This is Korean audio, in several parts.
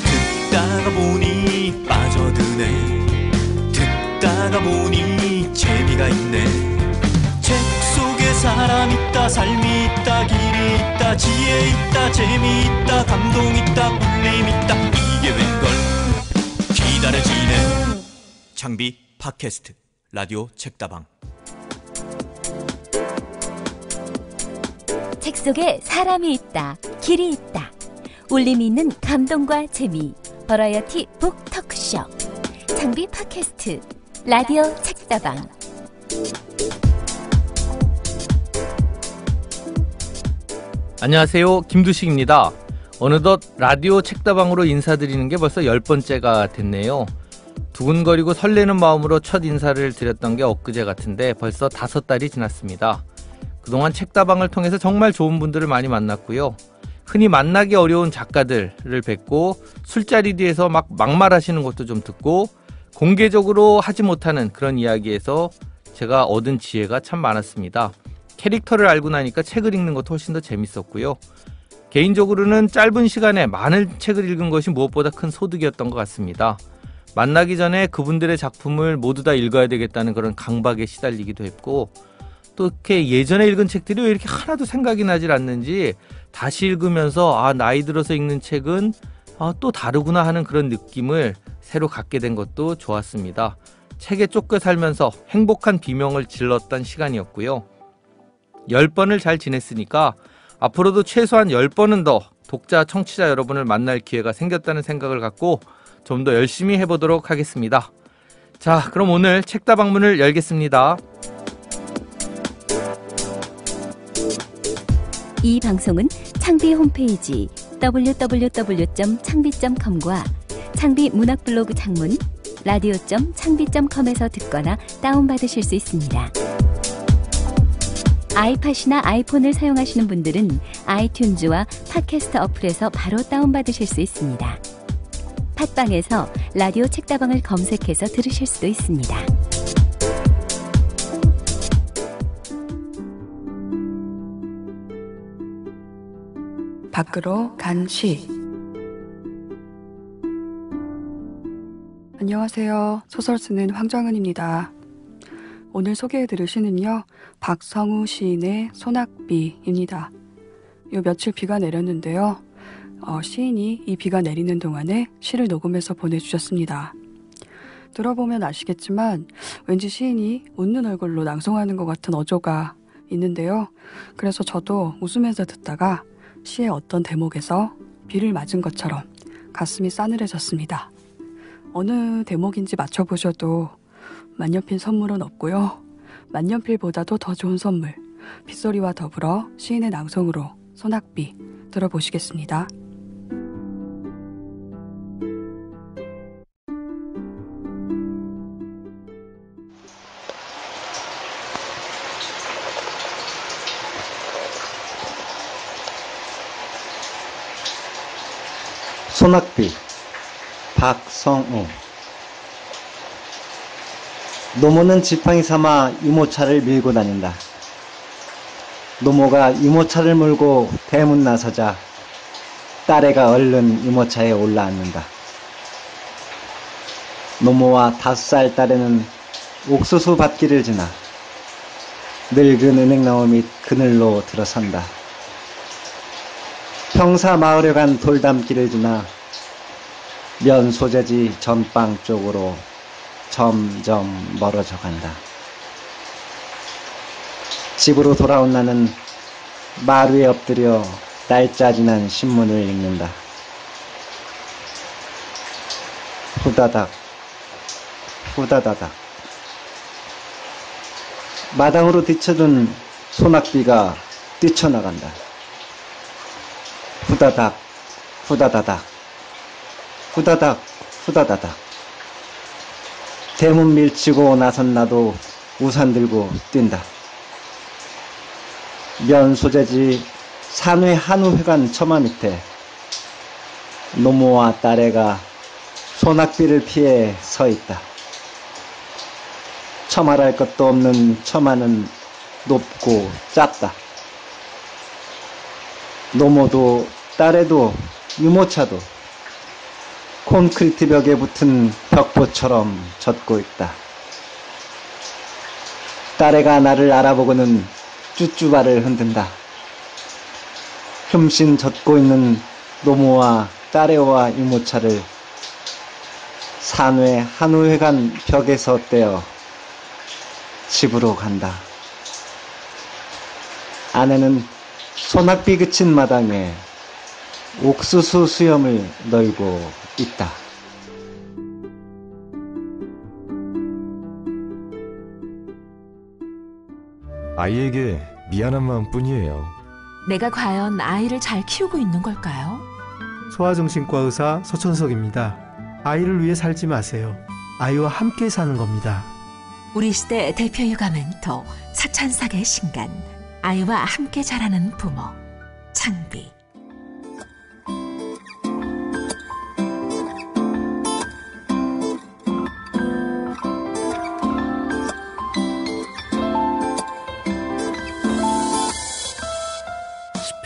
듣다가 보니 빠져드네. 듣다가 보니 재미가 있네. 책 속에 사람 있다 삶이 있다 길이 있다 지혜 있다 재미 있다 감동 있다 울림 있다. 이게 웬걸? 기다려지네. 장비 팟캐스트 라디오 책다방 책 속에 사람이 있다, 길이 있다. 울림이 있는 감동과 재미. 버라이어티 북 토크쇼. 장비 팟캐스트. 라디오 책다방. 안녕하세요. 김두식입니다. 어느덧 라디오 책다방으로 인사드리는 게 벌써 열 번째가 됐네요. 두근거리고 설레는 마음으로 첫 인사를 드렸던 게 엊그제 같은데 벌써 다섯 달이 지났습니다. 그동안 책다방을 통해서 정말 좋은 분들을 많이 만났고요. 흔히 만나기 어려운 작가들을 뵙고 술자리 뒤에서 막 막말하시는 것도 좀 듣고 공개적으로 하지 못하는 그런 이야기에서 제가 얻은 지혜가 참 많았습니다. 캐릭터를 알고 나니까 책을 읽는 것도 훨씬 더 재밌었고요. 개인적으로는 짧은 시간에 많은 책을 읽은 것이 무엇보다 큰 소득이었던 것 같습니다. 만나기 전에 그분들의 작품을 모두 다 읽어야 되겠다는 그런 강박에 시달리기도 했고 또 이렇게 예전에 읽은 책들이 왜 이렇게 하나도 생각이 나질 않는지 다시 읽으면서 아 나이 들어서 읽는 책은 아, 또 다르구나 하는 그런 느낌을 새로 갖게 된 것도 좋았습니다. 책에 쫓겨 살면서 행복한 비명을 질렀던 시간이었고요. 10번을 잘 지냈으니까 앞으로도 최소한 10번은 더 독자, 청취자 여러분을 만날 기회가 생겼다는 생각을 갖고 좀 더 열심히 해보도록 하겠습니다. 자, 그럼 오늘 책다방문을 열겠습니다. 이 방송은 창비 홈페이지 www.창비.com과 창비 문학 블로그 창문 라디오.창비.com에서 듣거나 다운받으실 수 있습니다. 아이팟이나 아이폰을 사용하시는 분들은 아이튠즈와 팟캐스트 어플에서 바로 다운받으실 수 있습니다. 팟빵에서 라디오 책다방을 검색해서 들으실 수도 있습니다. 밖으로 간 시. 안녕하세요. 소설 쓰는 황정은입니다. 오늘 소개해 드릴 시는요, 박성우 시인의 소낙비입니다. 요 며칠 비가 내렸는데요. 어, 시인이 이 비가 내리는 동안에 시를 녹음해서 보내주셨습니다. 들어보면 아시겠지만 왠지 시인이 웃는 얼굴로 낭송하는 것 같은 어조가 있는데요. 그래서 저도 웃으면서 듣다가 시의 어떤 대목에서 비를 맞은 것처럼 가슴이 싸늘해졌습니다. 어느 대목인지 맞춰보셔도 만년필 선물은 없고요. 만년필보다도 더 좋은 선물, 빗소리와 더불어 시인의 낭송으로 소낙비 들어보시겠습니다. 소낙비 박성우 노모는 지팡이 삼아 유모차를 밀고 다닌다. 노모가 유모차를 몰고 대문 나서자 딸애가 얼른 유모차에 올라앉는다. 노모와 다섯 살 딸애는 옥수수 밭길을 지나 늙은 은행나무 밑 그늘로 들어선다. 평사 마을에 간 돌담길을 지나 면 소재지 전방 쪽으로 점점 멀어져 간다. 집으로 돌아온 나는 마루에 엎드려 날짜 지난 신문을 읽는다. 후다닥, 후다다닥. 마당으로 뒤쳐둔 소낙비가 뛰쳐나간다. 후다닥, 후다다닥, 후다닥, 후다다닥. 대문 밀치고 나선 나도 우산 들고 뛴다. 면 소재지 산회 한우회관 처마 밑에 노모와 딸애가 소낙비를 피해 서 있다. 처말할 것도 없는 처마는 높고 짧다. 노모도 딸에도 유모차도 콘크리트 벽에 붙은 벽보처럼 젖고 있다. 딸애가 나를 알아보고는 쭈쭈발을 흔든다. 흠씬 젖고 있는 노모와 딸애와 유모차를 산외 한우회관 벽에서 떼어 집으로 간다. 아내는 소낙비 그친 마당에 옥수수 수염을 널고 있다. 아이에게 미안한 마음뿐이에요. 내가 과연 아이를 잘 키우고 있는 걸까요? 소아정신과 의사 서천석입니다. 아이를 위해 살지 마세요. 아이와 함께 사는 겁니다. 우리 시대 대표 육아 멘토 사천삭의 신간 아이와 함께 자라는 부모 창비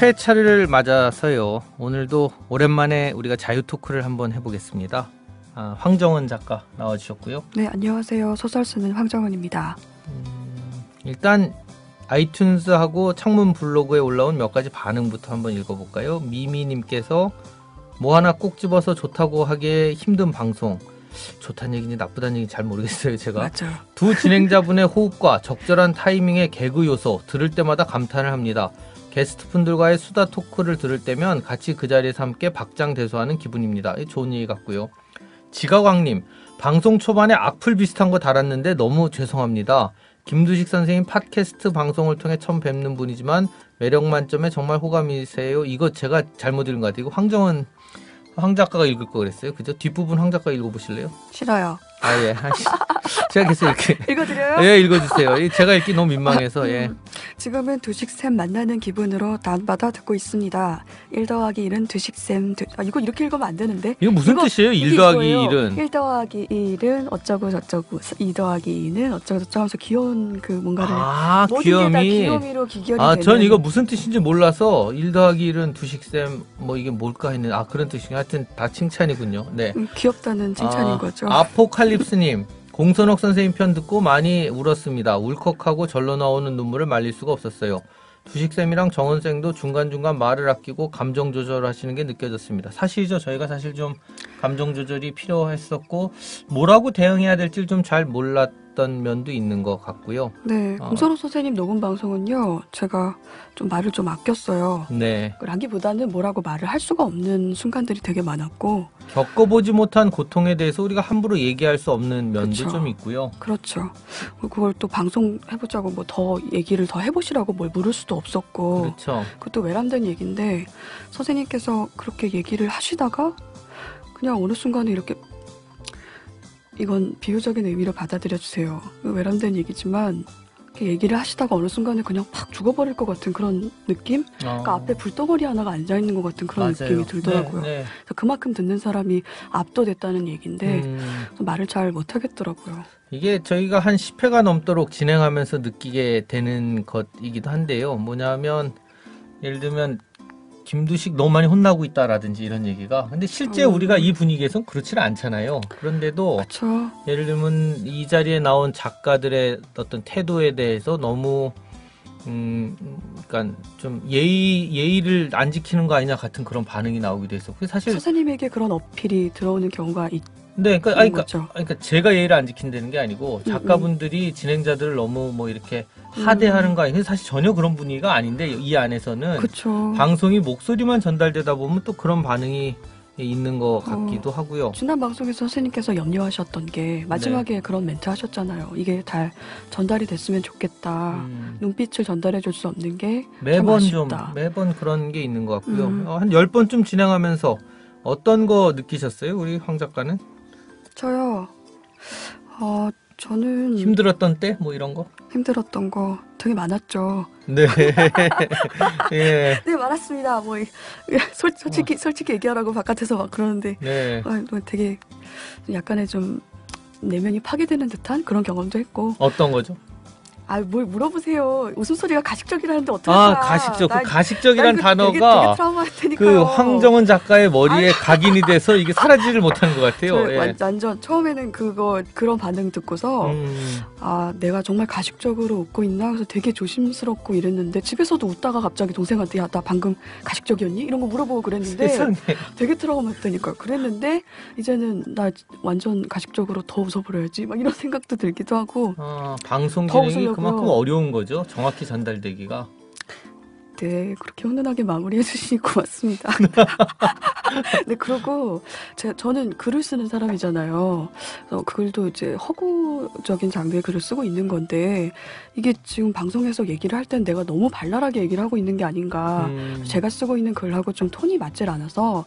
십 10회차를 맞아서요. 오늘도 오랜만에 우리가 자유 토크를 한번 해보겠습니다. 아, 황정은 작가 나와주셨고요. 네, 안녕하세요. 소설 쓰는 황정은입니다. 일단 아이튠즈하고 창문 블로그에 올라온 몇 가지 반응부터 한번 읽어볼까요? 미미님께서 뭐 하나 꼭 집어서 좋다고 하기에 힘든 방송. 좋다는 얘기인지 나쁘다는 얘기인지 잘 모르겠어요, 제가. 맞아요. 두 진행자분의 호흡과 적절한 타이밍의 개그 요소 들을 때마다 감탄을 합니다. 게스트분들과의 수다 토크를 들을 때면 같이 그 자리에서 함께 박장대소하는 기분입니다. 예, 좋은 얘기 같고요. 지가광님, 방송 초반에 악플 비슷한 거 달았는데 너무 죄송합니다. 김두식 선생님 팟캐스트 방송을 통해 처음 뵙는 분이지만 매력 만점에 정말 호감이세요. 이거 제가 잘못 읽은 것 같아요. 황정은 황 작가가 읽을 거 그랬어요. 그죠? 뒷부분 황 작가 읽어보실래요? 싫어요. 아 예. 아이씨. 제가 계속 이렇게 읽어드려요? 예, 읽어주세요. 이 제가 읽기 너무 민망해서 예. 지금은 두식쌤 만나는 기분으로 다운받아 듣고 있습니다. 1 더하기 1은 두식쌤. 두... 아, 이거 이렇게 읽으면 안 되는데. 이거 무슨 뜻이에요? 이게 1 더하기 이거예요. 1은 1 더하기 1은 어쩌고 저쩌고 2 더하기 2는 어쩌고 저쩌고 하면서 귀여운 그 뭔가를 아 귀염이 귀요미로 기결이 아, 되는 전 이거 무슨 뜻인지 몰라서 1 더하기 1은 두식쌤 뭐 이게 뭘까 했는데 아 그런 뜻이 하여튼 다 칭찬이군요. 네. 음, 귀엽다는 칭찬인 아, 거죠. 아포칼 립스님 공선옥 선생님 편 듣고 많이 울었습니다. 울컥하고 절로 나오는 눈물을 말릴 수가 없었어요. 두식쌤이랑 정은쌤도 중간중간 말을 아끼고 감정 조절하시는 게 느껴졌습니다. 사실이죠. 저희가 사실 좀 감정 조절이 필요했었고 뭐라고 대응해야 될지 좀 잘 몰랐 던 면도 있는 것 같고요. 네, 어. 공선호 선생님 녹음 방송은요, 제가 좀 말을 좀 아꼈어요. 네. 라기보다는 뭐라고 말을 할 수가 없는 순간들이 되게 많았고, 겪어보지 못한 고통에 대해서 우리가 함부로 얘기할 수 없는 면도 그쵸. 좀 있고요. 그렇죠. 그걸 또 방송 해보자고 뭐 더 얘기를 더 해보시라고 뭘 물을 수도 없었고, 그렇죠. 그것도 외람된 얘기인데, 선생님께서 그렇게 얘기를 하시다가, 그냥 어느 순간에 이렇게, 이건 비유적인 의미로 받아들여 주세요. 외람된 얘기지만, 얘기를 하시다가 어느 순간에 그냥 팍 죽어버릴 것 같은 그런 느낌? 그러니까 앞에 불덩어리 하나가 앉아 있는 것 같은 그런 느낌이 들더라고요. 네, 네. 그래서 그만큼 듣는 사람이 압도됐다는 얘기인데, 음, 말을 잘 못하겠더라고요. 이게 저희가 한 10회가 넘도록 진행하면서 느끼게 되는 것이기도 한데요. 뭐냐면 예를 들면 김두식 너무 많이 혼나고 있다라든지 이런 얘기가 근데 실제 음. 우리가 이 분위기에선 그렇지는 않잖아요. 그런데도 그렇죠. 예를 들면 이 자리에 나온 작가들의 어떤 태도에 대해서 너무 음, 그러니까 좀 예의 예의를 안 지키는 거 아니냐 같은 그런 반응이 나오기도. 그 사실 선생님에게 그런 어필이 들어오는 경우가 있는 네, 그러니까, 아니, 그러니까. 아니, 그러니까 제가 예의를 안 지킨다는 게 아니고 음, 작가분들이 진행자들을 너무 뭐 이렇게 하대하는 거 아니에요. 사실 전혀 그런 분위기가 아닌데 이 안에서는 그렇죠. 방송이 목소리만 전달되다 보면 또 그런 반응이 있는 것 같기도 하고요. 지난 방송에서 선생님께서 염려하셨던 게 마지막에 그런 멘트 하셨잖아요. 이게 잘 전달이 됐으면 좋겠다. 음, 눈빛을 전달해 줄 수 없는 게 매번 참 좀. 매번 그런 게 있는 것 같고요. 음. 어, 한열 번쯤 진행하면서 어떤 거 느끼셨어요, 우리 황 작가는? 저요. 어, 저는 힘들었던 때 뭐 이런 거? 힘들었던 거 되게 많았죠. 네, 예, 네, 많았습니다. 뭐 이- 솔, 솔직히 솔직히 얘기하라고 바깥에서 막 그러는데 네. 아, 뭐 되게 약간의 좀 내면이 파괴되는 듯한 그런 경험도 했고 어떤 거죠? 아, 뭘 물어보세요. 웃음소리가 가식적이라는데 어떡할까? 아 가식적 그 난- 가식적이란 되게, 되게 단어가 트라우마였다니까요. 그 황정은 작가의 머리에 각인이 돼서 이게 사라지질 못하는 것 같아요. 저 예. 완- 완전 처음에는 그거 그런 반응 듣고서 음, 아 내가 정말 가식적으로 웃고 있나 그래서 되게 조심스럽고 이랬는데 집에서도 웃다가 갑자기 동생한테 야 나 방금 가식적이었니 이런 거 물어보고 그랬는데 세상에 되게 트라우마였다니까요 그랬는데 이제는 나 완전 가식적으로 더 웃어버려야지 막 이런 생각도 들기도 하고 어, 방송 더 기능이 그만큼 어려운 거죠. 정확히 전달되기가. 네 그렇게 훈훈하게 마무리해 주시니 고맙습니다 네 그리고 제 저는 글을 쓰는 사람이잖아요 그래서 글도 이제 허구적인 장르의 글을 쓰고 있는 건데 이게 지금 방송에서 얘기를 할 땐 내가 너무 발랄하게 얘기를 하고 있는 게 아닌가 음, 제가 쓰고 있는 글하고 좀 톤이 맞질 않아서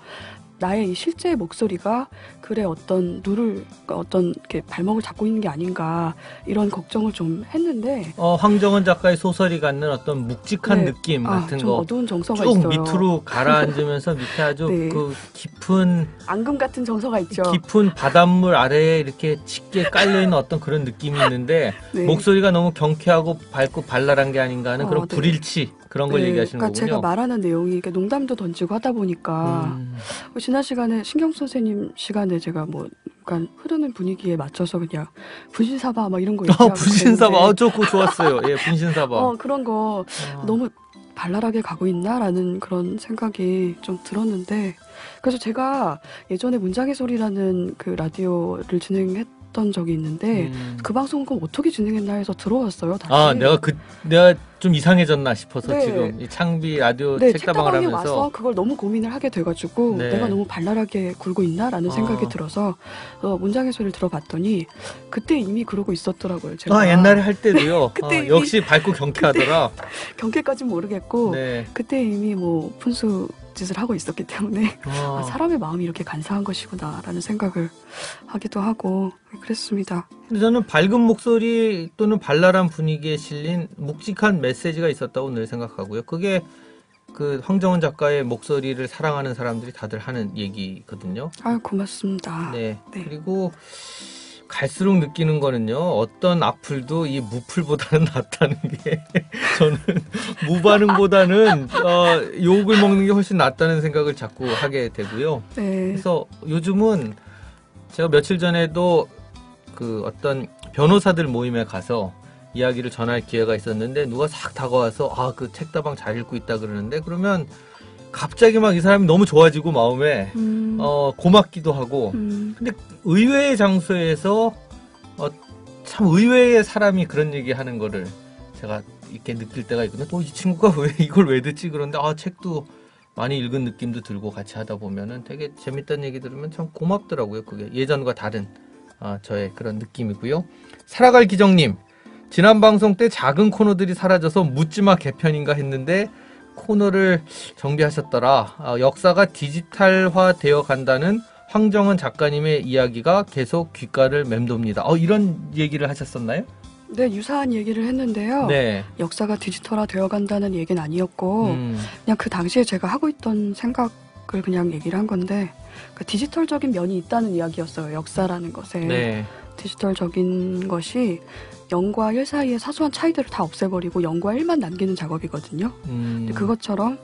나의 이 실제 목소리가 글의 어떤 누를 어떤 이렇게 발목을 잡고 있는 게 아닌가 이런 걱정을 좀 했는데 어, 황정은 작가의 소설이 갖는 어떤 묵직한 네. 느낌 아, 같은 좀 거. 어두운 정서가 쭉 있어요. 밑으로 가라앉으면서 밑에 아주 네. 그 깊은 앙금 같은 정서가 있죠. 깊은 바닷물 아래에 이렇게 짙게 깔려 있는 어떤 그런 느낌이 있는데 네. 목소리가 너무 경쾌하고 밝고 발랄한 게 아닌가 하는 어, 그런 네. 불일치 그런 걸 네, 얘기하시는 그러니까 거군요. 제가 말하는 내용이 이렇게 농담도 던지고 하다 보니까 음, 지난 시간에 신경 선생님 시간에 제가 뭐 약간 흐르는 분위기에 맞춰서 그냥 분신사바 막 이런 거 어, 얘기하고 분신사바, 그랬는데 어, 저 그거 좋았어요. 예, 분신사바. 어 그런 거 어. 너무 발랄하게 가고 있나라는 그런 생각이 좀 들었는데 그래서 제가 예전에 문장의 소리라는 그 라디오를 진행했 던 적이 있는데 음. 그 방송은 어떻게 진행했나 해서 들어왔어요 다시 아, 내가 그 내가 좀 이상해졌나 싶어서 네. 지금 이 창비 라디오 네, 책다방을 책다방에 하면서 와서 그걸 너무 고민을 하게 돼가지고 네. 내가 너무 발랄하게 굴고 있나라는 아. 생각이 들어서 어, 문장의 소리를 들어봤더니 그때 이미 그러고 있었더라고요. 제가 아, 옛날에 할 때도요. 그때 어, 이미- 역시 밝고 경쾌하더라. 경계까지는 모르겠고 네. 그때 이미 뭐 푼수 짓을 하고 있었기 때문에 어. 아, 사람의 마음이 이렇게 간사한 것이구나라는 생각을 하기도 하고 그랬습니다. 근데 저는 밝은 목소리 또는 발랄한 분위기에 실린 묵직한 메시지가 있었다고 늘 생각하고요. 그게 그 황정은 작가의 목소리를 사랑하는 사람들이 다들 하는 얘기거든요. 아 고맙습니다. 네. 네. 그리고 갈수록 느끼는 거는요. 어떤 악플도 이 무플보다는 낫다는 게 저는 무반응보다는 어, 욕을 먹는 게 훨씬 낫다는 생각을 자꾸 하게 되고요. 네. 그래서 요즘은 제가 며칠 전에도 그 어떤 변호사들 모임에 가서 이야기를 전할 기회가 있었는데 누가 싹 다가와서 아 그 책다방 잘 읽고 있다 그러는데 그러면 갑자기 막 이 사람이 너무 좋아지고 마음에 음, 어 고맙기도 하고 음, 의외의 장소에서 어, 참 의외의 사람이 그런 얘기 하는 거를 제가 이렇게 느낄 때가 있거든요. 또 이 친구가 왜 이걸 왜 듣지 그런데 아 책도 많이 읽은 느낌도 들고 같이 하다 보면은 되게 재밌다는 얘기 들으면 참 고맙더라고요. 그게 예전과 다른 아, 저의 그런 느낌이고요. 살아갈 기정님 지난 방송 때 작은 코너들이 사라져서 묻지마 개편인가 했는데 코너를 정비하셨더라. 아, 역사가 디지털화 되어 간다는 황정은 작가님의 이야기가 계속 귓가를 맴돕니다. 어, 이런 얘기를 하셨었나요? 네 유사한 얘기를 했는데요. 네. 역사가 디지털화 되어 간다는 얘기는 아니었고 음, 그냥 그 당시에 제가 하고 있던 생각을 그냥 얘기를 한 건데 그 디지털적인 면이 있다는 이야기였어요. 역사라는 것에 네. 디지털적인 것이 0과 1 사이의 사소한 차이들을 다 없애버리고 0과 1만 남기는 작업이거든요. 음, 근데 그것처럼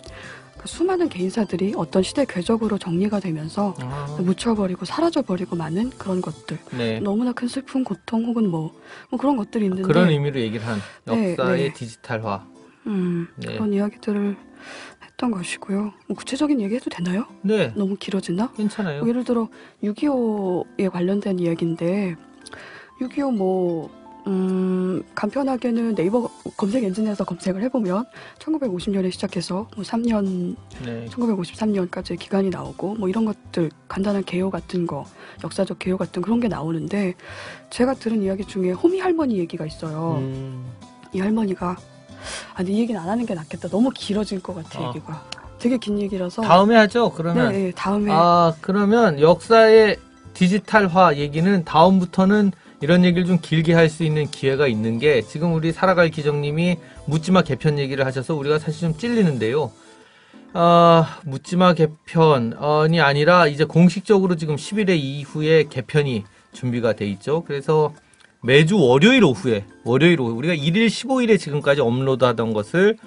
그 수많은 개인사들이 어떤 시대 궤적으로 정리가 되면서 아, 묻혀버리고 사라져버리고 많은 그런 것들 네. 너무나 큰 슬픔, 고통 혹은 뭐, 뭐 그런 것들이 있는데 그런 의미로 얘기를 한 네, 역사의 네. 디지털화. 음, 네. 그런 이야기들을 했던 것이고요. 뭐 구체적인 얘기 해도 되나요? 네. 너무 길어지나? 괜찮아요. 뭐 예를 들어 6.25에 관련된 이야기인데 6.25 뭐 음, 간편하게는 네이버 검색 엔진에서 검색을 해보면 1950년에 시작해서 뭐 3년, 네. 1953년까지 기간이 나오고 뭐 이런 것들 간단한 개요 같은 거, 역사적 개요 같은 그런 게 나오는데 제가 들은 이야기 중에 호미 할머니 얘기가 있어요. 음, 이 할머니가 아, 근데 이 얘기는 안 하는 게 낫겠다. 너무 길어질 것 같아 아. 얘기가. 되게 긴 얘기라서. 다음에 하죠. 그러면 네, 네, 다음에. 아 그러면 역사의 디지털화 얘기는 다음부터는 이런 얘기를 좀 길게 할 수 있는 기회가 있는 게 지금 우리 살아갈 기정님이 묻지마 개편 얘기를 하셔서 우리가 사실 좀 찔리는데요. 아 묻지마 개편이 아니라 이제 공식적으로 지금 10일의 이후에 개편이 준비가 돼 있죠. 그래서 매주 월요일 오후에 월요일 오후 우리가 1일 15일에 지금까지 업로드하던 것을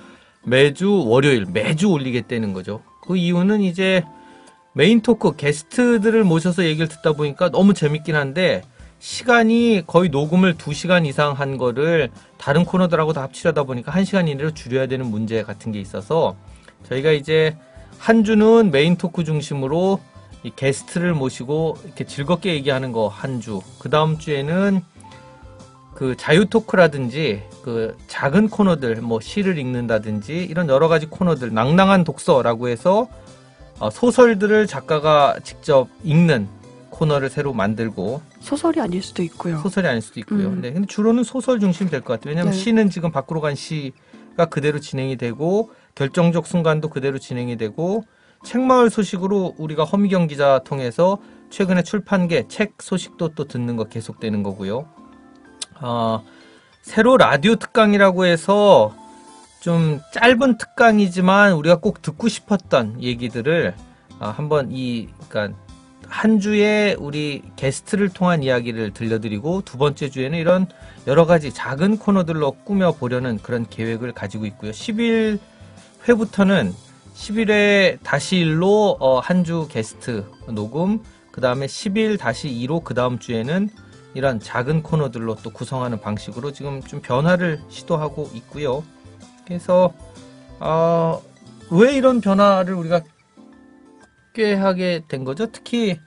매주 월요일 매주 올리겠다는 거죠. 그 이유는 이제 main talk 게스트들을 모셔서 얘기를 듣다 보니까 너무 재밌긴 한데 시간이 거의 녹음을 2시간 이상 한 거를 다른 코너들하고 다 합치려다 보니까 1시간 이내로 줄여야 되는 문제 같은 게 있어서 저희가 이제 한 주는 main talk 중심으로 이 게스트를 모시고 이렇게 즐겁게 얘기하는 거 한 주. 그 다음 주에는 그 자유 토크라든지 그 작은 코너들 뭐 시를 읽는다든지 이런 여러 가지 코너들 낭낭한 독서라고 해서 어, 소설들을 작가가 직접 읽는 코너를 새로 만들고 소설이 아닐 수도 있고요. 소설이 아닐 수도 있고요. 음. 네, 근데 주로는 소설 중심이 될 것 같아요. 왜냐하면 네. 시는 지금 밖으로 간 시가 그대로 진행이 되고 결정적 순간도 그대로 진행이 되고 책마을 소식으로 우리가 허미경 기자 통해서 최근에 출판계 책 소식도 또 듣는 거 계속되는 거고요. 어, 새로 라디오 특강이라고 해서 좀 짧은 특강이지만 우리가 꼭 듣고 싶었던 얘기들을 아, 한번 이 그러니까 한 주에 우리 게스트를 통한 이야기를 들려드리고 두 번째 주에는 이런 여러 가지 작은 코너들로 꾸며 보려는 그런 계획을 가지고 있고요. 10일 회부터는 10일에 다시 일로 어, 한 주 게스트 녹음, 그 다음에 10일 다시 2로 그 다음 주에는 이런 작은 코너들로 또 구성하는 방식으로 지금 좀 변화를 시도하고 있고요. 그래서 어, 왜 이런 변화를 우리가 꽤 하게 된 거죠? 특히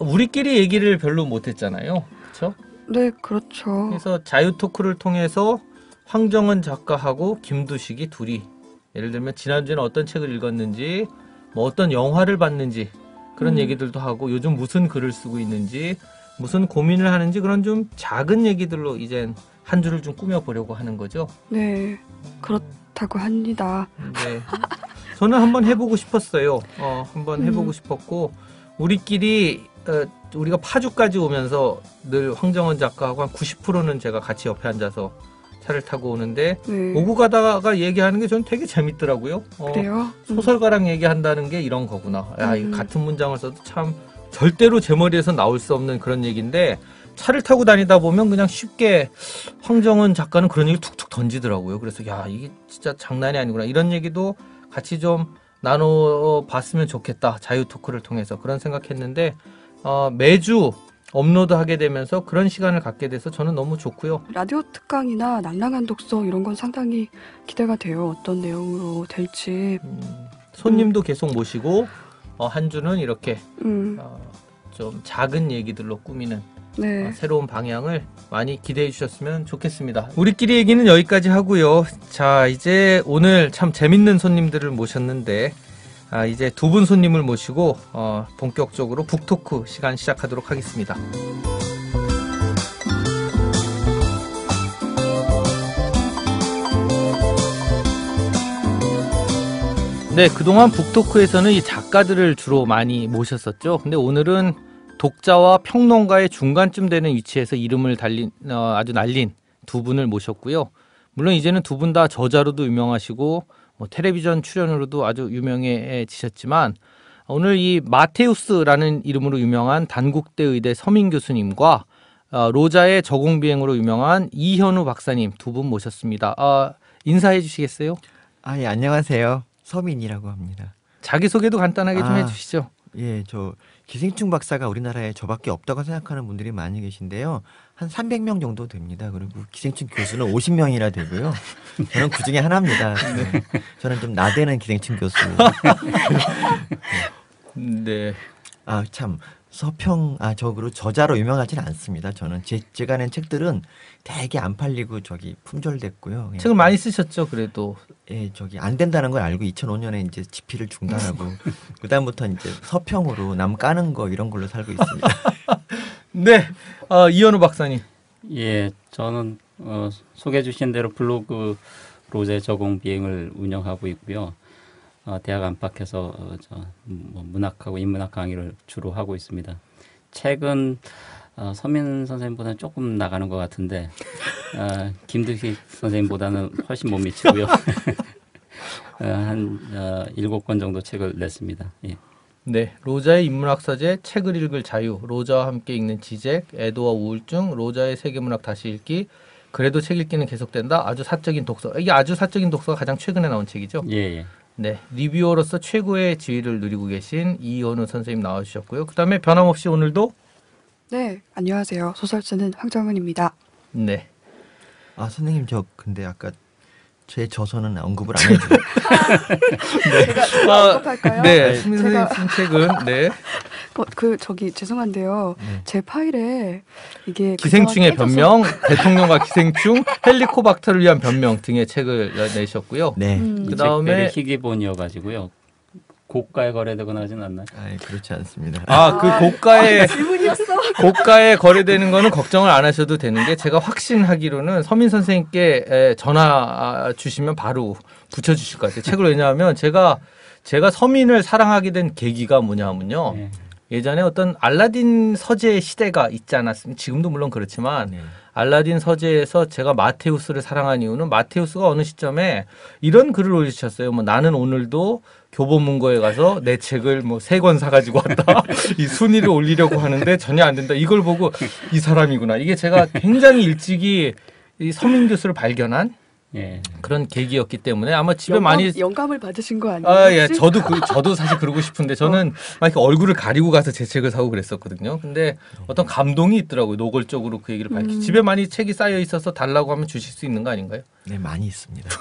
우리끼리 얘기를 별로 못했잖아요. 그렇죠? 네, 그렇죠. 그래서 자유 토크를 통해서 황정은 작가하고 김두식이 둘이 예를 들면 지난주에는 어떤 책을 읽었는지 뭐 어떤 영화를 봤는지 그런 음. 얘기들도 하고 요즘 무슨 글을 쓰고 있는지 무슨 고민을 하는지 그런 좀 작은 얘기들로 이젠 한 주를 좀 꾸며보려고 하는 거죠. 네, 그렇다고 합니다. 네. 저는 한번 해보고 싶었어요. 어, 한번 해보고 음. 싶었고 우리끼리 어, 우리가 파주까지 오면서 늘 황정원 작가하고 한 90%는 제가 같이 옆에 앉아서 차를 타고 오는데 네, 오고 가다가 얘기하는 게 저는 되게 재밌더라고요. 어, 그래요? 음. 소설가랑 얘기한다는 게 이런 거구나. 야, 이 음. 같은 문장을 써도 참 절대로 제 머리에서 나올 수 없는 그런 얘기인데 차를 타고 다니다 보면 그냥 쉽게 황정은 작가는 그런 얘기 툭툭 던지더라고요. 그래서 야, 이게 진짜 장난이 아니구나. 이런 얘기도 같이 좀 나눠 봤으면 좋겠다. 자유 토크를 통해서 그런 생각했는데 어, 매주 업로드하게 되면서 그런 시간을 갖게 돼서 저는 너무 좋고요. 라디오 특강이나 낭낭한 독서 이런 건 상당히 기대가 돼요. 어떤 내용으로 될지. 음, 손님도 계속 모시고 어, 한 주는 이렇게 음, 어, 좀 작은 얘기들로 꾸미는 네. 어, 새로운 방향을 많이 기대해 주셨으면 좋겠습니다. 우리끼리 얘기는 여기까지 하고요. 자, 이제 오늘 참 재밌는 손님들을 모셨는데 아, 이제 두 분 손님을 모시고 어, 본격적으로 북토크 시간 시작하도록 하겠습니다. 네, 그동안 북토크에서는 이 작가들을 주로 많이 모셨었죠. 근데 오늘은 독자와 평론가의 중간쯤 되는 위치에서 이름을 달린 어, 아주 날린 두 분을 모셨고요. 물론 이제는 두 분 다 저자로도 유명하시고 뭐 텔레비전 출연으로도 아주 유명해지셨지만 오늘 이 마테우스라는 이름으로 유명한 단국대 의대 서민 교수님과 어, 로자의 저공비행으로 유명한 이현우 박사님 두 분 모셨습니다. 아, 인사해 주시겠어요? 아, 예, 안녕하세요. 서민이라고 합니다. 자기소개도 간단하게 좀 아. 해주시죠. 예, 저 기생충 박사가 우리나라에 저밖에 없다고 생각하는 분들이 많이 계신데요. 한 300명 정도 됩니다. 그리고 기생충 교수는 50명이나 되고요. 저는 그 중에 하나입니다. 네. 저는 좀 나대는 기생충 교수. 네. 아, 참. 서평, 아, 저그로 저자로 유명하지는 않습니다. 저는 제, 제가 낸 책들은 되게 안 팔리고 저기 품절됐고요. 책을 많이 쓰셨죠, 그래도. 예, 저기 안 된다는 걸 알고 2005년에 이제 집필을 중단하고 그다음부터 이제 서평으로 남 까는 거 이런 걸로 살고 있습니다. 네. 어, 이현우 박사님. 예, 저는 어, 소개해 주신 대로 블로그 로 제 저공 비행을 운영하고 있고요. 어, 대학 안팎에서 어, 저, 음, 뭐 문학하고 인문학 강의를 주로 하고 있습니다. 책은 어, 서민 선생님보다는 조금 나가는 것 같은데 어, 김두식 선생님보다는 훨씬 못 미치고요. 어, 한 어, 일곱 권 정도 책을 냈습니다. 예. 네, 로자의 인문학서재 책을 읽을 자유, 로자와 함께 읽는 지적, 애도와 우울증, 로자의 세계문학 다시 읽기, 그래도 책 읽기는 계속된다. 아주 사적인 독서. 이게 아주 사적인 독서가 가장 최근에 나온 책이죠. 예, 예. 네, 리뷰어로서 최고의 지위를 누리고 계신 이현우 선생님 나와주셨고요. 그 다음에 변함없이 오늘도 네, 안녕하세요. 소설 쓰는 황정은입니다. 네, 아 선생님 저 근데 아까 제 저서는 언급을 안 해주고 제가 아, 언급할까요? 네, 수민 제가 선생님 쓴 책은 네 어, 그 저기 죄송한데요. 네. 제 파일에 이게 기생충의 변명, 대통령과 기생충, 헬리코박터를 위한 변명 등의 책을 내셨고요. 네. 음. 그 그다음에- 책들이 희귀본이어가지고요. 고가에 거래되거나 하진 않나요? 아 그렇지 않습니다. 아, 그 고가의 질문이었어. 고가에 거래되는 거는 걱정을 안 하셔도 되는 게 제가 확신하기로는 서민 선생님께 에, 전화 주시면 바로 붙여주실 것 같아요. 책을 왜냐하면 제가 제가 서민을 사랑하게 된 계기가 뭐냐면요. 예. 예전에 어떤 알라딘 서재 시대가 있지 않았습니까? 지금도 물론 그렇지만 네. 알라딘 서재에서 제가 마테우스를 사랑한 이유는 마테우스가 어느 시점에 이런 글을 올리셨어요. 뭐 나는 오늘도 교보문고에 가서 내 책을 뭐 세 권 사가지고 왔다. 이 순위를 올리려고 하는데 전혀 안 된다. 이걸 보고 이 사람이구나. 이게 제가 굉장히 일찍이 이 서민 교수를 발견한 예. 그런 계기였기 때문에 아마 집에 영감, 많이 영감을 받으신 거 아니에요? 아, 예. 저도 그, 저도 사실 그러고 싶은데 저는 막 이렇게 얼굴을 가리고 가서 제 책을 사고 그랬었거든요. 근데 어떤 감동이 있더라고요. 노골적으로 그 얘기를 밝히. 음. 집에 많이 책이 쌓여 있어서 달라고 하면 주실 수 있는 거 아닌가요? 네 많이 있습니다.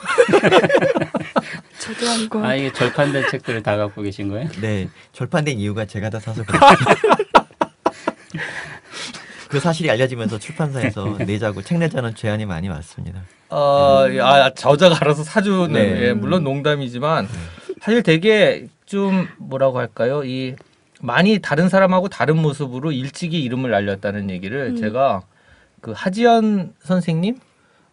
저도 한 권. 아 이게 절판된 책들을 다 갖고 계신 거예요? 네 절판된 이유가 제가 다 사서 그래요. 그 사실이 알려지면서 출판사에서 내자고 책 내자는 제안이 많이 왔습니다. 어, 아, 저자가 알아서 사주는 네. 예, 물론 농담이지만 사실 되게 좀 뭐라고 할까요? 이 많이 다른 사람하고 다른 모습으로 일찍이 이름을 알렸다는 얘기를 음. 제가 그 하지연 선생님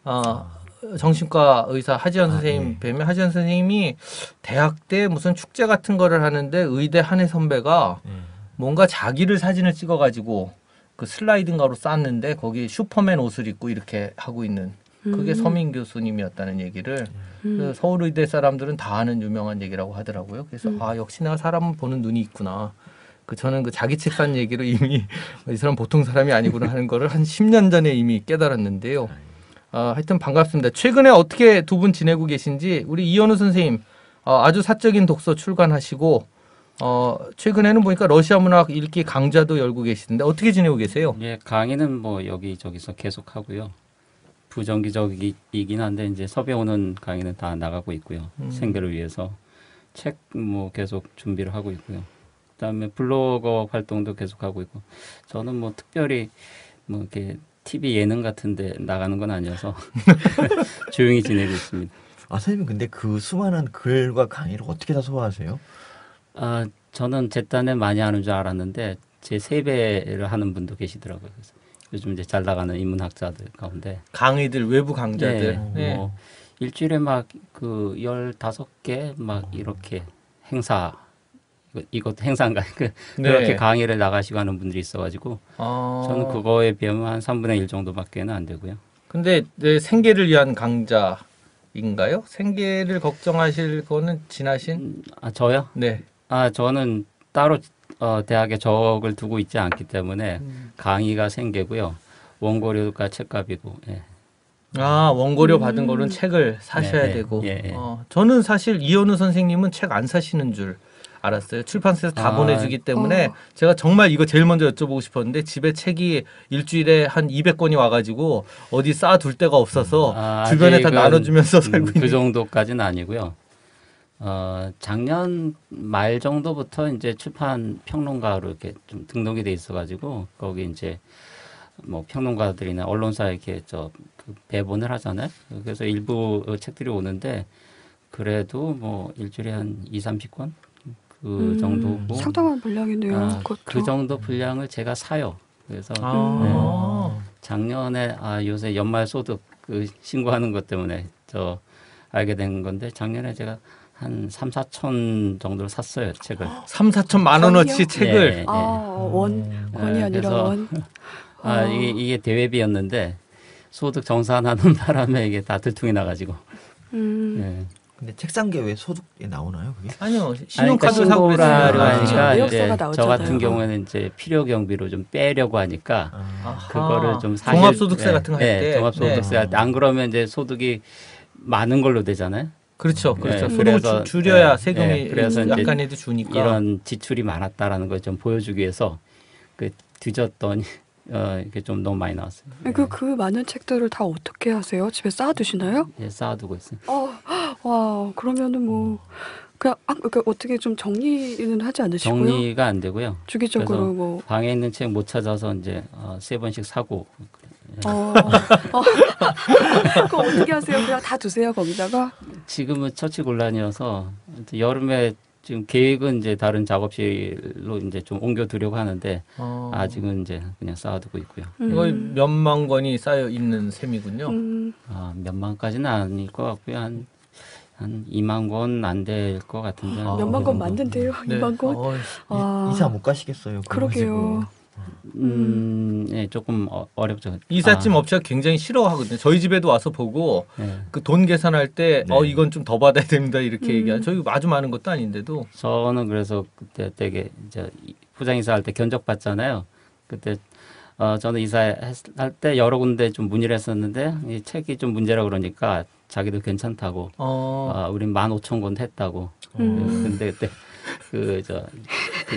어, 정신과 의사 하지연 아, 선생님 네. 뵈면 하지연 선생님이 대학 때 무슨 축제 같은 거를 하는데 의대 한해 선배가 네. 뭔가 자기를 사진을 찍어가지고 그 슬라이드인가로 쌌는데 거기 슈퍼맨 옷을 입고 이렇게 하고 있는 그게 음. 서민 교수님이었다는 얘기를 음. 그 서울의대 사람들은 다 아는 유명한 얘기라고 하더라고요. 그래서 음. 아 역시 내가 사람 보는 눈이 있구나. 그 저는 그 자기 책산 얘기로 이미 이 사람 보통 사람이 아니구나 하는 거를 한 10년 전에 이미 깨달았는데요. 아, 하여튼 반갑습니다. 최근에 어떻게 두 분 지내고 계신지 우리 이현우 선생님 어, 아주 사적인 독서 출간하시고 어, 최근에는 보니까 러시아 문학 읽기 강좌도 열고 계시는데 어떻게 지내고 계세요? 예, 강의는 뭐 여기 저기서 계속 하고요. 부정기적이긴 한데 이제 섭외 오는 강의는 다 나가고 있고요. 음. 생계를 위해서 책 뭐 계속 준비를 하고 있고요. 그다음에 블로거 활동도 계속 하고 있고 저는 뭐 특별히 뭐 이렇게 TV 예능 같은데 나가는 건 아니어서 조용히 지내고 있습니다. 아 선생님 근데 그 수많은 글과 강의를 어떻게 다 소화하세요? 아 저는 제 딴에 많이 하는 줄 알았는데 제 세 배를 하는 분도 계시더라고요. 그래서 요즘 이제 잘 나가는 인문학자들 가운데 강의들 외부 강좌들. 네, 네. 뭐 일주일에 막 그 열다섯 개 막 이렇게 행사 이것도 행사인가 그 네. 그렇게 강의를 나가시고 하는 분들이 있어가지고 아, 저는 그거에 비하면 한 3분의 1 정도밖에는 안 되고요. 근데 내 생계를 위한 강좌인가요? 생계를 걱정하실 거는 지나신? 음, 아 저요? 네. 아 저는 따로 어, 대학에 적을 두고 있지 않기 때문에 음. 강의가 생계고요. 원고료가 책값이고 예. 아 원고료 음. 받은 거는 책을 사셔야 네, 네. 되고. 예, 예. 어, 저는 사실 이현우 선생님은 책 안 사시는 줄 알았어요. 출판사에서 다 아. 보내주기 때문에 어. 제가 정말 이거 제일 먼저 여쭤보고 싶었는데 집에 책이 일주일에 한 200권이 와가지고 어디 쌓아둘 데가 없어서 아, 주변에 다 나눠주면서 살고 음, 있는. 그 정도까지는 아니고요. 어, 작년 말 정도부터 이제 출판 평론가로 이렇게 좀 등록이 돼 있어가지고 거기 이제 뭐 평론가들이나 언론사에 이렇게 저그 배본을 하잖아요. 그래서 일부 어, 책들이 오는데 그래도 뭐 일주일에 한 2, 30권 그 음, 정도고 상당한 분량이네요. 아. 그 정도 분량을 제가 사요. 그래서 아. 작년에 아 요새 연말 소득 그 신고하는 것 때문에 저 알게 된 건데 작년에 제가 한 3, 4천 정도를 샀어요 책을. 3, 4천만 원어치? 책을. 예, 예. 아, 원 권이 네, 아니라 그래서 원. 아 어. 이게 이게 대회비였는데 소득 정산하는 바람에 이게 다 들통이 나가지고. 음. 예. 근데 책상계 왜 소득에 나오나요? 그게? 아니요 아니, 그러니까 신용카드 사고 신고를 하려 그랬으면 하니까 이제 저 나오잖아요. 같은 경우에는 이제 필요 경비로 좀 빼려고 하니까 아하. 그거를 좀 사실 종합소득세 네, 같은 거할 네, 때. 종합소득세 네. 할 때 안 그러면 이제 소득이 많은 걸로 되잖아요. 그렇죠, 그렇죠. 네, 소득을 그래서- 주, 줄여야 네, 세금이 네, 그래서 약간이라도 주니까. 이런 지출이 많았다라는 걸 좀 보여주기 위해서 그 뒤졌더니 어, 이게 좀 너무 많이 나왔어요. 그, 그 많은 책들을 다 어떻게 하세요? 집에 쌓아두시나요? 예, 쌓아두고 있어요. 어, 와, 그러면은 뭐, 그냥, 아, 그러니까 어떻게 좀 정리는 하지 않으시고요? 정리가 안 되고요. 주기적으로 뭐, 방에 있는 책 못 찾아서 이제 어, 세 번씩 사고 어, 어. 그거 어떻게 하세요? 그냥 다 두세요, 거기다가? 지금은 처치 곤란이어서 여름에 지금 계획은 이제 다른 작업실로 이제 좀 옮겨 두려고 하는데 어. 아직은 이제 그냥 쌓아두고 있고요. 이거 음. 몇만 권이 쌓여 있는 셈이군요. 음, 아, 몇만까지는 아닐 것 같고요. 한, 한 2만 권 안 될 것 같은데. 한 아, 그 몇만 권 정도. 만든데요, 네. 이만 권? 어, 아, 이사 못 가시겠어요. 그러게요. 음, 예, 조금 어, 어렵죠. 이삿짐 아, 업체가 굉장히 싫어하거든요. 저희 집에도 와서 보고 예. 그돈 계산할 때 네. 어 이건 좀 더 받아야 됩니다 이렇게 음. 얘기한. 저희 아주 많은 것도 아닌데도 저는 그래서 그때 되게 이제 부장 이사 할 때 견적 받잖아요. 그때 어 저는 이사할 때 여러 군데 좀 문의를 했었는데 이 책이 좀 문제라 그러니까 자기도 괜찮다고 어, 아, 우린 만 오천 권 했다고. 음. 근데 그때 그저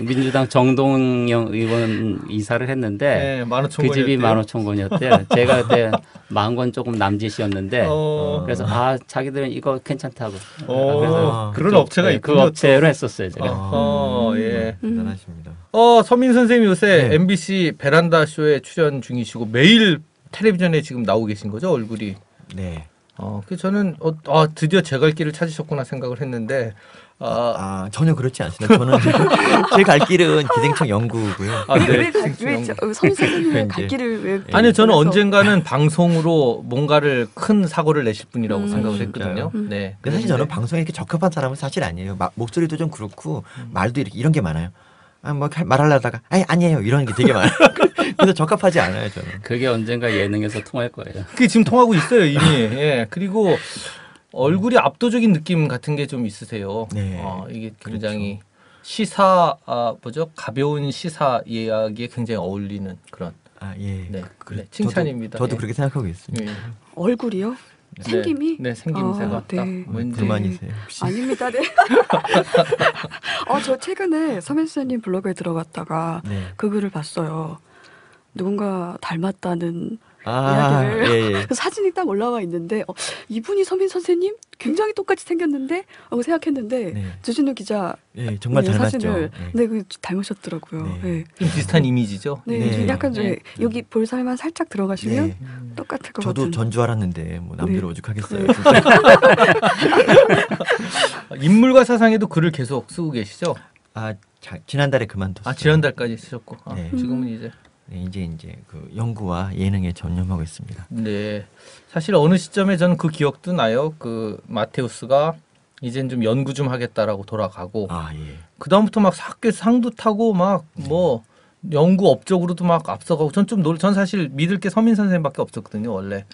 민주당 정동영 의원 이사를 했는데 네, 그 집이 만 오천 권이었대요. 제가 그때 만권 조금 남짓이었는데 어, 그래서 아 자기들은 이거 괜찮다고. 어, 그래서 그런 그쪽, 업체가 네, 그 있군요. 업체로 했었어요 제가. 어, 예. 음. 대단하십니다. 어, 서민 선생님 요새 네. MBC 베란다 쇼에 출연 중이시고 매일 텔레비전에 지금 나오고 계신 거죠 얼굴이. 네. 어, 그 저는 어, 아, 드디어 제갈 길을 찾으셨구나 생각을 했는데 아, 아 전혀 그렇지 않습니다. 저는 제 갈 길은 기생충 연구고요. 아, 왜, 네. 왜, 가, 왜, 저, 선생님의 이제- 갈 길을 왜? 아니요, 저는 그래서- 언젠가는 방송으로 뭔가를 큰 사고를 내실 분이라고 음. 생각을? 했거든요. 음. 네. 근데 사실 저는 방송에 이렇게 적합한 사람은 사실 아니에요. 마- 목소리도 좀 그렇고 말도 이렇게 이런 게 많아요. 아, 뭐 할- 말하려다가 아니 아니에요 이런 게 되게 많아요. 그래서 적합하지 않아요 저는. 그게 언젠가 예능에서 통할 거예요. 그게 지금 통하고 있어요 이미. 예. 그리고 얼굴이 압도적인 느낌 같은 게 좀 있으세요. 네. 어, 이게 굉장히 시사 아 뭐죠 가벼운 시사 이야기에 굉장히 어울리는 그런 아 예. 네, 그래, 네, 칭찬입니다. 저도, 저도 예. 그렇게 생각하고 있습니다. 예. 얼굴이요? 생김이? 네, 네 생김새가 아, 네. 왠지 불만이세요 혹시? 아닙니다, 네. 어, 저 최근에 서민 선생님 블로그에 들어갔다가 네. 그 글을 봤어요. 누군가 닮았다는 아 이야기를 예, 예. 그 사진이 딱 올라와 있는데 어, 이분이 서민 선생님 굉장히 똑같이 생겼는데 하고 생각했는데 네. 주진우 기자 예, 정말 네, 닮았죠. 사진을 예. 네, 그 닮으셨더라고요. 네. 네. 좀 비슷한 이미지죠. 네, 네. 좀 약간 좀 네. 여기 볼살만 살짝 들어가시면 네. 똑같을 것 저도 같은. 전줄 알았는데 뭐 네. 오죽하겠어요. 네. 인물과 사상에도 글을 계속 쓰고 계시죠? 아 자, 지난달에 그만뒀어요. 아 지난달까지 쓰셨고 아, 네. 지금은 이제 네, 이제 이제 그 연구와 예능에 전념하고 있습니다. 네 사실 어느 시점에 저는 그 기억도 나요. 그 마테우스가 이젠 좀 연구 좀 하겠다라고 돌아가고 아 예. 그 다음부터 막 학교 상도 타고 막뭐 연구 업적으로도 막 앞서가고 전좀 놀. 전 사실 믿을 게 서민 선생님밖에 없었거든요 원래.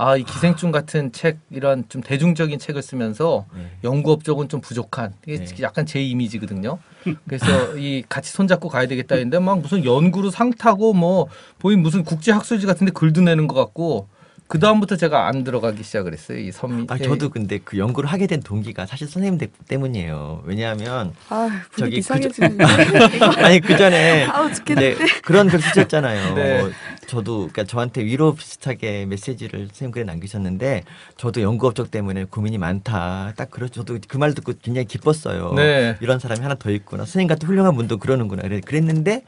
아 이 기생충 같은 책 이런 좀 대중적인 책을 쓰면서 네. 연구 업적은 좀 부족한 이게 네. 약간 제 이미지거든요. 그래서 이 같이 손잡고 가야 되겠다 했는데 막 무슨 연구로 상 타고 뭐 보인 무슨 국제 학술지 같은데 글도 내는 것 같고 그 다음부터 제가 안 들어가기 시작을 했어요. 이 선미. 아 저도 근데 그 연구를 하게 된 동기가 사실 선생님 때- 때문이에요. 왜냐하면 아, 분위기 저기 그저- 이상해지는데. 아니 그 전에 아우 죽겠네. 네, 그런 글 쓰셨잖아요. 네. 뭐 저도 그러니까 저한테 위로 비슷하게 메시지를 선생님 글에 남기셨는데 저도 연구 업적 때문에 고민이 많다. 딱 그렇 저도 그 말 듣고 굉장히 기뻤어요. 네. 이런 사람이 하나 더 있구나. 선생님 같은 훌륭한 분도 그러는구나. 그래- 그랬는데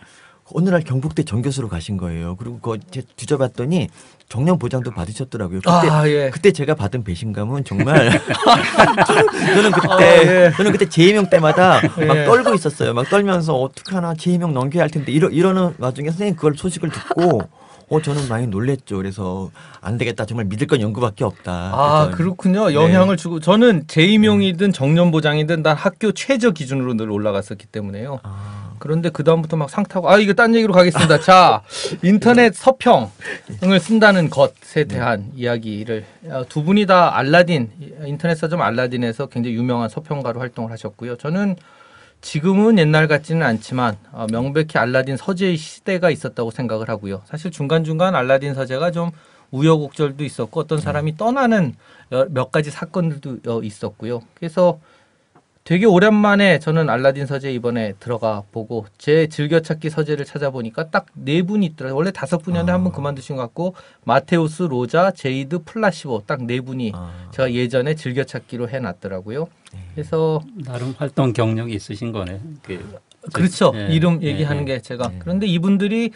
어느 날 경북대 전교수로 가신 거예요. 그리고 그거 제- 뒤져봤더니 정년 보장도 받으셨더라고요. 그때 아 예. 그때 제가 받은 배신감은 정말 저는 그때 아, 예. 저는 그때 재임용 때마다 막 예. 떨고 있었어요. 막 떨면서 어떡하나 재임용 넘겨야 할 텐데 이러 이러는 와중에 선생님 그걸 소식을 듣고 어 저는 많이 놀랬죠. 그래서 안 되겠다. 정말 믿을 건 연구밖에 없다. 아 그렇군요. 네. 영향을 주고 저는 재임용이든 정년 보장이든 난 학교 최저 기준으로 늘 올라갔었기 때문에요. 아, 그런데 그 다음부터 막 상 타고 아 이거 딴 얘기로 가겠습니다. 자 인터넷 서평을 쓴다는 것에 대한 이야기를 어, 두 분이 다 알라딘 인터넷 서점 알라딘에서 굉장히 유명한 서평가로 활동을 하셨고요. 저는 지금은 옛날 같지는 않지만 어, 명백히 알라딘 서재의 시대가 있었다고 생각을 하고요. 사실 중간 중간 알라딘 서재가 좀 우여곡절도 있었고 어떤 사람이 떠나는 여- 몇 가지 사건들도 어, 있었고요. 그래서 되게 오랜만에 저는 알라딘 서재 이번에 들어가 보고 제 즐겨찾기 서재를 찾아보니까 딱 네 분이 있더라고요. 원래 다섯 분이었는데 한분 그만두신 것 같고 마태우스, 로쟈, 제이드, 플라시보 딱 네 분이 아, 제가 예전에 즐겨찾기로 해놨더라고요. 그래서 나름 활동 경력이 있으신 거네. 그, 저- 그렇죠. 예, 이름 예, 얘기하는 예. 게 제가 네. 그런데 이분들이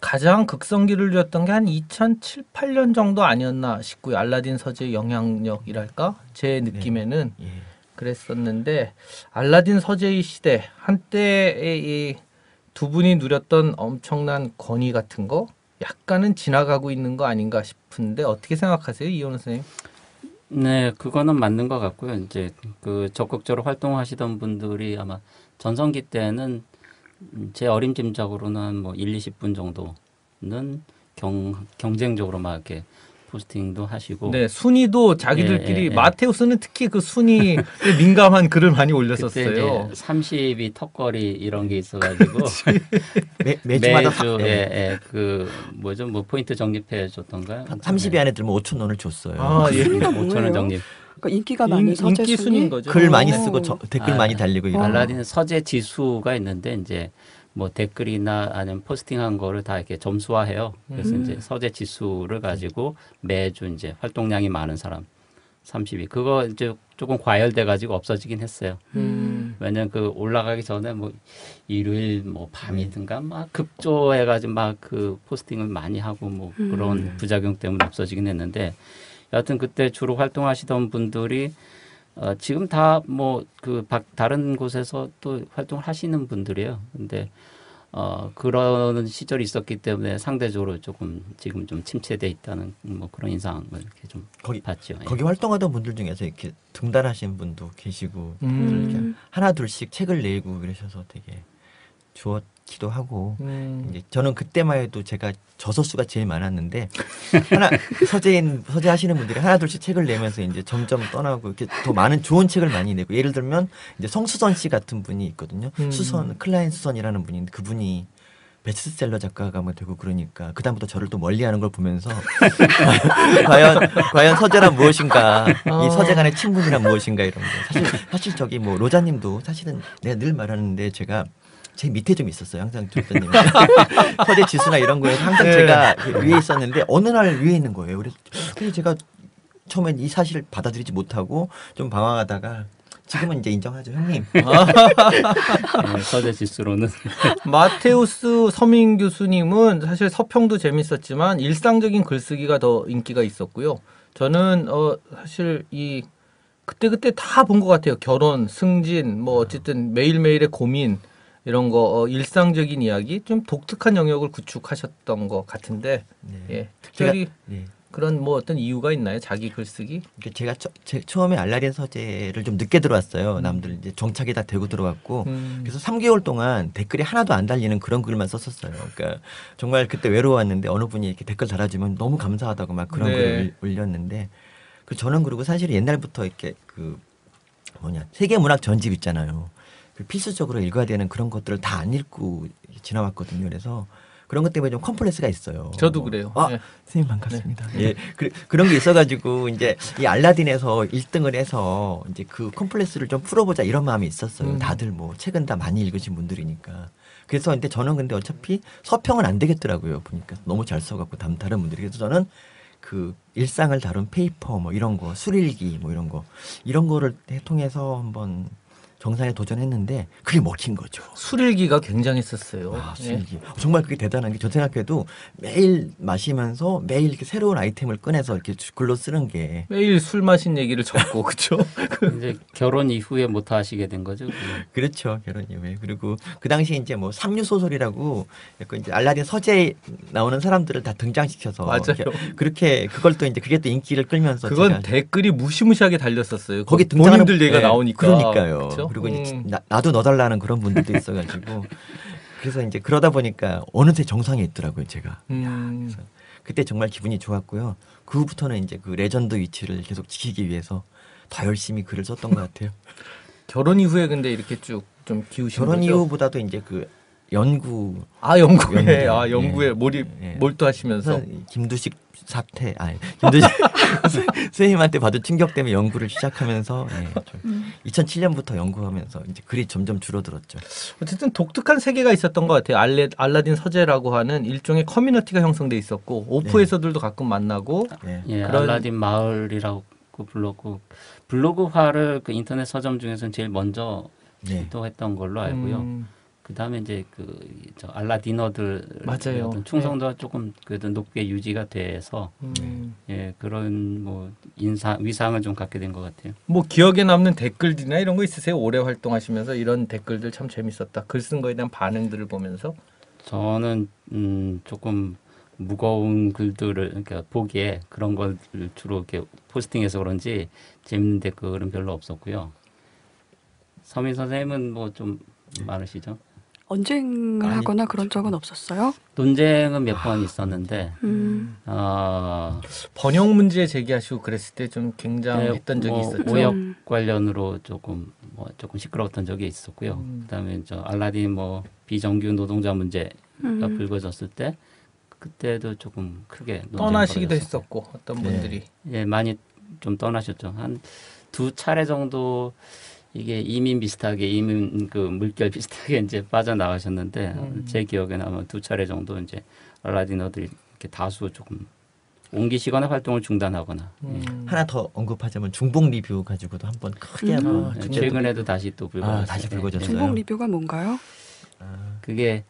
가장 극성기를 누렸던 게 한 2007, 8년 정도 아니었나 싶고요. 알라딘 서재의 영향력이랄까 제 느낌에는 예. 그랬었는데 알라딘 서재의 시대 한때의 이두 분이 누렸던 엄청난 권위 같은 거 약간은 지나가고 있는 거 아닌가 싶은데 어떻게 생각하세요, 이현우 선생님? 네, 그거는 맞는 것 같고요. 이제 그 적극적으로 활동하시던 분들이 아마 전성기 때는 음, 제 어림짐작으로는 뭐 1, 20분 정도는 경, 경쟁적으로 막 이렇게 포스팅도 하시고 네, 순위도 자기들끼리 예, 예, 예. 마테우스는 특히 그 순위에 민감한 글을 많이 올렸었어요. 이제 30위 턱걸이 이런 게 있어가지고 매, 매주마다 매주 사- 예, 예. 그 뭐죠 뭐 포인트 적립해 줬던가요? 30위 안에 들면 5천 원을 줬어요. 아, 예. 순위가 5천 뭐예요? 원 적립. 그러니까 인기가 많은 인- 서재 인기 순인 순위? 거죠. 글 많이 오. 쓰고 저- 댓글 아, 많이 달리고 이런. 알라딘은 서재 지수가 있는데 이제 뭐 댓글이나 아니면 posting한 거를 다 이렇게 점수화해요. 그래서 음. 이제 서재 지수를 가지고 매주 이제 활동량이 많은 사람 30위 그거 이제 조금 과열돼 가지고 없어지긴 했어요. 음. 왜냐면 그 올라가기 전에 뭐 일요일 뭐 밤이든가 막 급조해 가지고 막 그 포스팅을 많이 하고 뭐 그런 부작용 때문에 없어지긴 했는데 여하튼 그때 주로 활동하시던 분들이 어, 지금 다 뭐 그 다른 곳에서 또 활동을 하시는 분들이에요. 근데 어, 그런 시절이 있었기 때문에 상대적으로 조금 지금 좀 침체돼 있다는 뭐 그런 인상을 이렇게 좀 거기 봤죠. 예. 거기 활동하던 분들 중에서 이렇게 등단하신 분도 계시고 음. 이렇게 하나 둘씩 책을 내고 그러셔서 되게 좋았기도 하고 음. 이제 저는 그때만 해도 제가 저서 수가 제일 많았는데 하나 서재인 서재 하시는 분들이 하나 둘씩 책을 내면서 이제 점점 떠나고 이렇게 더 많은 좋은 책을 많이 내고 예를 들면 이제 성수선 씨 같은 분이 있거든요. 음. 수선 클라인 수선이라는 분인데 그분이 베스트셀러 작가가 뭐 되고 그러니까 그다음부터 저를 또 멀리하는 걸 보면서 과연 과연 서재란 무엇인가 어. 이 서재 간의 친분이란 무엇인가 이런 거 사실 사실 저기 뭐 로쟈님도 사실은 내가 늘 말하는데 제가 제 밑에 좀 있었어요 항상 조사님 서재 지수나 이런 거에서 항상 네. 제가 위에 있었는데 어느 날 위에 있는 거예요 그래서 제가 처음엔 이 사실을 받아들이지 못하고 좀 방황하다가 지금은 이제 인정하죠 형님 예, 서재 지수로는 마테우스 서민 교수님은 사실 서평도 재밌었지만 일상적인 글쓰기가 더 인기가 있었고요. 저는 어 사실 이 그때 그때 다 본 것 같아요. 결혼, 승진, 뭐 어쨌든 매일매일의 고민 이런 거 어, 일상적인 이야기 좀 독특한 영역을 구축하셨던 것 같은데 네. 예 특별히 네. 그런 뭐 어떤 이유가 있나요? 자기 글쓰기? 제가 처, 제, 처음에 알라딘 서재를 좀 늦게 들어왔어요. 남들 이제 정착이 다 되고 들어왔고 음. 그래서 3개월 동안 댓글이 하나도 안 달리는 그런 글만 썼었어요. 그러니까 정말 그때 외로웠는데 어느 분이 이렇게 댓글 달아주면 너무 감사하다고 막 그런 네. 글을 올- 올렸는데 그 저는 그리고 사실 옛날부터 이렇게 그 뭐냐 세계 문학 전집 있잖아요. 그 필수적으로 읽어야 되는 그런 것들을 다 안 읽고 지나왔거든요. 그래서 그런 것 때문에 좀 컴플렉스가 있어요. 저도 그래요. 아, 예. 선생님 반갑습니다. 예, 그, 그런 게 있어가지고 이제 이 알라딘에서 1등을 해서 이제 그 컴플렉스를 좀 풀어보자 이런 마음이 있었어요. 음. 다들 뭐 책은 다 많이 읽으신 분들이니까. 그래서 근데 저는 근데 어차피 서평은 안 되겠더라고요. 보니까 너무 잘 써갖고 다른 다른 분들이 그래서 저는 그 일상을 다룬 페이퍼 뭐 이런 거 술일기 뭐 이런 거 이런 거를 통해서 한번 정상에 도전했는데 그게 먹힌 거죠. 술일기가 굉장했었어요. 아, 예. 술기. 정말 그게 대단한 게 저 생각해도 매일 마시면서 매일 이렇게 새로운 아이템을 꺼내서 이렇게 글로 쓰는 게 매일 술 마신 얘기를 적고 그렇죠. 이제 결혼 이후에 못 하시게 된 거죠. 그렇죠 결혼 이후에 그리고 그 당시에 이제 뭐 삼류 소설이라고 약간 이제 알라딘 서재에 나오는 사람들을 다 등장시켜서 맞아요. 그렇게 그걸 또 이제 그게 또 인기를 끌면서 그건 제가 댓글이 무시무시하게 달렸었어요. 거기 그 등장하는 본인들 얘기가 예, 나오니까. 그러니까요. 그쵸? 그리고 이제 음. 나, 나도 넣어달라는 그런 분들도 있어가지고 그래서 이제 그러다 보니까 어느새 정상에 있더라고요 제가. 음. 그래서 그때 정말 기분이 좋았고요. 그 후부터는 이제 그 레전드 위치를 계속 지키기 위해서 더 열심히 글을 썼던 것 같아요. 결혼 이후에 근데 이렇게 쭉 좀 기우신 결혼 거죠? 이후보다도 이제 그 연구 아 연구에 연구에, 아 연구에 예, 몰입 예. 몰두하시면서 김두식 사태 아 김두식 선생님한테 받은 충격 때문에 연구를 시작하면서 예, 좀 2007년부터 연구하면서 이제 글이 점점 줄어들었죠. 어쨌든 독특한 세계가 있었던 것 같아요. 알레, 알라딘 서재라고 하는 일종의 커뮤니티가 형성돼 있었고 오프에서들도 가끔 만나고 네. 예, 그런- 알라딘 마을이라고 불렀고 블로그화를 그 인터넷 서점 중에서는 제일 먼저 네. 시도했던 걸로 알고요. 음, 그 다음에 이제 그 저 알라디너들 맞아요. 어떤 충성도가 조금 그래도 높게 유지가 돼서 음. 예 그런 뭐 인상 위상을 좀 갖게 된 것 같아요. 뭐 기억에 남는 댓글들이나 이런 거 있으세요? 오래 활동하시면서 이런 댓글들 참 재밌었다. 글 쓴 거에 대한 반응들을 보면서 저는 음 조금 무거운 글들을 그러니까 보기에 그런 걸 주로 이렇게 포스팅해서 그런지 재밌는 댓글은 별로 없었고요. 서민 선생님은 뭐 좀 많으시죠? 언쟁을 아니, 하거나 그런 적은 없었어요? 논쟁은 몇 번 있었는데 음. 어, 번역 문제 제기하시고 그랬을 때 좀 굉장했던 네, 적이 뭐 있었죠. 오역 음. 관련으로 조금 뭐 조금 시끄러웠던 적이 있었고요. 음. 그다음에 저 알라딘 뭐 비정규 노동자 문제가 음. 불거졌을 때 그때도 조금 크게 떠나시기도. 했었고 어떤 네. 분들이 예, 많이 좀 떠나셨죠. 한 두 차례 정도 이게 이민 비슷하게 이민 그 물결 비슷하게 이제 빠져나가셨는데 음. 제 기억에는 아마 두 차례 정도 이제 알라디너들이 이렇게 다수 조금 옮기시거나 활동을 중단하거나 예. 음. 하나 더 언급하자면 중복 리뷰 가지고도 한번 크게 음. 한번 아, 예, 최근에도 다시 또 불거졌어요. 아, 다시 불거졌어요. 중복 리뷰가 뭔가요? 아, 그게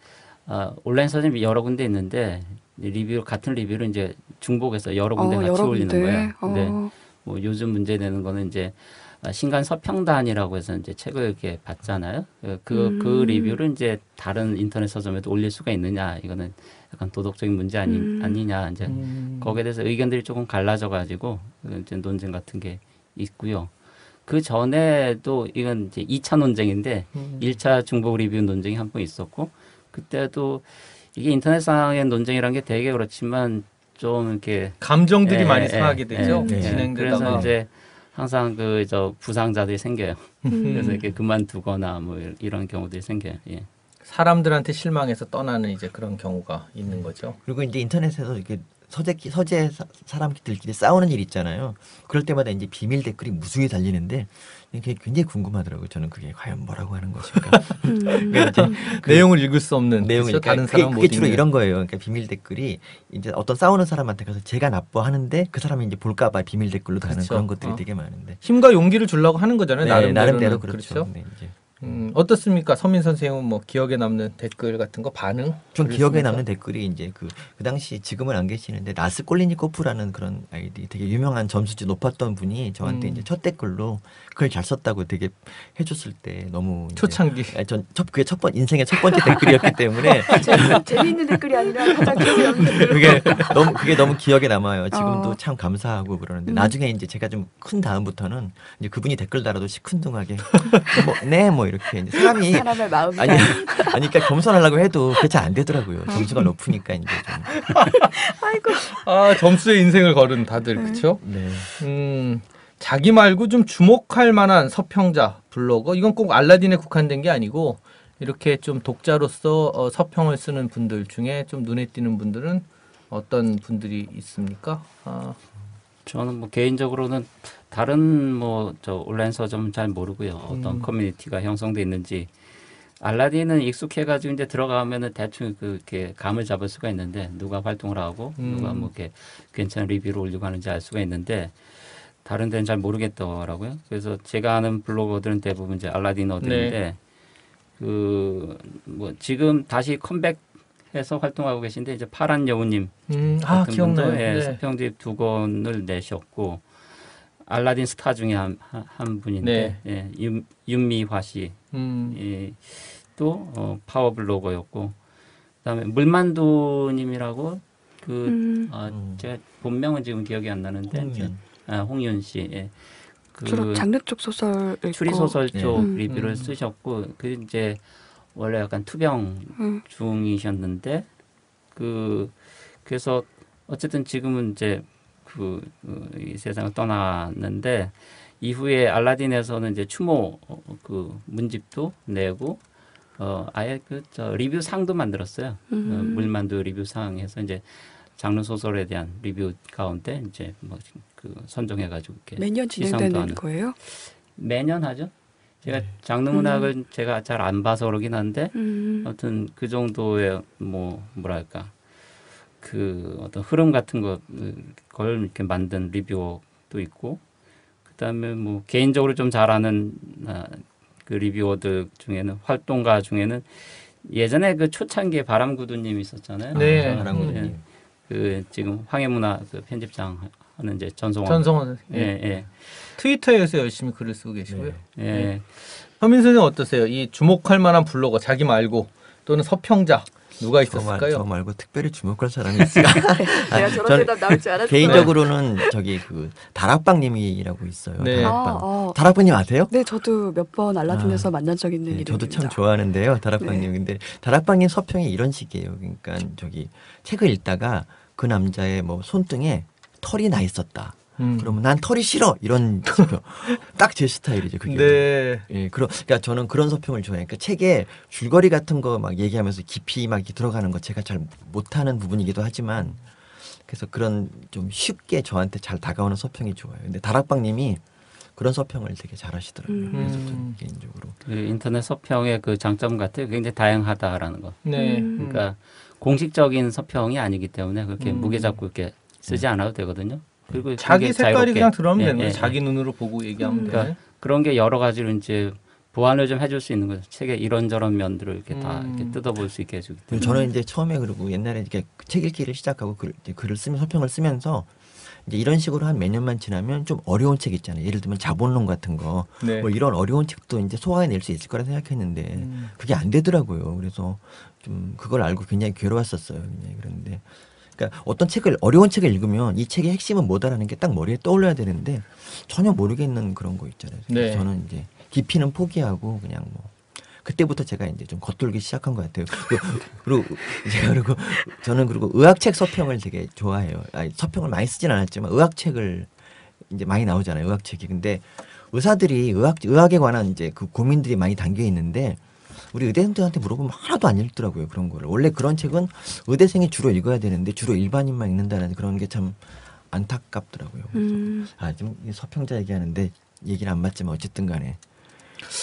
아, 온라인 서점이 여러 군데 있는데 이 리뷰 같은 리뷰를 이제 중복해서 여러 군데 어, 같이 여러 올리는 군데. 거예요. 근데 어. 뭐 요즘 문제 되는 거는 이제 아, 신간 서평단이라고 해서 이제 책을 이렇게 받잖아요. 그, 그, 그 음. 리뷰를 이제 다른 인터넷 서점에도 올릴 수가 있느냐. 이거는 약간 도덕적인 문제 아니, 음. 아니냐. 이제 음. 거기에 대해서 의견들이 조금 갈라져 가지고 이제 논쟁 같은 게 있고요. 그 전에도 이건 이제 2차 논쟁인데 음. 1차 중복 리뷰 논쟁이 한 번 있었고 그때도 이게 인터넷상의 논쟁이란 게 되게 그렇지만 좀 이렇게 감정들이 예, 많이 예, 상하게 예, 되죠. 예. 진행되다가 그래서 이제 항상 그 저 부상자들이 생겨요. 음. 그래서 이렇게 그만두거나 뭐 이런 경우들이 생겨요. 예. 사람들한테 실망해서 떠나는 이제 그런 경우가 있는 거죠. 그리고 이제 인터넷에서 이렇게 서재 서재 사- 사람들끼리 싸우는 일 있잖아요. 그럴 때마다 이제 비밀 댓글이 무수히 달리는데 이게 굉장히 궁금하더라고요. 저는 그게 과연 뭐라고 하는. 음. 그러니까 이제 내용을 읽을 수 없는 내용이 그렇죠? 다른 그게, 사람 그게 못 주로 읽는. 이런 거예요. 그러니까 비밀 댓글이 이제 어떤 싸우는 사람한테 가서 제가 나빠하는데 그 사람이 이제 볼까봐 비밀 댓글로 다는 그렇죠. 그런 것들이 어. 되게 많은데 힘과 용기를 주려고 하는 거잖아요. 네, 나름대로는. 나름대로 그렇죠. 그렇죠? 네, 이제 음, 어떻습니까? 서민 선생님은 뭐 기억에 남는 댓글 같은 거 반응? 좀? 기억에 남는 댓글이 이제 그, 그 당시 지금은 안 계시는데 나스콜리니코프라는 그런 아이디 되게 유명한 점수치 높았던 분이 저한테 음. 이제 첫 댓글로 글 잘 썼다고 되게 해줬을 때 너무 초창기. 아니, 전 첫, 그게 첫 번, 인생의 첫 번째 댓글이었기 때문에 재미있는 댓글이 아니라 가장 기억에 남는 댓글. 그게 너무, 그게 너무 기억에 남아요. 지금도 어. 참 감사하고 그러는데 음. 나중에 이제 제가 좀 큰 다음부터는 이제 그분이 댓글 달아도 시큰둥하게 뭐, 네, 뭐 이렇게 이제 사람이 사람의 마음이 아니, 아니, 그러니까 겸손하려고 해도 그게 잘 안 되더라고요. 점수가 높으니까 이제 좀. 아이고. 아 점수의 인생을 걸은 다들 네. 그렇죠? 네. 음, 자기 말고 좀 주목할 만한 서평자 블로거 이건 꼭 알라딘에 국한된 게 아니고 이렇게 좀 독자로서 어, 서평을 쓰는 분들 중에 좀 눈에 띄는 분들은 어떤 분들이 있습니까? 아, 저는 뭐 개인적으로는 다른 뭐 저 온라인 서점은 잘 모르고요. 어떤 음. 커뮤니티가 형성돼 있는지 알라딘은 익숙해가지고 이제 들어가면은 대충 그렇게 감을 잡을 수가 있는데 누가 활동을 하고 음. 누가 뭐 이렇게 괜찮은 리뷰를 올리고 하는지 알 수가 있는데 다른 데는 잘 모르겠더라고요. 그래서 제가 아는 블로거들은 대부분 이제 알라디너들인데 네. 그뭐 지금 다시 컴백해서 활동하고 계신데 이제 파란 여우님 음, 아 같은 기억나요. 분도 예, 네. 서평집 두 권을 내셨고 알라딘 스타 중에 한, 한, 한 분인데 예, 윤, 윤미화 씨 음, 예, 또 어, power blogger였고 그다음에 물만두님이라고 그 음. 어, 음. 제가 본명은 지금 기억이 안 나는데 홍윤. 아, 홍윤 씨 예. 주로 장르 쪽 소설 읽고 추리 소설 쪽 음. 리뷰를 음. 쓰셨고 그 이제 원래 약간 투병 음. 중이셨는데 그 그래서 어쨌든 지금은 이제 그, 그, 이 세상을 떠났는데 이후에 알라딘에서는 이제 추모 어, 그 문집도 내고 어 아예 그 저 리뷰 상도 만들었어요. 어, 음. 물만두 리뷰 상 해서 이제 장르 소설에 대한 리뷰 가운데 이제 뭐 그 선정해 가지고 이렇게 매년 진행되는 하는. 거예요? 매년 하죠. 제가 네. 장르 문학을 제가 잘 안 봐서 그러긴 한데 음. 어떤 그 정도의 뭐 뭐랄까 그 어떤 흐름 같은 것걸 이렇게 만든 리뷰어도 있고 그다음에 뭐 개인적으로 좀 잘하는 아, 그 리뷰어들 중에는 활동가 중에는 예전에 그 초창기에 바람구두님 있었잖아요. 네. 어, 바람구두님. 예. 그 지금 황해문화 그 편집장 하는 이제 전송원. 전성원 예, 선생님. 예, 트위터에서 열심히 글을 쓰고 계시고요. 네. 예. 서민 선생 어떠세요? 이 주목할 만한 블로거 자기 말고 또는 서평자 누가 저, 말, 있었을까요? 저 말 고 특별히 주목할 사람이 있을까? 내가 저런 전 대답 나올 줄 알았어. 개인적으로는 저기 그 다락방님이라고 있어요. 네. 아, 다락방. 어. 다락방님 아세요? 네, 저도 몇 번 알라딘에서 만난 적 있는 네, 이름입니다. 저도 참 좋아하는데요, 다락방님. 근데 다락방님 서평이 이런 식이에요. 그러니까 저기 책을 읽다가 그 남자의 뭐 손등에 털이 나 있었다. 음. 그러면 난 털이 싫어 이런 서평. 딱 제 스타일이죠. 그게. 네. 예, 그러, 그러니까 저는 그런 서평을 좋아해요. 그러니까 책에 줄거리 같은 거 막 얘기하면서 깊이 막 이렇게 들어가는 거 제가 잘 못하는 부분이기도 하지만 그래서 그런 좀 쉽게 저한테 잘 다가오는 서평이 좋아요. 근데 다락방님이 그런 서평을 되게 잘하시더라고요. 음. 그래서 저는 개인적으로 그 인터넷 서평의 그 장점 같아요. 굉장히 다양하다라는 거. 네. 음. 그러니까 공식적인 서평이 아니기 때문에 그렇게 음. 무게 잡고 이렇게 쓰지 않아도 되거든요. 그리고 자기 색깔이 자유롭게. 그냥 들어오면 예, 되는 거예요. 예, 자기 예. 눈으로 보고 얘기하면 음. 돼. 그러니까 그런 게 여러 가지로 이제 보완을 좀 해줄 수 있는 거죠. 책의 이런저런 면들을 이렇게 다 음. 이렇게 뜯어볼 수 있게 해주기 때문에. 저는 이제 처음에 그리고 옛날에 이렇게 책 읽기를 시작하고 글, 이제 글을 쓰면 서평을 쓰면서 이제 이런 식으로 한 몇 년만 지나면 좀 어려운 책 있잖아요. 예를 들면 자본론 같은 거, 네. 뭐 이런 어려운 책도 이제 소화해낼 수 있을 거라 생각했는데 음. 그게 안 되더라고요. 그래서 좀 그걸 알고 굉장히 괴로웠었어요. 굉장히 그런데 그러니까 어떤 책을 어려운 책을 읽으면 이 책의 핵심은 뭐다라는 게 딱 머리에 떠올려야 되는데 전혀 모르겠는 그런 거 있잖아요. 그래서 네. 저는 이제 깊이는 포기하고 그냥 뭐 그때부터 제가 이제 좀 겉돌기 시작한 것 같아요. 그리고, 제가 그리고 저는 그리고 의학책 서평을 되게 좋아해요. 아니, 서평을 많이 쓰진 않았지만 의학책을 이제 많이 나오잖아요. 의학책이. 근데 의사들이 의학 의학에 관한 이제 그 고민들이 많이 담겨 있는데 우리 의대생들한테 물어보면 하나도 안 읽더라고요. 그런 거를. 원래 그런 책은 의대생이 주로 읽어야 되는데 주로 일반인만 읽는다는 그런 게 참 안타깝더라고요. 그래서 음. 아, 지금 이 서평자 얘기하는데 얘기는 안 맞지만 어쨌든 간에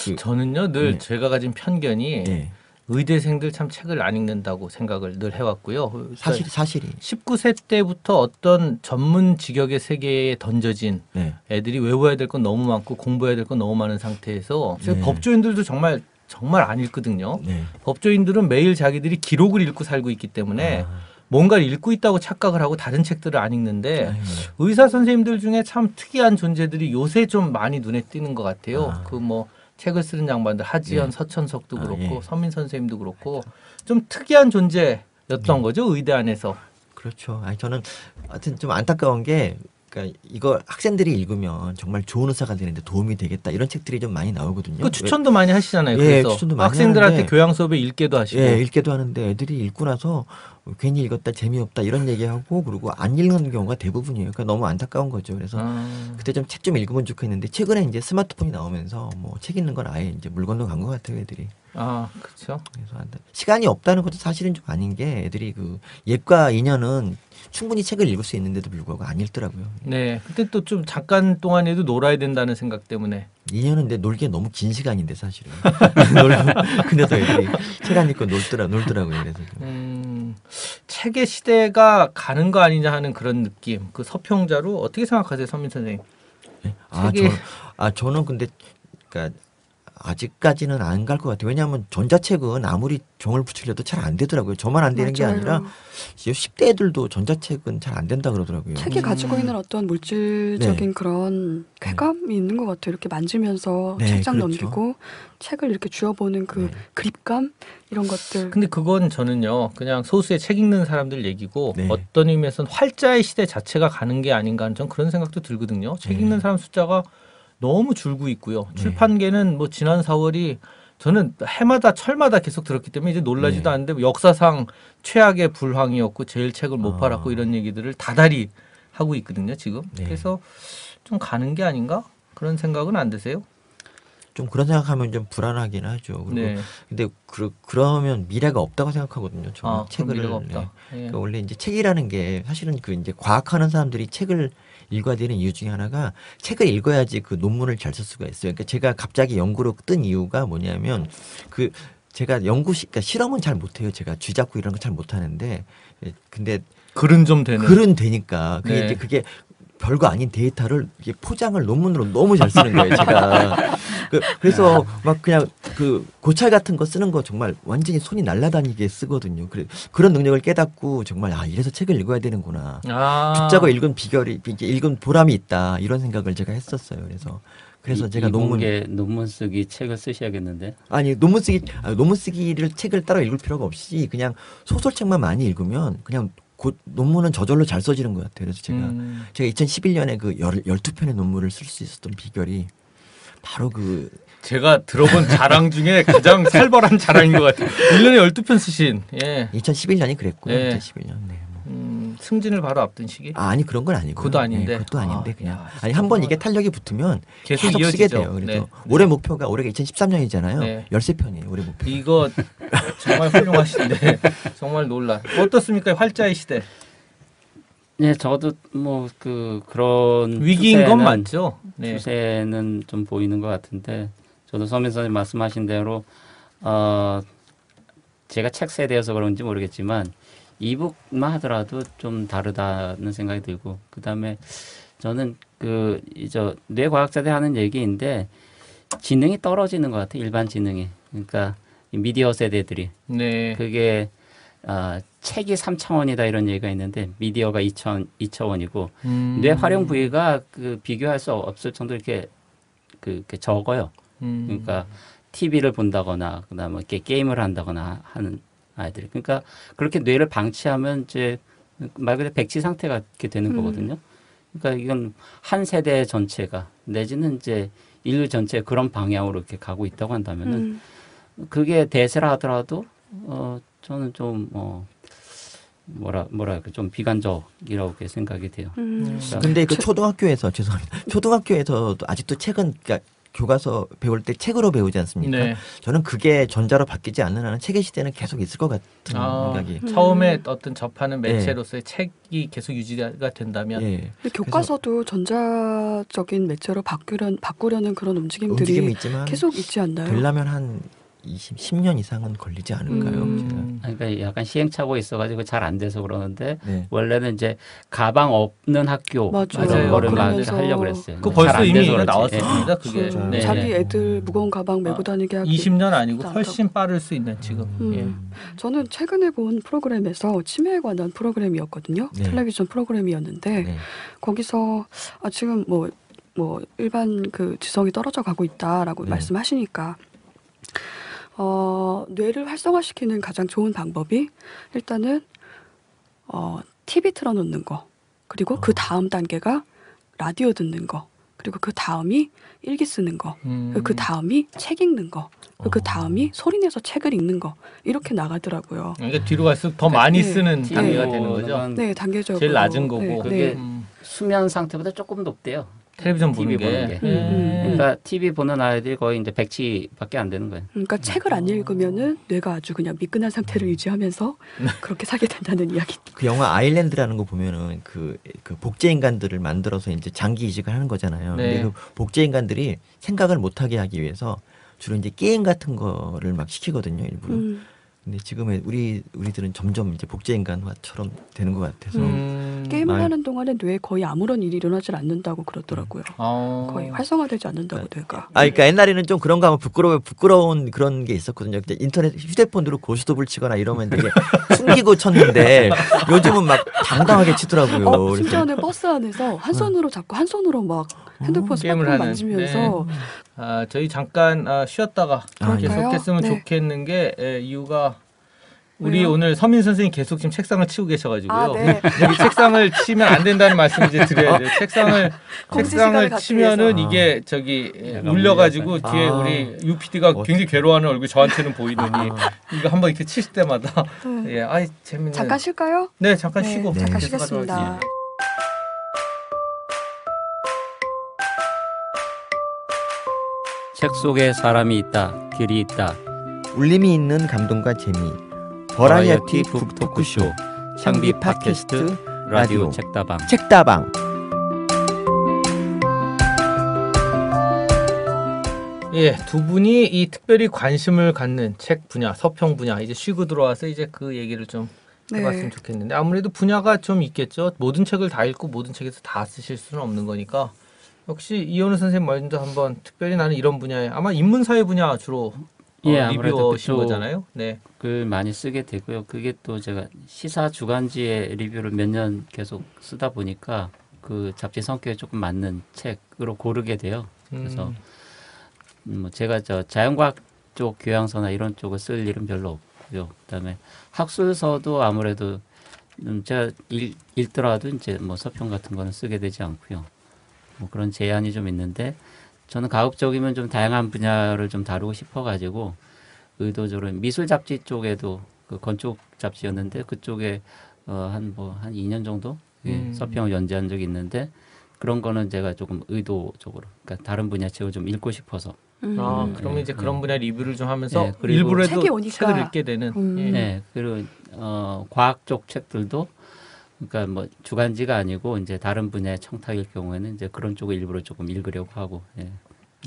그, 저는요 늘 네. 제가 가진 편견이 예. 의대생들 참 책을 안 읽는다고 생각을 늘 해왔고요. 그러니까 사실 사실이 19세 때부터 어떤 전문 직역의 세계에 던져진 네. 애들이 외워야 될 건 너무 많고 공부해야 될 건 너무 많은 상태에서 네. 법조인들도 정말 정말 안 읽거든요. 네. 법조인들은 매일 자기들이 기록을 읽고 살고 있기 때문에 아, 뭔가를 읽고 있다고 착각을 하고 다른 책들을 안 읽는데 아이고. 의사 선생님들 중에 참 특이한 존재들이 요새 좀 많이 눈에 띄는 것 같아요. 아. 그뭐 책을 쓰는 양반들 하지연, 예. 서천석도 아, 그렇고 예. 서민 선생님도 그렇고 좀 특이한 존재였던 네. 거죠 의대 안에서. 그렇죠. 아니 저는 하여튼 좀 안타까운 게 그러니까 이거 학생들이 읽으면 정말 좋은 의사가 되는데 도움이 되겠다 이런 책들이 좀 많이 나오거든요. 그 추천도 많이 하시잖아요. 예, 그래서 많이 학생들한테 하는데 교양 수업에 읽게도 하시고. 예, 읽게도 하는데 애들이 읽고 나서 괜히 읽었다 재미없다 이런 얘기하고 그리고 안 읽는 경우가 대부분이에요. 그러니까 너무 안타까운 거죠. 그래서 아, 그때 좀 책좀 읽으면 좋겠는데 최근에 이제 스마트폰이 나오면서 뭐 책 읽는 건 아예 이제 물 건너 간것 같아요, 애들이. 아 그렇죠. 그래서. 시간이 없다는 것도 사실은 좀 아닌 게 애들이 그 옛과 인연은 충분히 책을 읽을 수 있는데도 불구하고 안 읽더라고요. 네, 그때 또 좀 잠깐 동안에도 놀아야 된다는 생각 때문에 2년은 근데 놀기에 너무 긴 시간인데 사실은. 근데도 애들이 책 안 읽고 놀더라 놀더라고요. 그래서 좀. 음, 책의 시대가 가는 거 아니냐 하는 그런 느낌. 그 서평자로 어떻게 생각하세요, 선민 선생님? 아, 책이- 저, 아 저는 근데 그러니까 아직까지는 안 갈 것 같아요. 왜냐하면 전자책은 아무리 종을 붙이려도 잘 안 되더라고요. 저만 안 되는 게 맞아요. 아니라 10대 애들도 전자책은 잘 안 된다 그러더라고요. 책이 음. 가지고 있는 어떤 물질적인 그런 쾌감이 있는 것 같아요. 이렇게 만지면서 네, 책장 그렇죠. 넘기고 책을 이렇게 쥐어보는 그 네. 그립감 이런 것들. 근데 그건 저는요, 그냥 소수의 책 읽는 사람들 얘기고 네. 어떤 의미에서는 활자의 시대 자체가 가는 게 아닌가 하는 전 그런 생각도 들거든요. 책 네. 읽는 사람 숫자가 너무 줄고 있고요. 출판계는 뭐 지난 4월이 저는 해마다 철마다 계속 들었기 때문에 이제 놀라지도 네. 않는데 역사상 최악의 불황이었고 제일 책을 못 아. 팔았고 이런 얘기들을 다달이 하고 있거든요 지금. 네. 그래서 좀 가는 게 아닌가 그런 생각은 안 드세요? 좀 그런 생각하면 좀 불안하긴 하죠. 그리고 네. 근데 그, 그러면 미래가 없다고 생각하거든요. 저는 아, 책을 없다. 예. 그러니까 원래 이제 책이라는 게 사실은 그 이제 과학하는 사람들이 책을 읽어야 되는 이유 중에 하나가 책을 읽어야지 그 논문을 잘 쓸 수가 있어요. 그러니까 제가 갑자기 연구로 뜬 이유가 뭐냐면 그 제가 연구 시, 그러니까 실험은 잘 못해요. 제가 쥐 잡고 이런 거 잘 못하는데 예, 근데 글은 좀 되는. 글은 되니까 그게 네. 이제 그게 별거 아닌 데이터를 이게 포장을 논문으로 너무 잘 쓰는 거예요, 제가. 그, 그래서 막 그냥 그 고찰 같은 거 쓰는 거 정말 완전히 손이 날아다니게 쓰거든요. 그래, 그런 능력을 깨닫고 정말 아, 이래서 책을 읽어야 되는구나. 아. 죽자고 읽은 비결이, 읽은 보람이 있다. 이런 생각을 제가 했었어요. 그래서. 그래서 이- 제가 논문 논문 쓰기 책을 쓰셔야겠는데. 아니 논문 쓰기 아, 논문 쓰기를 책을 따로 읽을 필요가 없이 그냥 소설책만 많이 읽으면 그냥 곧 논문은 저절로 잘 써지는 것 같아요. 그래서 제가 음. 제가 2011년에 그 열, 12편의 논문을 쓸 수 있었던 비결이 바로 그 제가 들어본 자랑 중에 가장 살벌한 자랑인 것 같아요. 1년에 12편 쓰신. 예. 2011년이 그랬고요. 네. 2011년. 네. 뭐. 음, 승진을 바로 앞둔 시기. 아, 아니 그런 건 아니고. 그것도 아닌데. 그것도 아닌데 아, 그냥 야, 아니 한 번 이게 탄력이 붙으면 계속 계속, 이어지죠. 쓰게 돼요. 그래서 네. 올해 목표가 올해가 2013년이잖아요. 네. 13편이에요. 올해 목표. 이거 정말 훌륭하신데 정말 놀라. 어떻습니까? 활자의 시대. 네, 저도 뭐 그 그런 위기인 건 맞죠? 네. 추세는 좀 보이는 것 같은데 저도 서민 선생님 말씀하신 대로 어 제가 책 세대여서 그런지 모르겠지만 이북만 하더라도 좀 다르다는 생각이 들고 그 다음에 저는 그 이저 뇌과학자들 하는 얘기인데 지능이 떨어지는 것 같아요 일반 지능이 그러니까 이 미디어 세대들이 네. 그게 아 책이 3차원이다 이런 얘기가 있는데 미디어가 2차원 2차원이고 음. 뇌 활용 부위가 그 비교할 수 없을 정도로 이렇게 그 이렇게 적어요. 음. 그러니까 TV를 본다거나 그다음에 이렇게 게임을 한다거나 하는 아이들. 그러니까 그렇게 뇌를 방치하면 이제 말 그대로 백지 상태가 이렇게 되는 음. 거거든요. 그러니까 이건 한 세대 전체가 내지는 이제 인류 전체 그런 방향으로 이렇게 가고 있다고 한다면은 음. 그게 대세라 하더라도 어 저는 좀뭐 뭐라 뭐랄까 좀 비관적이라고 생각이 돼요. 음. 그러니까 근데 그 초등학교에서 죄송합니다. 초등학교에서도 아직도 책은 그러니까 교과서 배울 때 책으로 배우지 않습니까? 네. 저는 그게 전자로 바뀌지 않는 한은 책의 시대는 계속 있을 것 같은 아, 생각이. 처음에 어떤 접하는 네. 매체로서의 책이 계속 유지가 된다면 예. 근데 교과서도 전자적인 매체로 바꾸려, 바꾸려는 그런 움직임들이 움직임이 있지만 계속 있지 않나요? 되려면 한 20, 10년 이상은 걸리지 않을까요? 음. 그러니까 약간 시행착오 있어가지고 잘 안 돼서 그러는데. 네. 원래는 이제 가방 없는 학교 맞아요. 이런 거를 막 그러면서 하려고 그랬어요. 그 잘안 벌써 이미. 나왔습니다. 그게 그 네. 자기 애들 무거운 가방 메고 아, 다니게 하기 20년 아니고. 훨씬 빠를 수 있는 지금. 음. 예. 저는 최근에 본 프로그램에서 치매에 관한 프로그램이었거든요. 네. 텔레비전 프로그램이었는데 네. 거기서 아, 지금 뭐, 뭐 일반 그 지성이 떨어져 가고 있다라고 네. 말씀하시니까 어, 뇌를 활성화시키는 가장 좋은 방법이 일단은 어, TV 틀어놓는 거 그리고 그 다음 단계가 라디오 듣는 거 그리고 그 다음이 일기 쓰는 거 음. 그 다음이 책 읽는 거, 그 다음이 소리 내서 책을 읽는 거 이렇게 나가더라고요. 그러니까 뒤로 갈수록 더 많이 네. 쓰는 네. 단계가 네. 되는 거죠. 음. 네, 단계적으로 제일 낮은 거고. 네, 그게 네. 음. 수면 상태보다 조금 높대요. 텔레비전 보는 TV 게. 보는 게. 음, 음, 음. 그러니까 TV 보는 아이들이 거의 이제 백치밖에 안 되는 거예요. 그러니까 책을 안 읽으면은 뇌가 아주 그냥 미끈한 상태를 유지하면서 그렇게 사게 된다는 이야기. 그 영화 아일랜드라는 거 보면은 그, 그 복제 인간들을 만들어서 이제 장기 이식을 하는 거잖아요. 네. 근데 그 복제 인간들이 생각을 못 하게 하기 위해서 주로 이제 게임 같은 거를 막 시키거든요, 일부러. 음, 근데 지금의 우리 우리들은 점점 이제 복제 인간화처럼 되는 것 같아서 음. 게임을 하는 동안에 뇌에 거의 아무런 일이 일어나질 않는다고 그러더라고요. 어. 거의 활성화되지 않는다고 뇌가. 아, 그러니까 옛날에는 좀 그런 거 하면 부끄러워 부끄러운 그런 게 있었거든요. 근데 인터넷 휴대폰으로 고스톱을 치거나 이러면 되게 숨기고 쳤는데 요즘은 막 당당하게 치더라고요. 어, 심지어는 버스 안에서 한 손으로 잡고 한 손으로 막 핸드폰 게임을 스마트폰 하는. 만지면서 아, 저희 잠깐 아, 쉬었다가 아? 계속했으면 네. 좋겠는 게 에, 이유가 우리 왜요? 오늘 서민 선생님 계속 지금 책상을 치고 계셔가지고요. 아, 네. 여기 책상을 치면 안 된다는 말씀 이제 드려야 돼요. 책상을 책상을 치면은 위해서. 이게 저기 예, 울려가지고. 뒤에 아. 우리 UPD가 굉장히 괴로워하는 얼굴 저한테는 보이더니 아. 이거 한번 이렇게 치실 때마다 네. 예, 아이 재밌네. 잠깐 쉴까요? 네 잠깐 네, 쉬고 잠깐 계속 하도록 쉬겠습니다. 책 속에 사람이 있다, 길이 있다. 울림이 있는 감동과 재미. 버라이어티 북 토크쇼. 창비 팟캐스트 라디오 책다방. 책다방. 예, 두 분이 이 특별히 관심을 갖는 책 분야, 서평 분야 이제 쉬고 들어와서 이제 그 얘기를 좀 네. 해봤으면 좋겠는데 아무래도 분야가 좀 있겠죠. 모든 책을 다 읽고 모든 책에서 다 쓰실 수는 없는 거니까 역시 이현우 선생님 먼저 한번 특별히 나는 이런 분야에 아마 인문사회 분야 주로 어, 예, 리뷰어신 그쪽 거잖아요. 네. 글 많이 쓰게 되고요. 그게 또 제가 시사 주간지의 리뷰를 몇 년 계속 쓰다 보니까 그 잡지 성격에 조금 맞는 책으로 고르게 돼요. 그래서 음, 음, 뭐 제가 저 자연과학 쪽 교양서나 이런 쪽을 쓸 일은 별로 없고요. 그다음에 학술서도 아무래도 음, 제가 읽, 읽더라도 이제 뭐 서평 같은 거는 쓰게 되지 않고요. 뭐 그런 제한이 좀 있는데 저는 가급적이면 좀 다양한 분야를 좀 다루고 싶어가지고 의도적으로 미술 잡지 쪽에도 그 건축 잡지였는데 그쪽에 어, 한 뭐 한 2년 정도 예, 음. 서평을 연재한 적이 있는데 그런 거는 제가 조금 의도적으로 그러니까 다른 분야 책을 좀 읽고 싶어서 음. 아, 음, 그러면 예, 이제 예. 그런 분야 리뷰를 좀 하면서 예, 책이 오니까. 책을 읽게 되는. 음. 예. 네, 그리고 어, 과학 쪽 책들도 그러니까 뭐 주간지가 아니고 이제 다른 분야의 청탁일 경우에는 이제 그런 쪽을 일부러 조금 읽으려고 하고 예.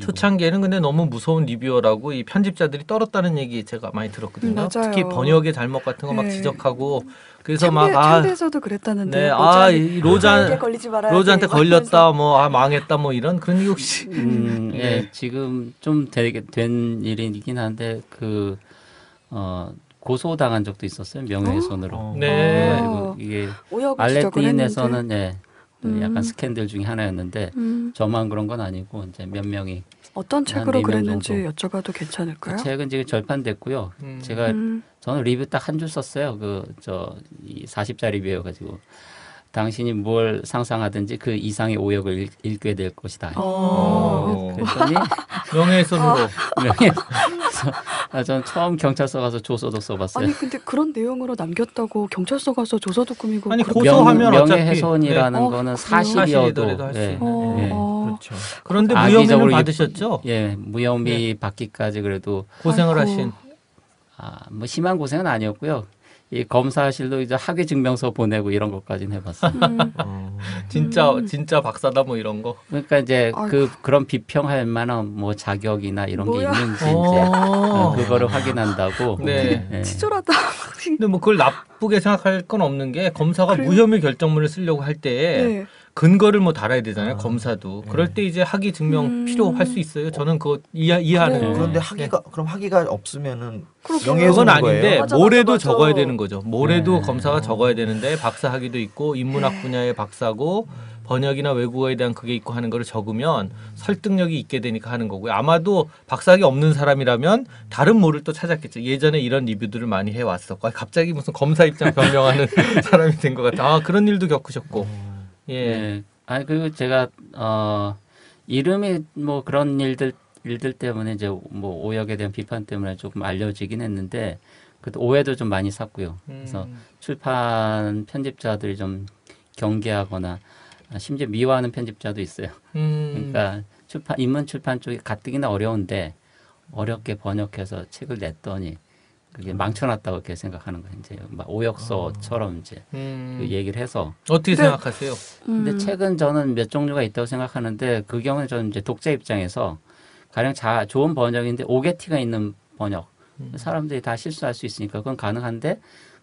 초창기에는 근데 너무 무서운 리뷰어라고 이 편집자들이 떨었다는 얘기 제가 많이 들었거든요. 음, 맞아요. 특히 번역의 잘못 같은 거막 네. 지적하고 그래서 참배, 막 아, 참배에서도 그랬다는데 네, 로잔, 아, 이 로잔에게 로잔 걸리지 말아야 로즈한테 돼, 이러면서. 걸렸다, 뭐 아 망했다, 뭐 이런 그런 얘기 혹시 음, 예, 네. 지금 좀 되게 된 일이긴 한데 그 어, 고소당한 적도 있었어요 명예훼손으로. 어. 네. 그래가지고 이게. 알레트인에서는 예, 음. 약간 스캔들 중에 하나였는데 음, 저만 그런 건 아니고 이제 몇 명이 어떤 책으로 네명 그랬는지 정도. 여쭤봐도 괜찮을까요? 그 책은 지금 절판됐고요. 음. 제가 음, 저는 리뷰 딱 한 줄 썼어요. 그저이 40자 리뷰여 가지고 당신이 뭘 상상하든지 그 이상의 오역을 읽, 읽게 될 것이다. 어. 그랬더니 명예훼손으로 명예. 아, 전 처음 경찰서 가서 조서도 써봤어요. 아니 근데 그런 내용으로 남겼다고 경찰서 가서 조서도 꾸미고 아니, 고소하면 명, 어차피- 명예훼손이라는 네. 어, 거는? 사실이어도 있는. 어, 예. 어. 그렇죠. 그런데 이- 받으셨죠? 예, 무혐의 받기까지 그래도 고생을 아이고. 하신 아, 뭐 심한 고생은 아니었고요. 이 검사실도 이제 학위 증명서 보내고 이런 것까지는 해봤어요. 음, 어. 진짜 음. 진짜 박사다 뭐 이런 거. 그러니까 이제 아이고. 그 그런 비평할 만한 뭐 자격이나 이런 뭐야? 게 있는지 이제 어. 어, 그거를 확인한다고. 네. 예. 치졸하다. 근데 뭐 그걸 나쁘게 생각할 건 없는 게 검사가 그래요? 무혐의 결정문을 쓰려고 할 때에 네. 근거를 뭐 달아야 되잖아요. 아, 검사도. 네. 그럴 때 이제 학위 증명 음. 필요할 수 있어요. 저는 그거 이해, 이해하는. 거예요. 그런데 학위가 그럼 학위가 없으면은 그건 거예요? 아닌데 맞아, 모레도 맞아, 맞아. 적어야 되는 거죠. 모레도 네. 검사가 적어야 되는데 박사 학위도 있고 인문학 분야의 박사고 번역이나 외국어에 대한 그게 있고 하는 거를 적으면 설득력이 있게 되니까 하는 거고요. 아마도 박사학위 없는 사람이라면 다른 뭐를 또 찾았겠죠. 예전에 이런 리뷰들을 많이 해왔었고 아, 갑자기 무슨 검사 입장 변명하는 사람이 된 것 같아. 아 그런 일도 겪으셨고 예. 예. 아니 그리고 제가 어 이름이 뭐 그런 일들 일들 때문에 이제 뭐 오역에 대한 비판 때문에 조금 알려지긴 했는데 그 오해도 좀 많이 샀고요. 그래서 음. 출판 편집자들이 좀 경계하거나 아, 심지어 미워하는 편집자도 있어요. 음. 그러니까 출판 인문 출판 쪽이 가뜩이나 어려운데 어렵게 번역해서 책을 냈더니 그게 망쳐놨다고 이렇게 생각하는 거예요. 이제 막 오역서처럼 이제 음. 그 얘기를 해서 어떻게 근데- 생각하세요? 근데 음. 책은 저는 몇 종류가 있다고 생각하는데 그 경우는 저는 이제 독자 입장에서 가령 자 좋은 번역인데 오게티가 있는 번역 음. 사람들이 다 실수할 수 있으니까 그건 가능한데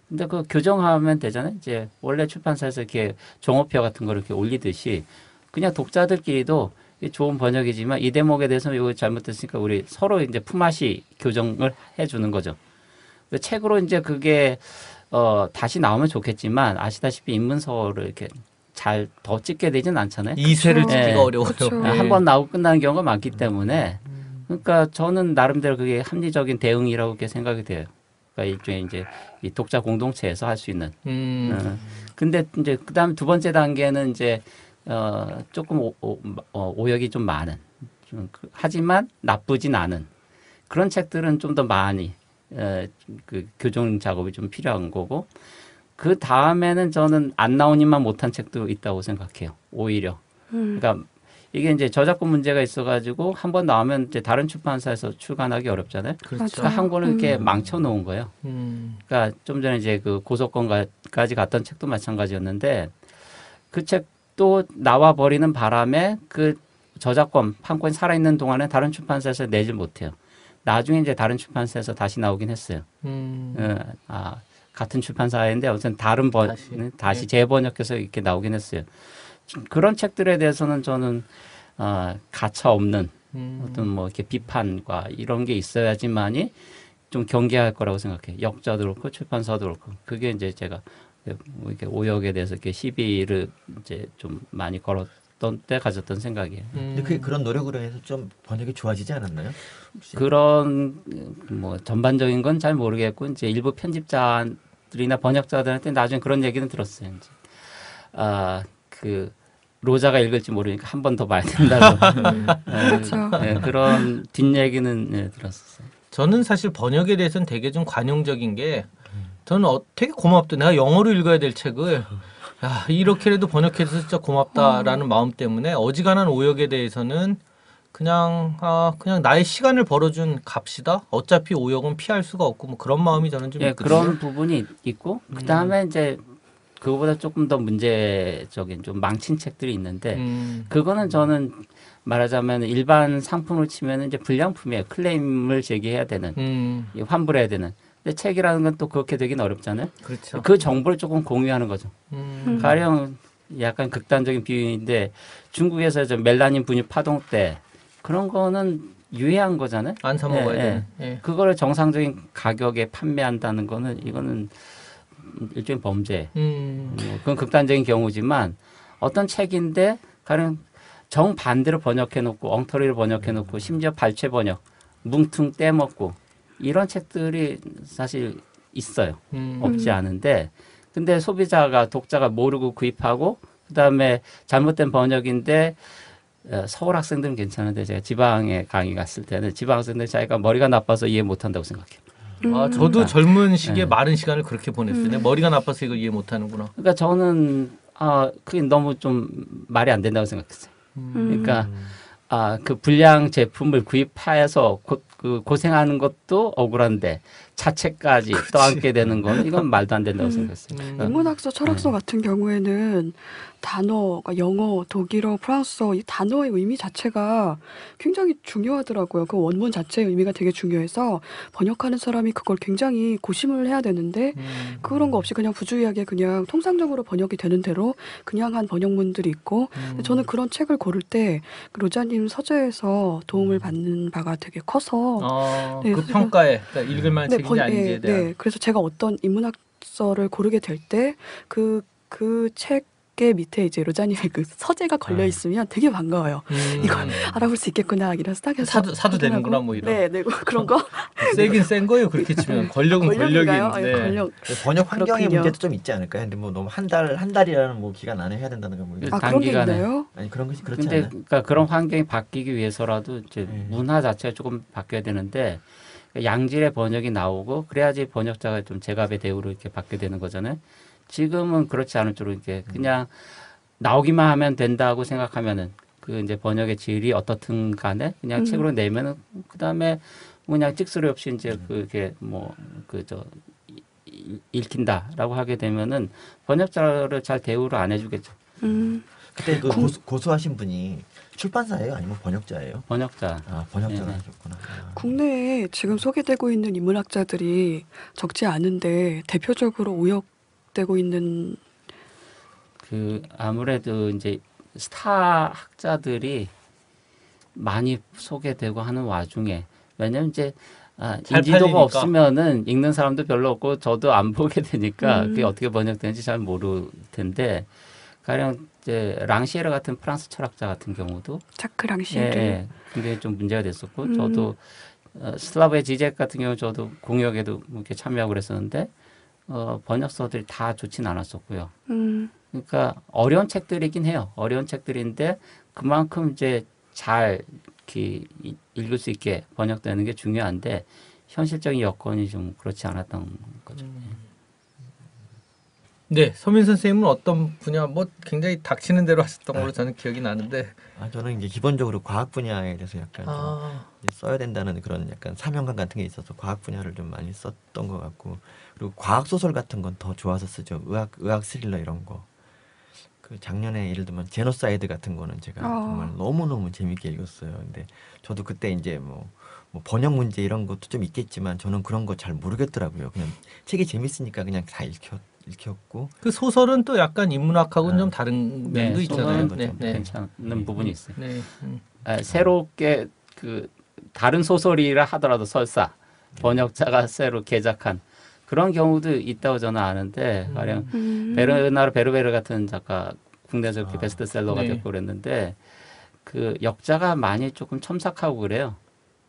근데 그 교정하면 되잖아요. 이제 원래 출판사에서 이렇게 종업표 같은 걸 이렇게 올리듯이 그냥 독자들끼리도 좋은 번역이지만 이 대목에 대해서 이거 잘못됐으니까 우리 서로 이제 품앗이 교정을 해주는 거죠. 그 책으로 이제 그게 어 다시 나오면 좋겠지만 아시다시피 인문서를 이렇게 잘 더 찍게 되진 않잖아요. 이세를 그쵸. 찍기가 예. 어려워요. 그쵸. 예. 한번 나오고 끝나는 경우가 많기 때문에 그러니까 저는 나름대로 그게 합리적인 대응이라고 이렇게 생각이 돼요. 그러니까 일종의 이제 이 독자 공동체에서 할 수 있는. 음. 어. 근데 이제 그다음 두 번째 단계는 이제 어 조금 오, 오, 어, 오역이 좀 많은. 좀 그- 하지만 나쁘진 않은 그런 책들은 좀 더 많이 어, 그 교정 작업이 좀 필요한 거고 그 다음에는 저는 안 나오니만 못한 책도 있다고 생각해요. 오히려. 음. 그러니까 이게 이제 저작권 문제가 있어가지고 한 번 나오면 이제 다른 출판사에서 출간하기 어렵잖아요. 그렇죠. 그러니까 한 권을 이렇게 음. 망쳐놓은 거예요. 음. 그러니까 좀 전에 이제 그 고소권까지 갔던 책도 마찬가지였는데 그 책도 나와 버리는 바람에 그 저작권 판권이 살아있는 동안에 다른 출판사에서 내질 못해요. 나중에 이제 다른 출판사에서 다시 나오긴 했어요. 음. 어, 아, 같은 출판사인데 아무튼 다른 번 다시. 다시, 다시 네. 재번역해서 이렇게 나오긴 했어요. 좀 그런 책들에 대해서는 저는 어, 가차 없는 음. 어떤 뭐 이렇게 비판과 이런 게 있어야지만이 좀 경계할 거라고 생각해요. 역자도 그렇고 출판사도 그렇고 그게 이제 제가 뭐 이렇게 오역에 대해서 이렇게 시비를 이제 좀 많이 걸었 던 때 가졌던 생각이에요. 근데 그게 그런 노력으로 해서 좀 번역이 좋아지지 않았나요? 혹시? 그런 뭐 전반적인 건 잘 모르겠고 이제 일부 편집자들이나 번역자들한테 나중에 그런 얘기는 들었어요. 이제 아그 로자가 읽을지 모르니까 한 번 더 봐야 된다고 예, 그렇죠. 예, 그런 뒷얘기는 예, 들었어요. 저는 사실 번역에 대해서는 되게 좀 관용적인 게 저는 어, 되게 고맙다. 내가 영어로 읽어야 될 책을 야, 이렇게라도 번역해서 진짜 고맙다라는 마음 때문에 어지간한 오역에 대해서는 그냥 아 그냥 나의 시간을 벌어준 값이다. 어차피 오역은 피할 수가 없고 뭐 그런 마음이 저는 좀 예, 있거든요. 그런 부분이 있고 그 다음에 이제 그거보다 조금 더 문제적인 좀 망친 책들이 있는데 음. 그거는 저는 말하자면 일반 상품을 치면 이제 불량품이에요. 클레임을 제기해야 되는, 음. 이 환불해야 되는. 근데 책이라는 건 또 그렇게 되긴 어렵잖아요. 그렇죠. 그 정보를 조금 공유하는 거죠. 음. 가령 약간 극단적인 비유인데 중국에서 저 멜라닌 분유 파동 때 그런 거는 유해한 거잖아요. 안 사 먹어야 예, 돼. 예. 그거를 정상적인 가격에 판매한다는 거는 이거는 일종의 범죄. 음. 뭐 그건 극단적인 경우지만 어떤 책인데 가령 정 반대로 번역해 놓고 엉터리를 번역해 놓고 심지어 발췌 번역 뭉퉁 떼먹고 이런 책들이 사실 있어요. 음. 없지 않은데 근데 소비자가 독자가 모르고 구입하고 그다음에 잘못된 번역인데 어, 서울 학생들은 괜찮은데 제가 지방에 강의 갔을 때는 지방 학생들 자기가 머리가 나빠서 이해 못한다고 생각해요. 아, 저도 젊은 시기에 네. 마른 시간을 그렇게 보냈어요. 내 머리가 나빠서 이걸 이해 못하는구나. 그러니까 저는 아 그게 너무 좀 말이 안 된다고 생각했어요. 그러니까 아그 불량 제품을 구입해서 고, 그 고생하는 것도 억울한데 자체까지 떠안게 되는 건 이건 말도 안 된다고 생각했어요. 그러니까 인문학서, 철학서 같은 경우에는 단어, 그러니까 영어, 독일어, 프랑스어 이 단어의 의미 자체가 굉장히 중요하더라고요. 그 원문 자체의 의미가 되게 중요해서 번역하는 사람이 그걸 굉장히 고심을 해야 되는데 음. 그런 거 없이 그냥 부주의하게 그냥 통상적으로 번역이 되는 대로 그냥 한 번역문들이 있고 근데 저는 그런 책을 고를 때그 로자님 서재에서 도움을 받는 바가 되게 커서 어, 네, 그 평가에 그러니까 읽을 만한 네, 책인지 번- 아닌지에 네, 대한 네. 그래서 제가 어떤 인문학서를 고르게 될 때 그 그 책 의 밑에 이제 로자님의 그 서재가 걸려 있으면 되게 반가워요. 음. 이걸 알아볼 수 있겠구나 이래서 딱 해서 사도- 사도. 되는구나, 뭐 이런. 네, 네 그런 거. 세긴 센 거예요. 그렇게 치면 권력은 권력인가요? 아니, 권력. 번역 환경의 그렇군요. 문제도 좀 있지 않을까요? 근데 뭐 너무 한 달 한 달이라는 뭐 기간 안에 해야 된다는 건 뭐. 아 그런 게 단기간에. 있나요? 아니 그런 것이 그렇지 근데 않아요? 그러니까 그런 환경이 바뀌기 위해서라도 이제 문화 자체가 조금 바뀌어야 되는데 양질의 번역이 나오고 그래야지 번역자가 좀 제값의 대우를 이렇게 받게 되는 거잖아요. 지금은 그렇지 않을 줄로 이렇게 그냥 나오기만 하면 된다고 생각하면은 그 이제 번역의 질이 어떻든 간에 그냥 음. 책으로 내면은 그 다음에 그냥 찍소리 없이 이제 그게 뭐 그 저 읽힌다라고 하게 되면은 번역자를 잘 대우를 안 해주겠죠. 음. 그때 그 구- 고소, 고소하신 분이 출판사예요? 아니면 번역자예요? 번역자. 아 번역자가 네. 하셨구나. 아. 국내에 지금 소개되고 있는 인문학자들이 적지 않은데 대표적으로 오역되고 있는 그 아무래도 이제 스타 학자들이 많이 소개되고 하는 와중에 왜냐면 이제 아, 잘 인지도가 팔리니까. 없으면은 읽는 사람도 별로 없고 저도 안 보게 되니까 음. 그게 어떻게 번역되는지 잘 모를 텐데 가령 이제 랑시에르 같은 프랑스 철학자 같은 경우도 자크 예, 랑시에르 예, 굉장히 좀 문제가 됐었고 음. 저도 어, 슬라브의 지젝 같은 경우 저도 공역에도 뭐 이렇게 참여하고 그랬었는데 어, 번역서들이 다 좋진 않았었고요. 음, 그러니까 어려운 책들이긴 해요. 어려운 책들인데 그만큼 이제 잘 이렇게 이- 읽을 수 있게 번역되는 게 중요한데 현실적인 여건이 좀 그렇지 않았던 거죠. 네, 서민 선생님은 어떤 분야 뭐 굉장히 닥치는 대로 하셨던 걸로 저는 기억이 나는데 아, 저는 이제 기본적으로 과학 분야에 대해서 약간 좀 아, 써야 된다는 그런 약간 사명감 같은 게 있어서 과학 분야를 좀 많이 썼던 것 같고 그리고 과학 소설 같은 건 더 좋아서 쓰죠. 의학 의학 스릴러 이런 거. 그 작년에 예를 들면 제노사이드 같은 거는 제가 어. 정말 너무 너무 재밌게 읽었어요. 근데 저도 그때 이제 뭐, 뭐 번역 문제 이런 것도 좀 있겠지만 저는 그런 거 잘 모르겠더라고요. 그냥 책이 재밌으니까 그냥 다 읽혔 읽혔고 그 소설은 또 약간 인문학하고는 아. 좀 다른 네, 면도 있잖아요. 소설은 좀 괜찮은 부분이 있어요. 네. 음. 아, 새롭게 그 다른 소설이라 하더라도 설사 번역자가 새로 개작한 그런 경우도 있다고 저는 아는데 가령 음. 베르나르 베르베르 같은 작가 국내에서 이렇게 아, 베스트셀러가 네. 됐고 그랬는데 그 역자가 많이 조금 첨삭하고 그래요.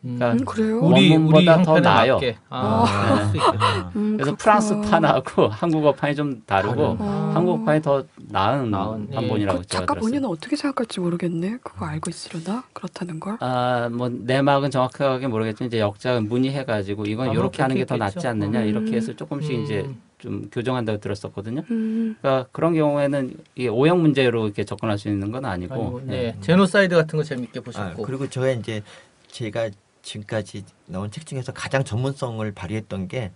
그러니까 음, 그래요? 우리 우리 더 나아요. 어. 아, 수 있겠다. 음, 그래서. 프랑스판하고 한국어판이 좀 다르고 어. 한국어판이 더 나은, 나은, 예. 한본이라고 그 제가 작가 들었어요. 본인은 어떻게 생각할지 모르겠네. 그거 알고 있으려나? 그렇다는 걸. 아, 뭐 내막은 정확하게 모르겠지만 이제 역작은 문의해가지고 이건 이렇게 하는 게 더. 낫지 않느냐 음. 이렇게 해서 조금씩 음. 이제 좀 교정한다고 들었었거든요. 음, 그러니까 그런 경우에는 이게 오역 문제로 이렇게 접근할 수 있는 건 아니고, 아니고, 네. 네. 제노사이드 같은 거 재밌게 아, 보셨고. 그리고 제가 이제 제가 지금까지 나온 책 중에서 가장 전문성을 발휘했던 게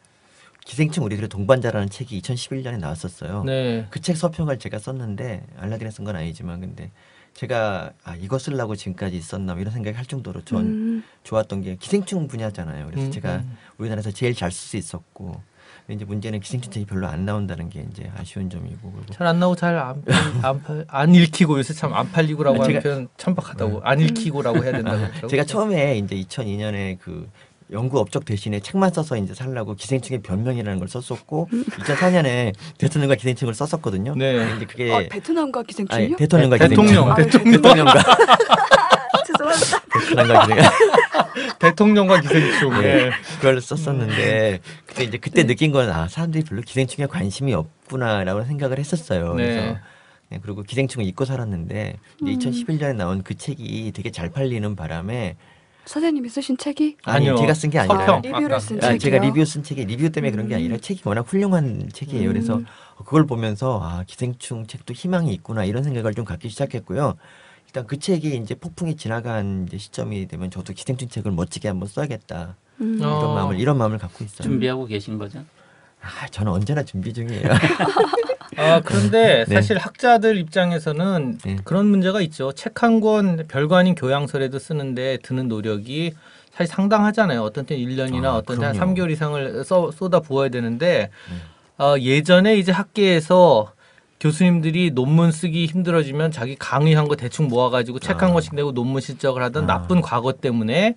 기생충 우리들의 동반자라는 책이 2011년에 나왔었어요. 네. 그 책 서평을 제가 썼는데 알라딘에 쓴 건 아니지만 근데 제가 아 이거 쓰려고 지금까지 있었나 뭐 이런 생각이 할 정도로 전 음, 좋았던 게 기생충 분야잖아요. 그래서 음, 제가 음. 우리나라에서 제일 잘 쓸 수 있었고 이제 문제는 기생충 책이 별로 안 나온다는 게 이제 아쉬운 점이고 그리고 잘안 나오고 잘안 안, 팔- 안 읽히고 요새 참 안 팔리고라고 아, 하는 표현 천박하다고 안 읽히고라고 해야 된다고 아, 그러더라고요. 제가 처음에 이제 2002년에 그 연구 업적 대신에 책만 써서 이제 살라고 기생충의 변명이라는 걸 썼었고 2004년에 대통령과 기생충을 썼었거든요. 네. 근데 이제 그게 어, 베트남과 기생충이요? 아니, 대통령과 대- 대통령, 기생충. 대통령. 대통령과 죄송합니다. 대통령과 기생충 대통령과 기생충. 네. 예. 그걸 썼었는데 그때 이제 그때 느낀 건 아 사람들이 별로 기생충에 관심이 없구나라고 생각을 했었어요. 네. 그래서 네, 그리고 기생충을 잊고 살았는데 이제 2011년에 나온 그 책이 되게 잘 팔리는 바람에 선생님이 쓰신 책이 아니 아니요. 제가 쓴 게 아니라 서평. 리뷰를 아까. 쓴 아, 책이요. 제가 리뷰 쓴 책이 리뷰 때문에 그런 게 음. 아니라 책이 워낙 훌륭한 책이에요. 그래서 그걸 보면서 아 기생충 책도 희망이 있구나 이런 생각을 좀 갖기 시작했고요. 일단 그 책이 이제 폭풍이 지나간 이제 시점이 되면 저도 기생충 책을 멋지게 한번 써야겠다 음. 어. 이런 마음을 이런 마음을 갖고 있어요. 준비하고 계신 거죠? 아, 저는 언제나 준비 중이에요. 아 그런데 네. 사실 학자들 입장에서는 네. 그런 문제가 있죠. 책 한 권 별거 아닌 교양서라도 쓰는데 드는 노력이 사실 상당하잖아요. 어떤 때는 1년이나 아, 어떤 때는 그럼요. 3개월 이상을 써, 쏟아 부어야 되는데 네. 어, 예전에 이제 학계에서 교수님들이 논문 쓰기 힘들어지면 자기 강의한 거 대충 모아가지고 책한 아. 권씩 내고 논문 실적을 하던 아. 나쁜 과거 때문에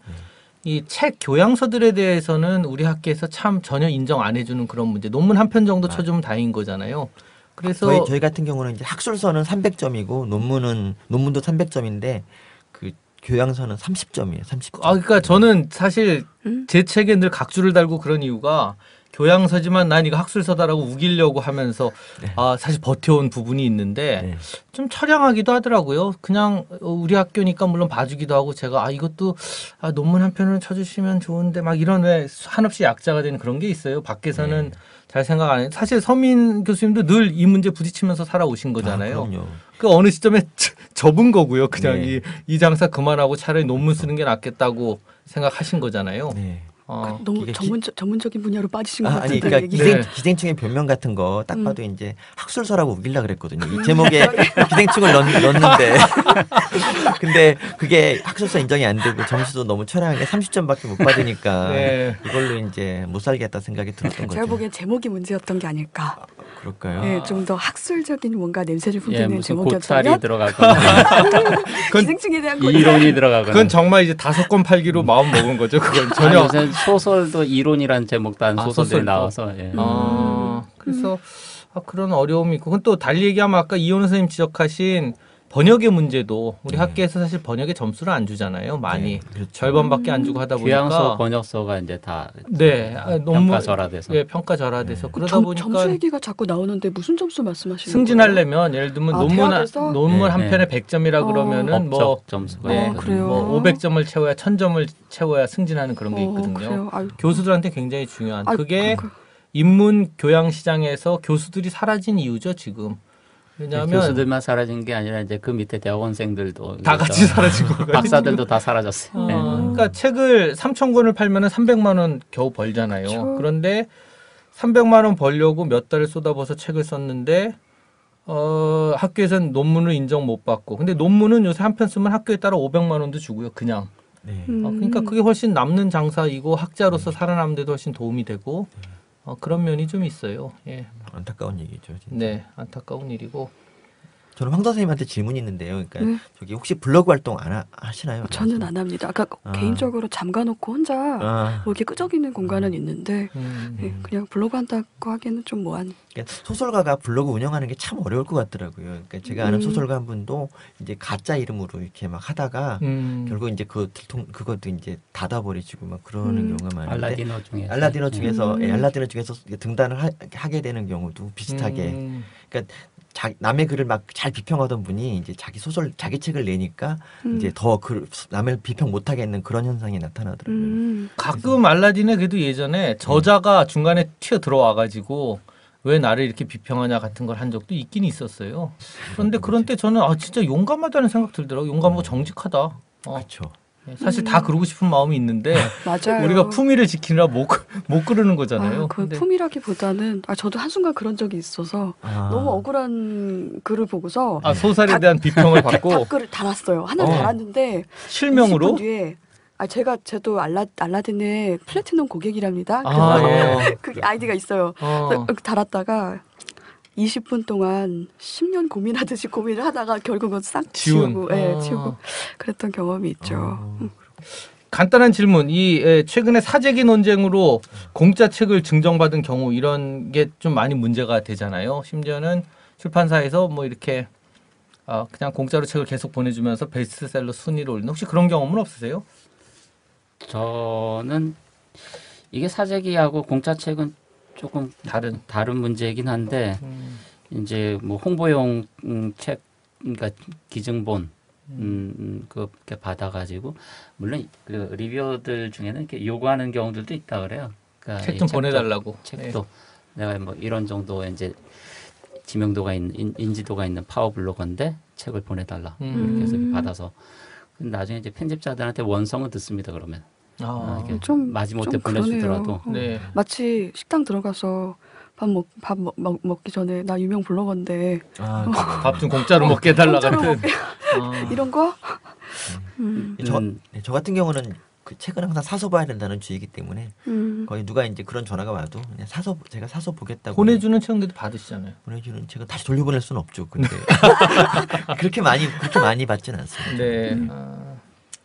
이 책 교양서들에 대해서는 우리 학계에서 참 전혀 인정 안 해주는 그런 문제. 논문 한 편 정도 아. 쳐주면 다행인 거잖아요. 그래서 저희 저희 같은 경우는 이제 학술서는 300점이고 논문은 논문도 300점인데 그 교양서는 30점이에요. 30점. 아, 그러니까 저는 사실 음? 제 책에 늘 각주를 달고 그런 이유가 교양서지만 난 이거 학술서다라고 우기려고 하면서 네. 아 사실 버텨온 부분이 있는데 네. 좀 처량하기도 하더라고요. 그냥 어, 우리 학교니까 물론 봐주기도 하고 제가 아 이것도 아, 논문 한 편을 쳐주시면 좋은데 막 이런 왜 한없이 약자가 되는 그런 게 있어요. 밖에서는 네. 잘 생각 안 해. 사실 서민 교수님도 늘 이 문제 부딪히면서 살아오신 거잖아요. 아. 그 어느 시점에 접은 거고요. 그냥 네. 이, 이 장사 그만하고 차라리 논문 쓰는 게 낫겠다고 생각하신 거잖아요. 네. 어. 너무 이게 기- 전문 전문적인 분야로 빠지신 것 아, 같은데 아니 그러니까 얘기. 기생, 네. 기생충의 변명 같은 거딱 음. 봐도 이제 학술서라고 우길라 그랬거든요. 이 제목에 기생충을 넣, 넣는데 근데 그게 학술서 인정이 안 되고 점수도 너무 처량하게 30점밖에 못 받으니까 네. 그걸로 이제 못 살겠다 생각이 들었던 거죠. 제가 보기엔 제목이 문제였던 게 아닐까. 그럴까요? 예, 좀더 학술적인 뭔가 냄새를 예, 풍기는 무슨 제목이었다면 고찰이 들어가거나 그건, 기생충에 대한 고찰. 이론이 들어가거나. 그건 정말 이제 다섯 권 팔기로 마음 먹은 거죠. 그건 아니, 전혀. 요새 소설도 이론이라는 제목 단 아, 소설들이 소설도? 나와서 예. 아, 그래서 아, 그런 어려움이 있고 그건 또 달리 얘기하면 아까 이호원 선생님 지적하신 번역의 문제도 우리 네. 학교에서 사실 번역에 점수를 안 주잖아요. 많이 네, 그렇죠. 절반밖에 안 주고 하다 보니까 교양서 번역서가 이제 다네 아, 논문 평가절하돼서 예 평가절하돼서 네. 그러다 점, 보니까 점수 얘기가 자꾸 나오는데 무슨 점수 말씀하시는? 승진하려면 예를 들면 아, 논문 한, 대학에서? 논문 네, 한 네. 편에 100점이라 어. 그러면은 뭐 점수가 네, 어, 그래요? 뭐 500점을 채워야 1000점을 채워야 승진하는 그런 게 어, 있거든요. 그래요? 아유, 교수들한테 굉장히 중요한 아유, 그게 그- 인문 교양 시장에서 교수들이 사라진 이유죠 지금. 왜냐하면 교수들만 사라진 게 아니라 이제 그 밑에 대학원생들도 다 같이 사라진 거예요. 박사들도 다 사라졌어요. 어, 네. 그러니까 책을 3천 권을 팔면은 300만 원 겨우 벌잖아요. 그쵸. 그런데 300만 원 벌려고 몇 달을 쏟아부어서 책을 썼는데 어, 학교에서는 논문을 인정 못 받고. 근데 논문은 요새 한 편 쓰면 학교에 따라 500만 원도 주고요. 그냥. 네. 음. 어, 그러니까 그게 훨씬 남는 장사이고 학자로서 살아남는 데도 훨씬 도움이 되고 어, 그런 면이 좀 있어요. 예. 안타까운 얘기죠. 진짜. 네. 안타까운 일이고. 저는 황 선생님한테 질문이 있는데요. 그러니까 네. 저기 혹시 블로그 활동 안 하, 시나요 저는 안 합니다. 아까 아. 개인적으로 잠가놓고 혼자 아, 뭐 이렇게 끄적이는 공간은 있는데 음. 예, 그냥 블로그 한다고 하기에는 좀 뭐한 그러니까 소설가가 블로그 운영하는 게 참 어려울 것 같더라고요. 그러니까 제가 아는 음. 소설가 한 분도 이제 가짜 이름으로 이렇게 막 하다가 음. 결국 이제 그 들통 그것도 이제 닫아버리시고 막 그러는 음. 경우가 많은데 알라디노 중에 알라디노 중에서 음. 예, 알라디노 중에서 등단을 하, 게 되는 경우도 비슷하게 음. 자, 남의 글을 막 잘 비평하던 분이 이제 자기 소설 자기 책을 내니까 음. 이제 더 그 남을 비평 못하게 하는 그런 현상이 나타나더라고요. 음. 가끔 알라딘에 그래도 예전에 저자가 중간에 튀어 들어와가지고 왜 나를 이렇게 비평하냐 같은 걸 한 적도 있긴 있었어요. 그런데 그런 때 저는 아 진짜 용감하다는 생각 들더라고. 용감하고 정직하다. 어, 그렇죠. 사실 다 그러고 싶은 마음이 있는데. 우리가 품위를 지키느라 못 못 그러는 거잖아요. 아, 그 근데 품이라기보다는 아 저도 한 순간 그런 적이 있어서 아. 너무 억울한 글을 보고서 아 소설에 다- 대한 비평을 받고 댓글을 달았어요. 하나 어. 달았는데 실명으로 20분 뒤에 아 제가 저도 알라 알라딘의 플래티넘 고객이랍니다. 아, 그래서 예. 그 아이디가 있어요. 어. 그래서 달았다가 20분 동안 10년 고민하듯이 고민을 하다가 결국은 싹 지운. 지우고, 예, 어. 지우고 그랬던 경험이 있죠. 어. 음. 간단한 질문. 이 에, 최근에 사재기 논쟁으로 공짜 책을 증정받은 경우 이런 게 좀 많이 문제가 되잖아요. 심지어는 출판사에서 뭐 이렇게 아, 그냥 공짜로 책을 계속 보내주면서 베스트셀러 순위를 올리는 혹시 그런 경험은 없으세요? 저는 이게 사재기하고 공짜 책은 조금 다른. 다른 문제이긴 한데 음, 이제 뭐 홍보용 음, 책 그러니까 기증본 음, 음, 그렇게 받아가지고 물론 그 리뷰어들 중에는 이렇게 요구하는 경우들도 있다 그래요. 그러니까 책이좀 보내달라고. 책도 내가 뭐 이런 정도 이제 지명도가 있는 인, 인지도가 있는 power blogger인데 책을 보내달라 음. 이렇게 해서 음. 받아서 나중에 이제 편집자들한테 원성은 듣습니다 그러면 아, 아, 이게 좀- 마지못해 좀 보내주더라도 그러네요. 네. 마치 식당 들어가서 밥 먹 밥 먹, 먹, 먹기 전에 나 유명 블로거인데 아, 밥좀 공짜로 먹게 해달라 공짜로 같은. 먹게 아. 이런 거? 음, 저, 음. 네, 저 같은 경우는 그 책은 항상 사서 봐야 된다는 주의이기 때문에 음. 거의 누가 이제 그런 전화가 와도 그냥 사서 제가 사서 보겠다고 보내주는 책은 그래도 받으시잖아요. 보내주는 책은 다시 돌려보낼 수는 없죠. 근데 그렇게 많이 그렇게 많이 받진 않습니다. 네. 음. 아,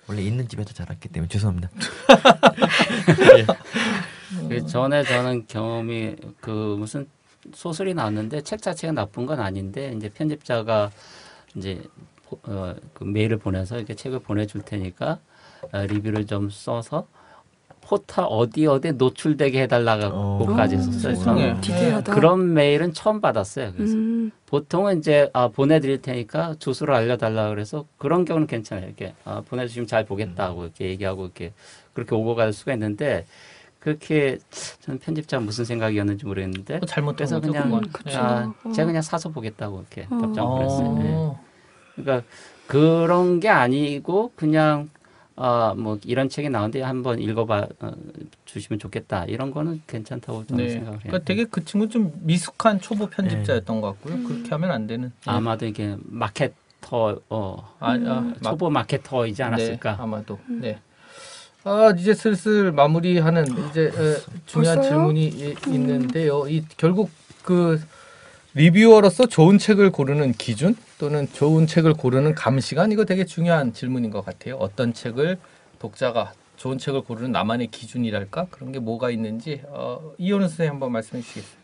원래 있는 집에서 자랐기 때문에 죄송합니다. 그 전에 저는 경험이 그 무슨 소설이 나왔는데 책 자체가 나쁜 건 아닌데 이제 편집자가 이제 보- 어, 그 메일을 보내서 이렇게 책을 보내줄 테니까 어, 리뷰를 좀 써서 포탈 어디 어디에 노출되게 해달라고까지 어. 썼어요. 세상에. 저는. 디테일하다. 그런 메일은 처음 받았어요. 그래서 음, 보통은 이제 아, 보내드릴 테니까 주소를 알려달라 그래서 그런 경우는 괜찮아요. 이렇게 아, 보내주시면 잘 보겠다고 이렇게 얘기하고 이렇게 그렇게 오고 갈 수가 있는데 그렇게 저는 편집자 무슨 생각이었는지 모르겠는데 뭐 잘못된 거죠, 그냥. 그쵸. 아, 어. 제가 그냥 사서 보겠다고 이렇게 어. 답장 보냈어요. 네. 어. 그러니까 그런 게 아니고 그냥 아 뭐 이런 책이 나오는데 한번 읽어봐 어, 주시면 좋겠다 이런 거는 괜찮다고 저는 네. 생각을 해요. 그러니까 되게 그 친구 좀 미숙한 초보 편집자였던 것 같고요. 음. 그렇게 하면 안 되는. 아마도 이게 마케터 어 아, 아, 막- 초보 마케터이지 않았을까. 네, 아마도. 네. 아 이제 슬슬 마무리하는 이제 어, 중요한 벌써요? 질문이 이- 있는데요. 이 결국 그 리뷰어로서 좋은 책을 고르는 기준 또는 좋은 책을 고르는 감시관 이거 되게 중요한 질문인 것 같아요. 어떤 책을 독자가 좋은 책을 고르는 나만의 기준이랄까 그런 게 뭐가 있는지 어, 이현우 선생님 한번 말씀해 주시겠어요?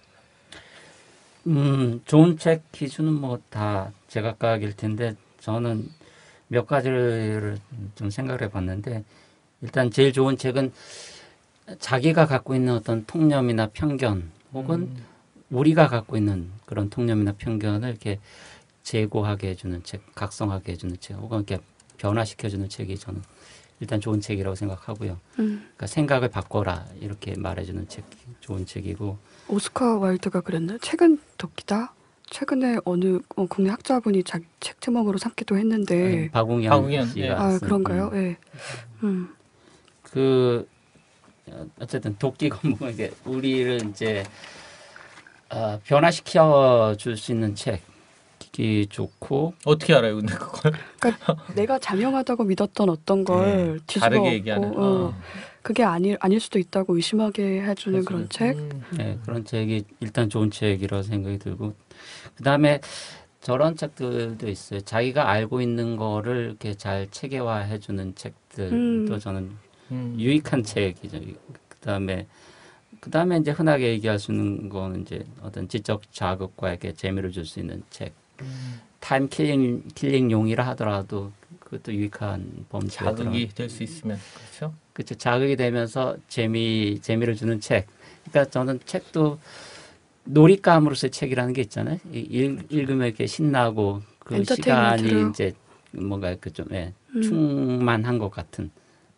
음, 좋은 책 기준은 뭐 다 제각각일 텐데 저는 몇 가지를 좀 생각을 해봤는데 일단 제일 좋은 책은 자기가 갖고 있는 어떤 통념이나 편견 혹은 음. 우리가 갖고 있는 그런 통념이나 편견을 이렇게 제고하게 해주는 책, 각성하게 해주는 책, 혹은 이렇게 변화시켜주는 책이 저는 일단 좋은 책이라고 생각하고요. 음. 그러니까 생각을 바꿔라 이렇게 말해주는 책, 좋은 책이고 오스카 와일드가 그랬나? 최근 도끼다. 최근에 어느 어, 국내 학자분이 자기 책 제목으로 삼기도 했는데 박웅현, 박웅현, 씨가 예. 아 쓴, 그런가요? 음, 예. 음. 그 어, 어쨌든 도끼 건물은 이게 우리를 이제 어, 변화시켜 줄 수 있는 책이 좋고 어떻게 알아요, 근데 그걸? 그러니까 내가 자명하다고 믿었던 어떤 걸 뒤집어 다르게 얘기하는. 어, 어. 그게 아닐 아닐 수도 있다고 의심하게 해주는 그런 책. 음. 네, 그런 책이 일단 좋은 책이라고 생각이 들고 그 다음에 저런 책들도 있어요. 자기가 알고 있는 거를 이렇게 잘 체계화해 주는 책들도 음. 저는 음. 유익한 책이죠. 그 다음에 그 다음에 이제 흔하게 얘기할 수 있는 거는 이제 어떤 지적 자극과 이렇게 재미를 줄 수 있는 책. 음. time killing killing용이라 하더라도 그것도 유익한 범주가 자극이 될 수 있으면 그렇죠. 그렇죠. 자극이 되면서 재미 재미를 주는 책. 그러니까 저는 책도 놀잇감으로서의 책이라는 게 있잖아요. 이- 읽, 읽으면 이렇게 신나고 그. 시간이 이제 뭔가 그 좀 예, 음. 충만한 것 같은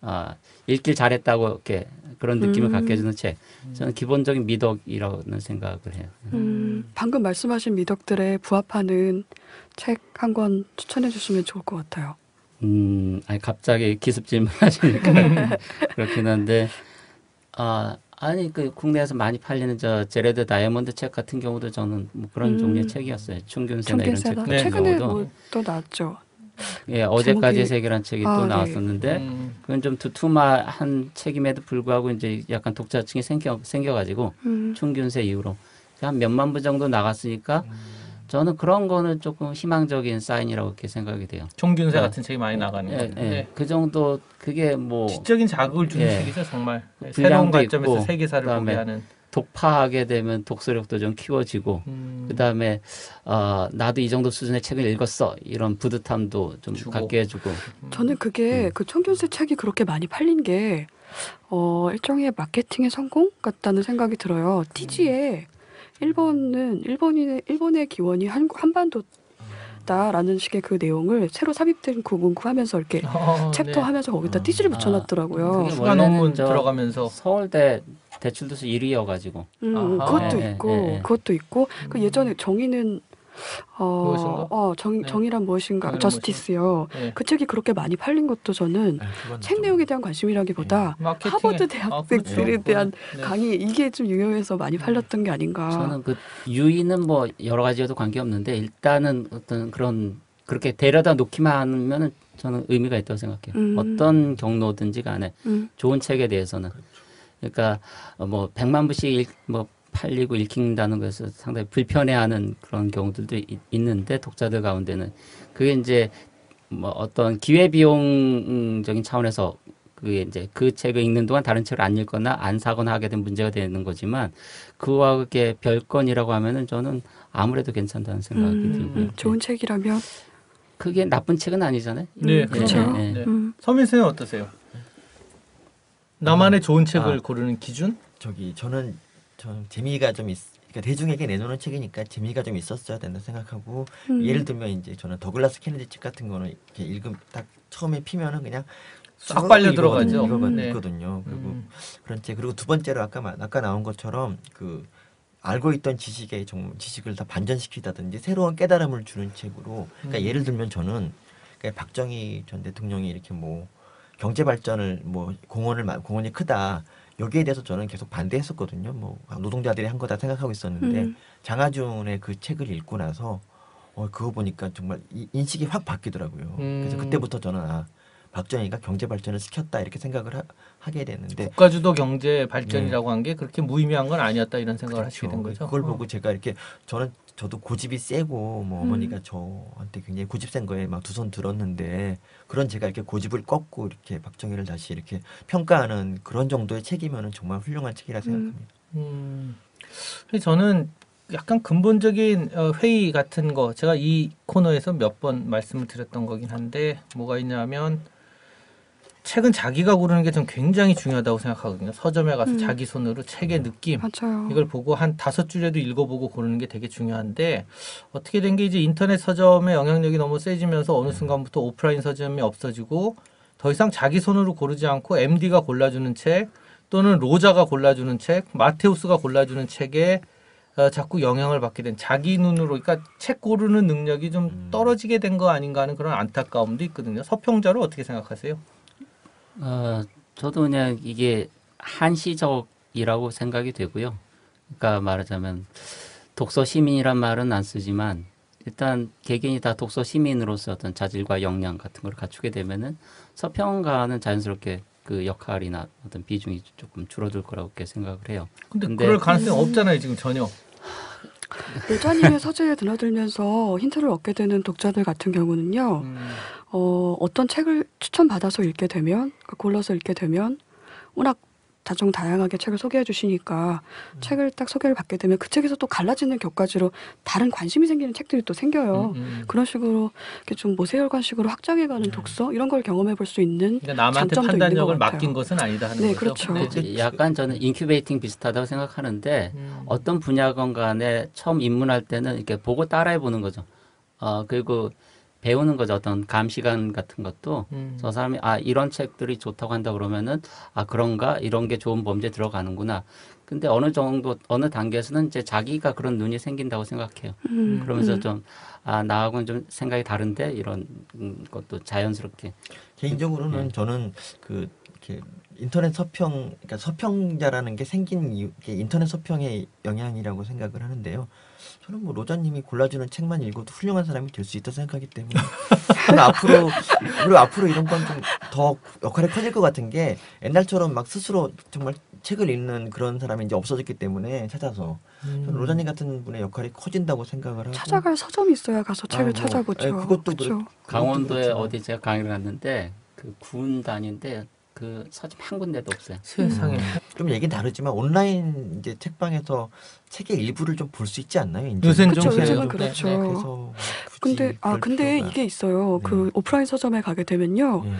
아 읽길 잘했다고 이렇게 그런 느낌을 음. 갖게 해주는 책. 저는 기본적인 미덕이라는 생각을 해요. 음, 방금 말씀하신 미덕들에 부합하는 책 한 권 추천해 주시면 좋을 것 같아요. 음, 아니 갑자기 기습 질문하시니까 그렇긴 한데 아 아니 그 국내에서 많이 팔리는 저 제레드 다이아몬드 책 같은 경우도 저는 뭐 그런 음. 종류의 책이었어요. 충균세나 이런 책 같은 최근에 경우도 뭐또 나왔죠. 예 어제까지의 세계란 책이 아, 또 네. 나왔었는데 음. 그건 좀 두툼한 책임에도 불구하고 이제 약간 독자층이 생겨 생겨가지고 음. 충균세 이후로 한 몇만 부 정도 나갔으니까 저는 그런 거는 조금 희망적인 사인이라고 이렇게 생각이 돼요. 총균세 네. 같은 책이 많이 나가는 예. 예. 네. 그 정도 그게 뭐 지적인 자극을 주는 예. 책이죠, 정말. 네, 새로운 관점에서 있고, 세계사를 보게 하는. 독파하게 되면 독서력도 좀 키워지고 음. 그다음에 어, 나도 이 정도 수준의 책을 읽었어 이런 뿌듯함도 좀 주고. 갖게 해주고 저는 그게 음. 그 청균세 책이 그렇게 많이 팔린 게 어, 일종의 마케팅의 성공 같다는 생각이 들어요. TG에 일본은 일본인의 일본의 기원이 한 한반도 다라는 식의 그 내용을 새로 삽입된 그 문구하면서 이렇게 어, 챕터 네. 하면서 거기다 띠지를 붙여놨더라고요. 추가 원래는 논문 저 들어가면서 서울대 대출도서 1위여가지고 음, 아하. 그것도 예, 있고 예, 예. 그것도 있고 그 예전에 정의는 어, 무엇인가? 어 정, 네. 정의란 무엇인가 정의란 저스티스요. 네. 그 책이 그렇게 많이 팔린 것도 저는 아, 그건 책 좀- 내용에 대한 관심이라기보다 마케팅에- 하버드 아, 대학생들에 그렇죠. 대한 네. 강의 이게 좀 유효해서 많이 팔렸던 게 아닌가. 저는 그 유의는 뭐 여러 가지여도 관계 없는데 일단은 어떤 그런 그렇게 데려다 놓기만 하면은 저는 의미가 있다고 생각해요. 음. 어떤 경로든지 간에 음. 좋은 책에 대해서는 그러니까 어, 뭐 백만 부씩 읽, 뭐 팔리고 읽힌다는 것에서 상당히 불편해하는 그런 경우들도 있, 있는데 독자들 가운데는 그게 이제 뭐 어떤 기회 비용적인 차원에서 그게 이제 그 책을 읽는 동안 다른 책을 안 읽거나 안 사거나 하게 된 문제가 되는 거지만 그와 그게 별건이라고 하면은 저는 아무래도 괜찮다는 생각이 음, 들고요. 음, 좋은 책이라면 그게 나쁜 책은 아니잖아요. 네, 음, 그렇죠. 그렇죠. 네, 네. 음. 서민 쌤은 어떠세요? 나만의 좋은 책을 아. 고르는 기준? 저기 저는 저는 재미가 좀 있. 그러니까 대중에게 내놓는 책이니까 재미가 좀 있었어야 된다 생각하고 음. 예를 들면 이제 저는 더글라스 케네디 책 같은 거는 이렇게 읽음 딱 처음에 피면은 그냥 싹쭉 빨려. 들어가죠. 읽어거든요. 네. 있거든요. 그리고 음. 그런 책 그리고 두 번째로 아까 마- 아까 나온 것처럼 그 알고 있던 지식에 좀 지식을 다 반전시키다든지 새로운 깨달음을 주는 책으로 그러니까 음. 예를 들면 저는 그러니까 박정희 전 대통령이 이렇게 뭐 경제 발전을 뭐 공헌을 마- 공헌이 크다 여기에 대해서 저는 계속 반대했었거든요. 뭐 노동자들이 한 거다 생각하고 있었는데 음. 장하준의 그 책을 읽고 나서 어 그거 보니까 정말 이- 인식이 확 바뀌더라고요. 그래서 음. 그때부터 저는 아 박정희가 경제 발전을 시켰다 이렇게 생각을 하, 하게 됐는데 국가주도 경제 발전이라고 한게 그렇게 무의미한 건 아니었다 이런 생각을 하시게 된 그렇죠. 거죠. 그걸 어. 보고 제가 이렇게 저는 저도 고집이 세고 뭐 음. 어머니가 저한테 굉장히 고집 센 거에 막 두 손 들었는데 그런 제가 이렇게 고집을 꺾고 이렇게 박정희를 다시 이렇게 평가하는 그런 정도의 책이면은 정말 훌륭한 책이라 생각합니다. 음. 근데 저는 약간 근본적인 어, 회의 같은 거 제가 이 코너에서 몇 번 말씀을 드렸던 거긴 한데 뭐가 있냐면 책은 자기가 고르는 게좀 굉장히 중요하다고 생각하거든요. 서점에 가서 음. 자기 손으로 책의 느낌 맞아요. 이걸 보고 한 다섯 줄에도 읽어보고 고르는 게 되게 중요한데 어떻게 된 게 이제 인터넷 서점의 영향력이 너무 세지면서 어느 순간부터 오프라인 서점이 없어지고 더 이상 자기 손으로 고르지 않고 MD가 골라주는 책 또는 로자가 골라주는 책, 마테우스가 골라주는 책에 어, 자꾸 영향을 받게 된 자기 눈으로 그러니까 책 고르는 능력이 좀 떨어지게 된 거 아닌가 하는 그런 안타까움도 있거든요. 서평자로 어떻게 생각하세요? 어, 저도 그냥 이게 한시적이라고 생각이 되고요. 그러니까 말하자면 독서 시민이란 말은 안 쓰지만 일단 개개인이 다 독서 시민으로서 어떤 자질과 역량 같은 걸 갖추게 되면은 서평가는 자연스럽게 그 역할이나 어떤 비중이 조금 줄어들 거라고 그렇게 생각을 해요. 근데, 근데- 그럴 가능성이 없잖아요 지금 전혀. 로쟈님의 서재에 드나들면서 힌트를 얻게 되는 독자들 같은 경우는요. 음. 어, 어떤 책을 추천받아서 읽게 되면 그 골라서 읽게 되면 워낙 다종 다양하게 책을 소개해 주시니까 책을 딱 소개를 받게 되면 그 책에서 또 갈라지는 곁가지로 다른 관심이 생기는 책들이 또 생겨요. 음, 음. 그런 식으로 이렇게 좀 모세혈관식으로 확장해가는 독서 이런 걸 경험해 볼 수 있는 그러니까 남한테 판단력을. 맡긴 것은 아니다 하는 네, 거죠. 그렇죠. 근데 약간 저는 incubating 비슷하다고 생각하는데 음. 어떤 분야건 간에 처음 입문할 때는 이렇게 보고 따라해 보는 거죠. 어, 그리고 배우는 거죠. 어떤 감시관 같은 것도 음. 저 사람이 아 이런 책들이 좋다고 한다 그러면은 아 그런가 이런 게 좋은 범죄 들어가는구나. 근데 어느 정도 어느 단계에서는 이제 자기가 그런 눈이 생긴다고 생각해요. 음, 그러면서 음. 좀아 나하고는 좀 생각이 다른데 이런 음, 것도 자연스럽게 개인적으로는 네. 저는 그 이렇게 인터넷 서평 그러니까 서평자라는 게 생긴 이유 인터넷 서평의 영향이라고 생각을 하는데요. 저는 뭐 로자님이 골라주는 책만 읽어도 훌륭한 사람이 될 수 있다 생각하기 때문에 저는 앞으로 그리고 앞으로 이런 건 좀 더 역할이 커질 것 같은 게 옛날처럼 막 스스로 정말 책을 읽는 그런 사람이 이제 없어졌기 때문에 찾아서 음. 저는 로자님 같은 분의 역할이 커진다고 생각을 하고 찾아갈 서점이 있어야 가서 책을 아, 뭐, 찾아보죠. 예, 그것도 그렇죠. 그렇- 강원도에 그렇죠. 어디 제가 강의를 갔는데 그 군 단위인데 그 서점 한 군데도 없어요. 세상에. 좀 얘기는 다르지만 온라인 이제 책방에서 책의 일부를 좀 볼 수 있지 않나요? 이제? 요새는 그쵸, 좀 요즘은. 그렇죠. 네, 네. 그래서 굳이 근데 아 근데 필요가- 이게 있어요. 네. 그 오프라인 서점에 가게 되면요. 예.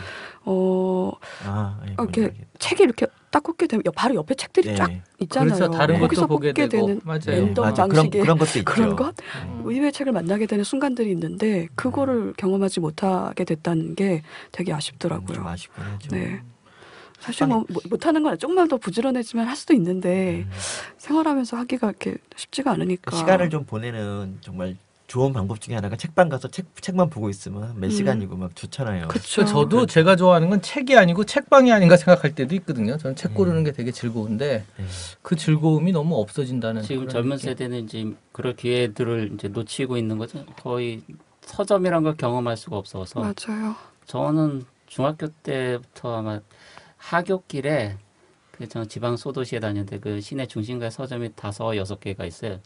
어 아, 예, 이렇게 뭔지 알겠- 책이 이렇게 딱 꽂게 되면 옆- 바로 옆에 책들이 네. 쫙 있잖아요. 그렇죠. 다른 거기서 것도 보게 되고. 되는 맞아요. 맞아. 그런 방식의 그런 것도 있죠. 그런 것 음. 의외의 책을 만나게 되는 순간들이 있는데 그거를 경험하지 못하게 됐다는 게 되게 좀 아쉽더라고요. 아쉽긴 하죠. 네. 사실 뭐 뭐- 못하는 건 조금만 더 부지런해지면 할 수도 있는데 음. 생활하면서 하기가 이렇게 쉽지가 않으니까 그 시간을 좀 보내는 정말 좋은 방법 중에 하나가 책방 가서 책 책만 보고 있으면 몇 음. 시간이고 막 좋잖아요. 그렇죠. 그 저도 제가 좋아하는 건 책이 아니고 책방이 아닌가 생각할 때도 있거든요. 저는 책 고르는 게 되게 즐거운데 네. 그 즐거움이 너무 없어진다는 지금 그런 젊은 느낌. 세대는 이제 그럴 기회들을 이제 놓치고 있는 거죠. 거의 서점이란 걸 경험할 수가 없어서 맞아요. 저는 중학교 때부터 아마 하굣길에 그 저는 지방 소도시에 다녔는데 그 시내 중심가에 서점이 다섯 여섯 개가 있어요.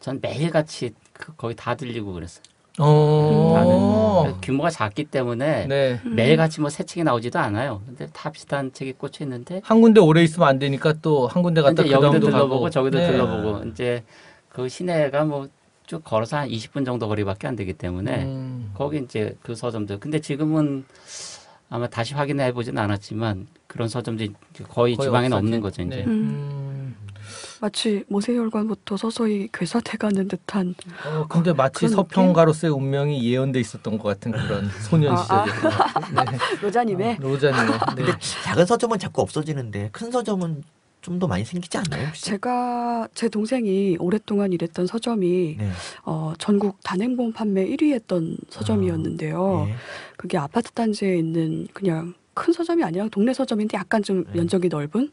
전 매일 같이 그 거의 다 들리고 그랬어요. 어. 다는 규모가 작기 때문에 네. 매일 같이 뭐 새 책이 나오지도 않아요. 근데 다 비슷한 책이 꽂혀 있는데 한 군데 오래 있으면 안 되니까 또 한 군데 갔다 그 여기도 들러보고 가고. 저기도 네. 들러보고 이제 그 시내가 뭐 쭉 걸어서 한 20분 정도 거리밖에 안 되기 때문에 음. 거기 이제 그 서점들 근데 지금은 아마 다시 확인해 보진 않았지만 그런 서점들이 거의, 거의 지방에는. 없는 거죠 이제. 네. 음. 음. 마치 모세혈관부터 서서히 괴사돼가는 듯한 어, 근데 마치 서평가로서의 운명이 예언돼 있었던 것 같은 그런 소년 아, 시절에 네. 로자님의 로자님의 네. 근데 작은 서점은 자꾸 없어지는데 큰 서점은 좀더 많이 생기지 않나요? 혹시? 제가 제 동생이 오랫동안 일했던 서점이 네. 어, 전국 단행본 판매 1위 했던 서점이었는데요. 예. 그게 아파트 단지에 있는 그냥 큰 서점이 아니라 동네 서점인데 약간 좀 네. 면적이 넓은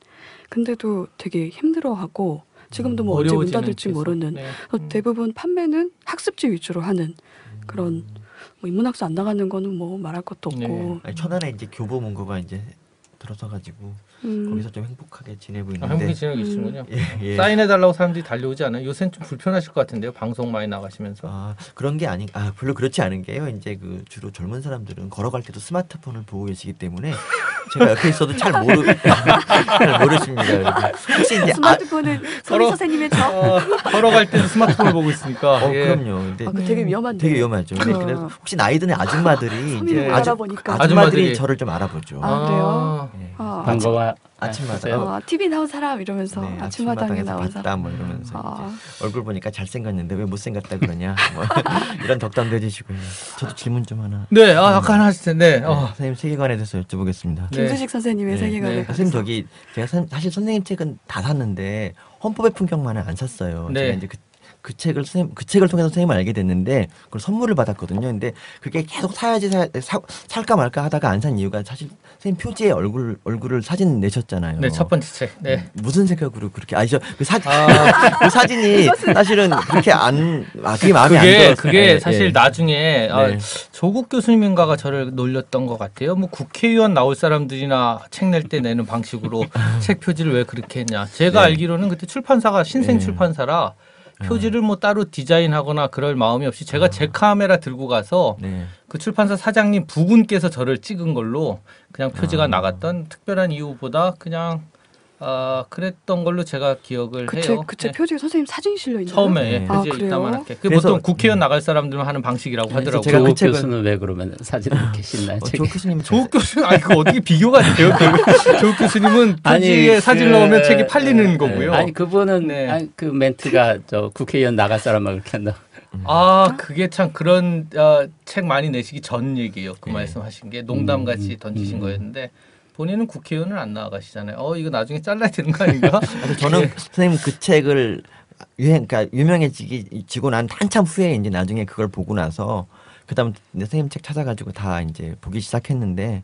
근데도 되게 힘들어하고 지금도 뭐 언제 문 닫을지. 모르는 네. 그래서 대부분 판매는 학습지 위주로 하는 그런 뭐 인문학서 안 나가는 거는 뭐 말할 것도 없고 네. 아니, 천안에 이제 교보문고가 이제 들어서 가지고 음. 거기서 좀 행복하게 지내고 아, 있는데 행복히 지내고 계시는군요. 예, 예. 사인해달라고 사람들이 달려오지 않아요? 요새는 좀 불편하실 것 같은데요. 방송 많이 나가시면서. 아 그런 게 아닌 아 별로 그렇지 않은 게요. 이제 그 주로 젊은 사람들은 걸어갈 때도 스마트폰을 보고 계시기 때문에 제가 옆에 있어도 잘 모르 잘 모르십니다. 혹시 이제 아, 스마트폰은 걸어- 선생님의 저. 어, 걸어갈 때도 스마트폰을 보고 있으니까. 어, 예. 그럼요. 근데 아, 그 되게 위험한데. 되게 위험하죠. 근데 어. 그래서 혹시 나이 드는 아줌마들이 이제 알아보니까. 아줌마들이 아줌마들이- 저를 좀 알아보죠. 아, 그래요? 예. 아, 반가워. 아침마다 하세요? 어, TV 나온 사람 이러면서 네, 아침마당에 나온 사람. 뭐 이러면서 아. 얼굴 보니까 잘생겼는데 왜 못생겼다 그러냐 뭐 이런 덕담도 해주시고요. 저도 질문 좀 하나. 네, 아, 아까 하나 하실 텐데. 네, 어. 선생님 세계관에 대해서 여쭤보겠습니다. 김수식 선생님의 네. 세계관에 네. 관해서. 선생님 저기 제가 선- 사실 선생님 책은 다 샀는데 헌법의 풍경만은 안 샀어요. 네. 제가 이제 그, 그 책을 선생님 그 책을 통해서 선생님을 알게 됐는데 그걸 선물을 받았거든요. 근데 그게 계속 사야지 사, 사, 살까 말까 하다가 안 산 이유가 사실 선생님 표지에 얼굴 얼굴을 사진 내셨잖아요. 네, 첫 번째 책. 네. 무슨 생각으로 그렇게 아니죠? 그 사진 아. 그 사진이 사실은 그렇게 안 아, 그게 마음에 안 그게 들었어요. 그게 예, 사실 예. 나중에 아, 네. 조국 교수님인가가 저를 놀렸던 것 같아요. 뭐 국회의원 나올 사람들이나 책 낼 때 내는 방식으로 책 표지를 왜 그렇게 했냐. 제가 네. 알기로는 그때 출판사가 신생 네. 출판사라 표지를 뭐 따로 디자인하거나 그럴 마음이 없이 제가 제 카메라 들고 가서 네. 그 출판사 사장님 부군께서 저를 찍은 걸로 그냥 표지가 아. 나갔던 특별한 이유보다 그냥 아 그랬던 걸로 제가 기억을 그책 해요. 그책 네. 표지에 선생님 사진 실려 있나요? 처음에 네. 아, 표지에 그래요? 있다만하게. 그 보통 국회의원 나갈 사람들만 하는 방식이라고 하더라고요. 제가 그 책을- 교수는 왜 그러면 사진을 이렇게 싣나요? 어? 조국 교수님 조국 교수님 아니 그 어떻게 비교가 돼요? 그 조국 교수님은 아니, 표지에 사진 그- 넣으면 책이 팔리는 거고요. 아니 그분은 네. 아니, 그 멘트가 저 국회의원 나갈 사람만 그렇게 한다. 아 그게 참 그런 어, 책 많이 내시기 전 얘기예요. 그 네. 말씀하신 게 농담같이 던지신 음. 거였는데 본인은 국회의원을 안 나가시잖아요. 어 이거 나중에 잘라야 되는 거 아닌가? 저는 선생님 그 책을 유행 그러니까 유명해지기 지고 난 한참 후에 이제 나중에 그걸 보고 나서 그다음 선생님 책 찾아가지고 다 이제 보기 시작했는데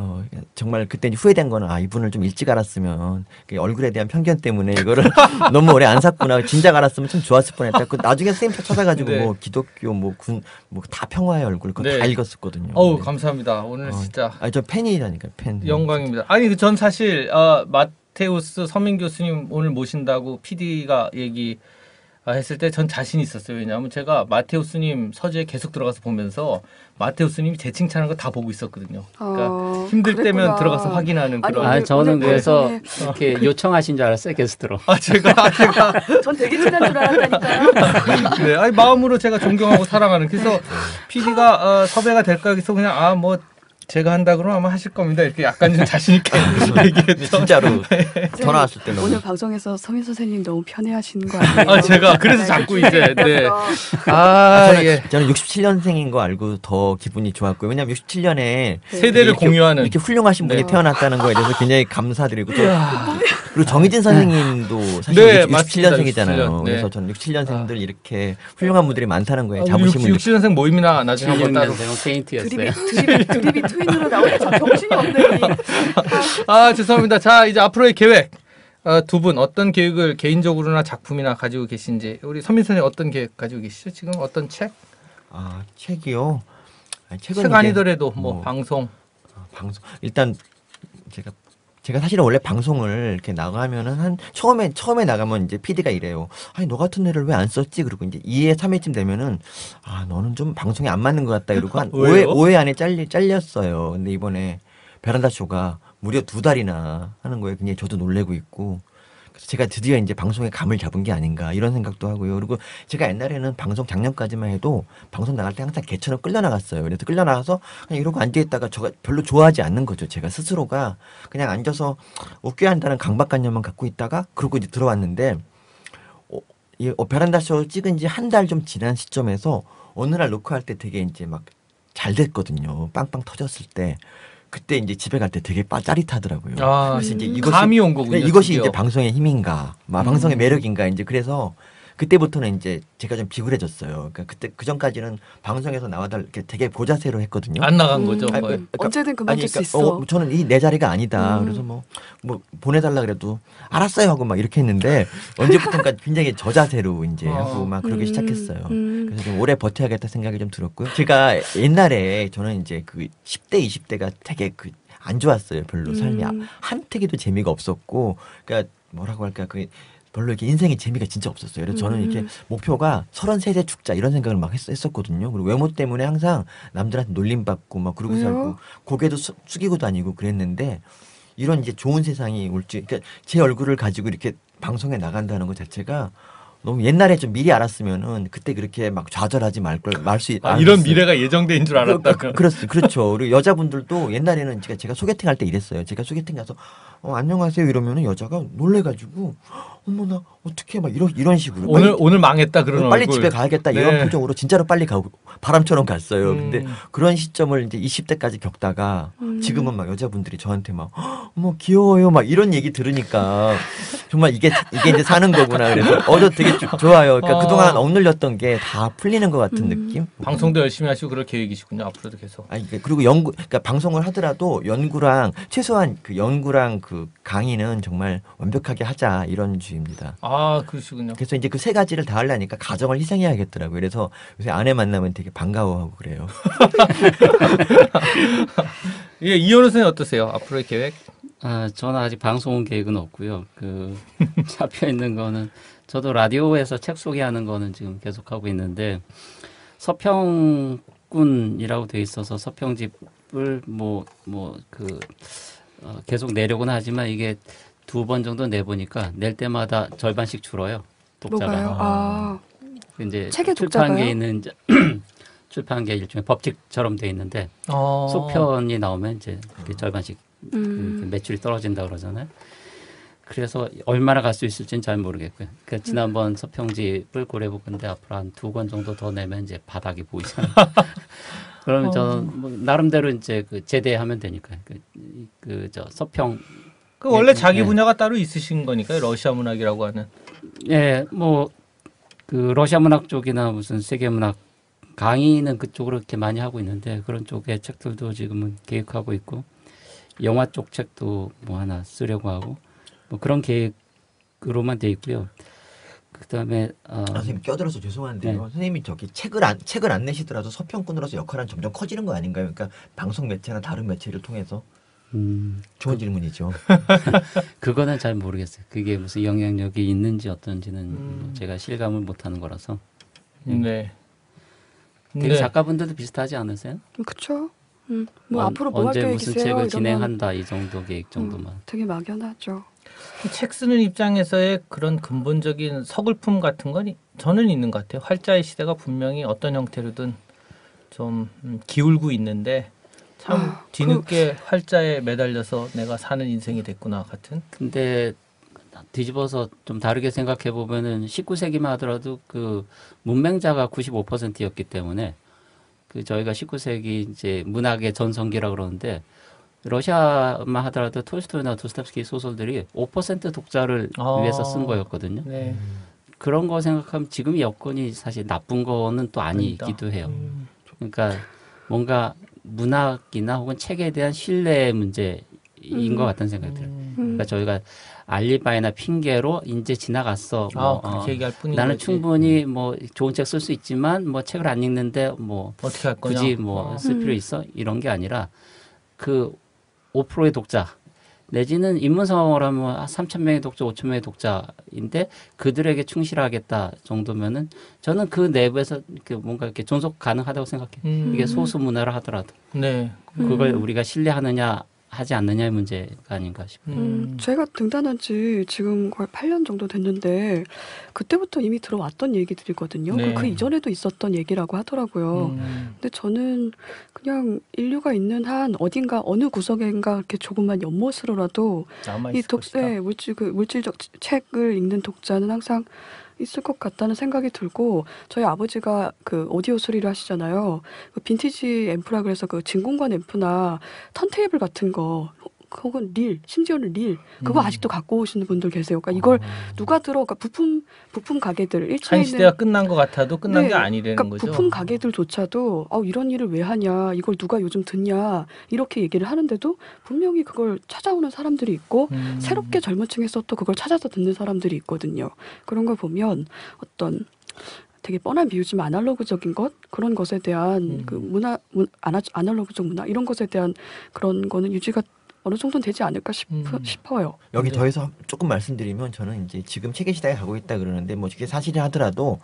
어 정말 그때 후회된 거는 아 이분을 좀 일찍 알았으면 그 얼굴에 대한 편견 때문에 이거를 너무 오래 안 샀구나 진작 알았으면 참 좋았을 뻔했다. 그 나중에 선생님 책 찾아가지고 네. 뭐 기독교 뭐 군 뭐 다 평화의 얼굴 그거 네. 다 읽었었거든요. 어우 네. 감사합니다. 오늘 어, 진짜 아니 저 팬이라니까 팬. 영광입니다. 아니 전 사실 어, 마테우스 서민 교수님 오늘 모신다고 PD가 얘기 아, 했을 때 전 자신 있었어요. 왜냐하면 제가 마테우스님 서재에 계속 들어가서 보면서 마테우스님이 제 칭찬한 거다 보고 있었거든요. 그러니까 어, 힘들 때면 그랬구나. 들어가서 확인하는 아니, 그런. 아 오늘- 저는 그래서 방송에- 이렇게 요청하신 줄 알았어요 게스트로. 아 제가 제가 전 되게 친한 줄 알았다니까요. 네, 아니 마음으로 제가 존경하고 사랑하는. 그래서 PD가 어, 섭외가 될까 해서 그냥 아뭐 제가 한다 그러면 아마 하실 겁니다. 이렇게 약간 좀 자신 있게 얘기했죠. 진짜로 전화 왔을 때 너무 오늘 방송에서 서민 선생님 너무 편애하시는 거 아니에요? 아 제가 그래서 자꾸 이제 네. 아, 아 저는, 예. 저는 67년생인 거 알고 더 기분이 좋았고요. 왜냐하면 67년에 세대를 공유하는 이렇게 훌륭하신 분이 네. 태어났다는 거에 대해서 굉장히 감사드리고 또 그리고 정희진 선생님도 사실 네, 67, 맞습니다. 67년생이잖아요. 67년. 네. 그래서 저는 67년생들 이렇게 훌륭한 분들이 많다는 거에 아, 자부심을 60, 60년생 모임이나 나중에 한번 따로 76년생은 페인트였어요. 드립이 드립이 드립이 트윈으로 나오는 저 정신이 없네. 아 죄송합니다. 자 이제 앞으로의 계획 어, 두분 어떤 계획을 개인적으로나 작품이나 가지고 계신지 우리 선민 선생 어떤 계획 가지고 계시죠? 지금 어떤 책? 아 책이요. 아니, 책은 책 아니더라도 뭐, 뭐 방송 방송 일단 제가 제가 사실은 원래 방송을 이렇게 나가면은 한 처음에 처음에 나가면 이제 PD가 이래요. 아니 너 같은 애를 왜 안 썼지? 그리고 이제 2회 3회쯤 되면은 아 너는 좀 방송에 안 맞는 것 같다 이러고 한 5회 왜요? 5회 안에 잘리 잘렸어요. 근데 이번에 베란다 쇼가 무려 두 달이나 하는 거에 굉장히 저도 놀래고 있고 제가 드디어 이제 방송에 감을 잡은 게 아닌가 이런 생각도 하고요. 그리고 제가 옛날에는 방송 작년까지만 해도 방송 나갈 때 항상 개처럼 끌려 나갔어요. 그래서 끌려 나가서 그냥 이러고 앉아 있다가 저가 별로 좋아하지 않는 거죠. 제가 스스로가 그냥 앉아서 웃겨야 한다는 강박관념만 갖고 있다가 그러고 이제 들어왔는데 어, 이 어, 베란다 쇼 찍은 지 한 달 좀 지난 시점에서 어느 날 녹화할 때 되게 이제 막 잘 됐거든요. 빵빵 터졌을 때 그때 이제 집에 갈 때 되게 빠 짜릿하더라고요. 아, 그래서 이제 음. 이것이 감이 온 거군요. 네, 이것이 드디어. 이제 방송의 힘인가, 막 방송의 음. 매력인가 이제 그래서 그때부터는 이제 제가 좀 비굴해졌어요. 그러니까 그때 그 전까지는 방송에서 나와달 이렇게 되게 보자세로 했거든요. 안 나간 거죠. 아니, 거의. 그러니까- 언제든 그만둘 아니, 수 그러니까, 있어. 어, 저는 이 내 자리가 아니다. 음. 그래서 뭐, 뭐 보내달라 그래도 알았어요 하고 막 이렇게 했는데 언제부턴가 굉장히 저자세로 이제 어. 하고 막 그러기 음, 시작했어요. 음. 그래서 좀 오래 버텨야겠다 생각이 좀 들었고요. 제가 옛날에 저는 이제 그 10대, 20대가 되게 그 안 좋았어요. 별로 삶이 음. 한때기도 재미가 없었고, 그러니까 뭐라고 할까 그 별로 이렇게 인생에 재미가 진짜 없었어요. 그래서 저는 이렇게 음. 목표가 서른 세대 죽자 이런 생각을 막 했, 했었거든요. 그리고 외모 때문에 항상 남들한테 놀림 받고 막 그러고 왜요? 살고 고개도 수- 숙이고 다니고 그랬는데 이런 이제 좋은 세상이 올지 그러니까 제 얼굴을 가지고 이렇게 방송에 나간다는 것 자체가 너무 옛날에 좀 미리 알았으면은 그때 그렇게 막 좌절하지 말걸 말수 아, 이런 미래가 예정된 줄 알았다. 그, 그렇, 그렇죠. 그리고 여자분들도 옛날에는 제가, 제가 소개팅 할 때 이랬어요. 제가 소개팅 가서, 어, 안녕하세요. 이러면은 여자가 놀래가지고, 어머나, 어떻게 막 이런, 이런 식으로. 오늘 빨리, 오늘 망했다 그런 빨리 얼굴. 집에 가야겠다. 이런 네. 표정으로 진짜로 빨리 가고, 바람처럼 갔어요. 음. 근데 그런 시점을 이제 20대까지 겪다가, 음. 지금은 막 여자분들이 저한테 막, "헉, 어머, 귀여워요. 막 이런 얘기 들으니까, 정말 이게, 이게 이제 사는 거구나. 그래서, 어, 저 되게 조- 좋아요. 그러니까 어. 그동안 억눌렸던 게 다 풀리는 것 같은 음. 느낌? 방송도 열심히 하시고 그럴 계획이시군요. 앞으로도 계속. 아니 그러니까 그리고 연구 그러니까 방송을 하더라도 연구랑 최소한 그 연구랑 그 강의는 정말 완벽하게 하자 이런 주의입니다. 아 그러시군요. 그래서 이제 그 세 가지를 다 하려니까 가정을 희생해야겠더라고요. 그래서 요새 아내 만나면 되게 반가워하고 그래요. 예, 이현우 선생님 어떠세요? 앞으로의 계획? 아, 저는 아직 방송 계획은 없고요. 그 잡혀 있는 거는 저도 라디오에서 책 소개하는 거는 지금 계속 하고 있는데 서평꾼이라고 돼 있어서 서평집을 뭐 뭐 그 어, 계속 내려고는 하지만 이게 두 번 정도 내 보니까 낼 때마다 절반씩 줄어요. 독자가. 뭐가요? 아, 그 이제 책의 출판계에 독자가요? 있는 이제 출판계 일종의 법칙처럼 돼 있는데 어. 속편이 나오면 이제 이렇게 절반씩 그 음. 매출이 떨어진다 그러잖아요. 그래서 얼마나 갈 수 있을지는 잘 모르겠고요. 그 지난번 서평집을 고려해볼 건데 앞으로 한 두 권 정도 더 내면 이제 바닥이 보이잖아요. 그러면 저는 뭐 나름대로 이제 그 제대하면 되니까요. 그저 서평 그 원래 네, 자기 네. 분야가 따로 있으신 거니까요. 러시아 문학이라고 하는. 예, 뭐, 그, 러시아 문학 쪽이나 무슨 세계 문학 강의는 그쪽으로 이렇게 많이 하고 있는데 그런 쪽의 책들도 지금은 계획하고 있고 영화 쪽 책도 뭐 하나 쓰려고 하고 뭐 그런 계획으로만 돼 있고요. 그 다음에, 어, 아, 선생님 껴들어서 죄송한데요. 네. 선생님이 저기 책을 안 책을 안 내시더라도 서평꾼으로서 역할은 점점 커지는 거 아닌가요? 그러니까 방송 매체나 다른 매체를 통해서 음, 좋은 질문이죠. 그거는 잘 모르겠어요. 그게 무슨 영향력이 있는지 어떤지는 음. 뭐 제가 실감을 못 하는 거라서. 네. 되게 네. 작가분들도 비슷하지 않으세요? 그쵸? 음, 뭐 언- 앞으로 뭐할 언제 계획이세요? 무슨 책을 이러면 진행한다 이 정도 계획 정도만. 음, 되게 막연하죠. 책 쓰는 입장에서의 그런 근본적인 서글픔 같은 건 이- 저는 있는 것 같아요. 활자의 시대가 분명히 어떤 형태로든 좀 음, 기울고 있는데 참 아, 뒤늦게 활자에 매달려서 내가 사는 인생이 됐구나 같은. 근데 뒤집어서 좀 다르게 생각해 보면은 19세기만 하더라도 그 문맹자가 95%였기 때문에 그 저희가 19세기 이제 문학의 전성기라 그러는데 러시아만 하더라도 톨스토이나 도스토옙스키 소설들이 5% 독자를 아. 위해서 쓴 거였거든요. 네. 그런 거 생각하면 지금 여건이 사실 나쁜 거는 또. 아니기도 해요. 음. 그러니까 뭔가 문학이나 혹은 책에 대한 신뢰의 문제인 음. 것 같다는 생각이 들어요. 음. 음. 그러니까 저희가 알리바이나 핑계로 이제 지나갔어. 아, 뭐, 그렇게 어, 나는 거지. 충분히 뭐 좋은 책 쓸 수 있지만 뭐 책을 안 읽는데 뭐 어떻게 할 거냐. 굳이 뭐 어. 쓸 필요 음. 있어 이런 게 아니라 그 5%의 독자 내지는 인문성어라면 3천 명의 독자, 5천 명의 독자인데 그들에게 충실하겠다 정도면은 저는 그 내부에서 이렇게 뭔가 이렇게 존속 가능하다고 생각해요. 음. 이게 소수 문화를 하더라도 네. 그걸 음. 우리가 신뢰하느냐 하지 않느냐의 문제가 아닌가 싶어요. 음. 음, 제가 등단한 지 지금 거의 8년 정도 됐는데 그때부터 이미 들어왔던 얘기들이거든요. 네. 그, 그 이전에도 있었던 얘기라고 하더라고요. 음. 근데 저는 그냥 인류가 있는 한 어딘가 어느 구석인가 이렇게 조금만 연못으로라도 이 독. 네, 물질 그 물질적 치- 책을 읽는 독자는 항상 있을 것 같다는 생각이 들고 저희 아버지가 그 오디오 수리를 하시잖아요. 그 빈티지 앰프라 그래서 그 진공관 앰프나 턴테이블 같은 거 혹은 릴 심지어는 릴 그거 음. 아직도 갖고 오시는 분들 계세요. 그러니까 이걸 어. 누가 들어 그러니까 부품 부품 가게들 한 1층에 시대가 끝난 것 같아도 끝난 네, 게 아니라는 그러니까 거죠. 부품 가게들조차도 어, 이런 일을 왜 하냐 이걸 누가 요즘 듣냐 이렇게 얘기를 하는데도 분명히 그걸 찾아오는 사람들이 있고 음. 새롭게 젊은 층에서 또 그걸 찾아서 듣는 사람들이 있거든요. 그런 걸 보면 어떤 되게 뻔한 비유지만 아날로그적인 것 그런 것에 대한 음. 그 문화 문, 아날로그적 문화 이런 것에 대한 그런 거는 유지가 어느 정도는 되지 않을까 싶, 음. 싶어요. 여기 네. 더해서 조금 말씀드리면 저는 이제 지금 체계 시대에 가고 있다 그러는데 뭐 이게 사실이 하더라도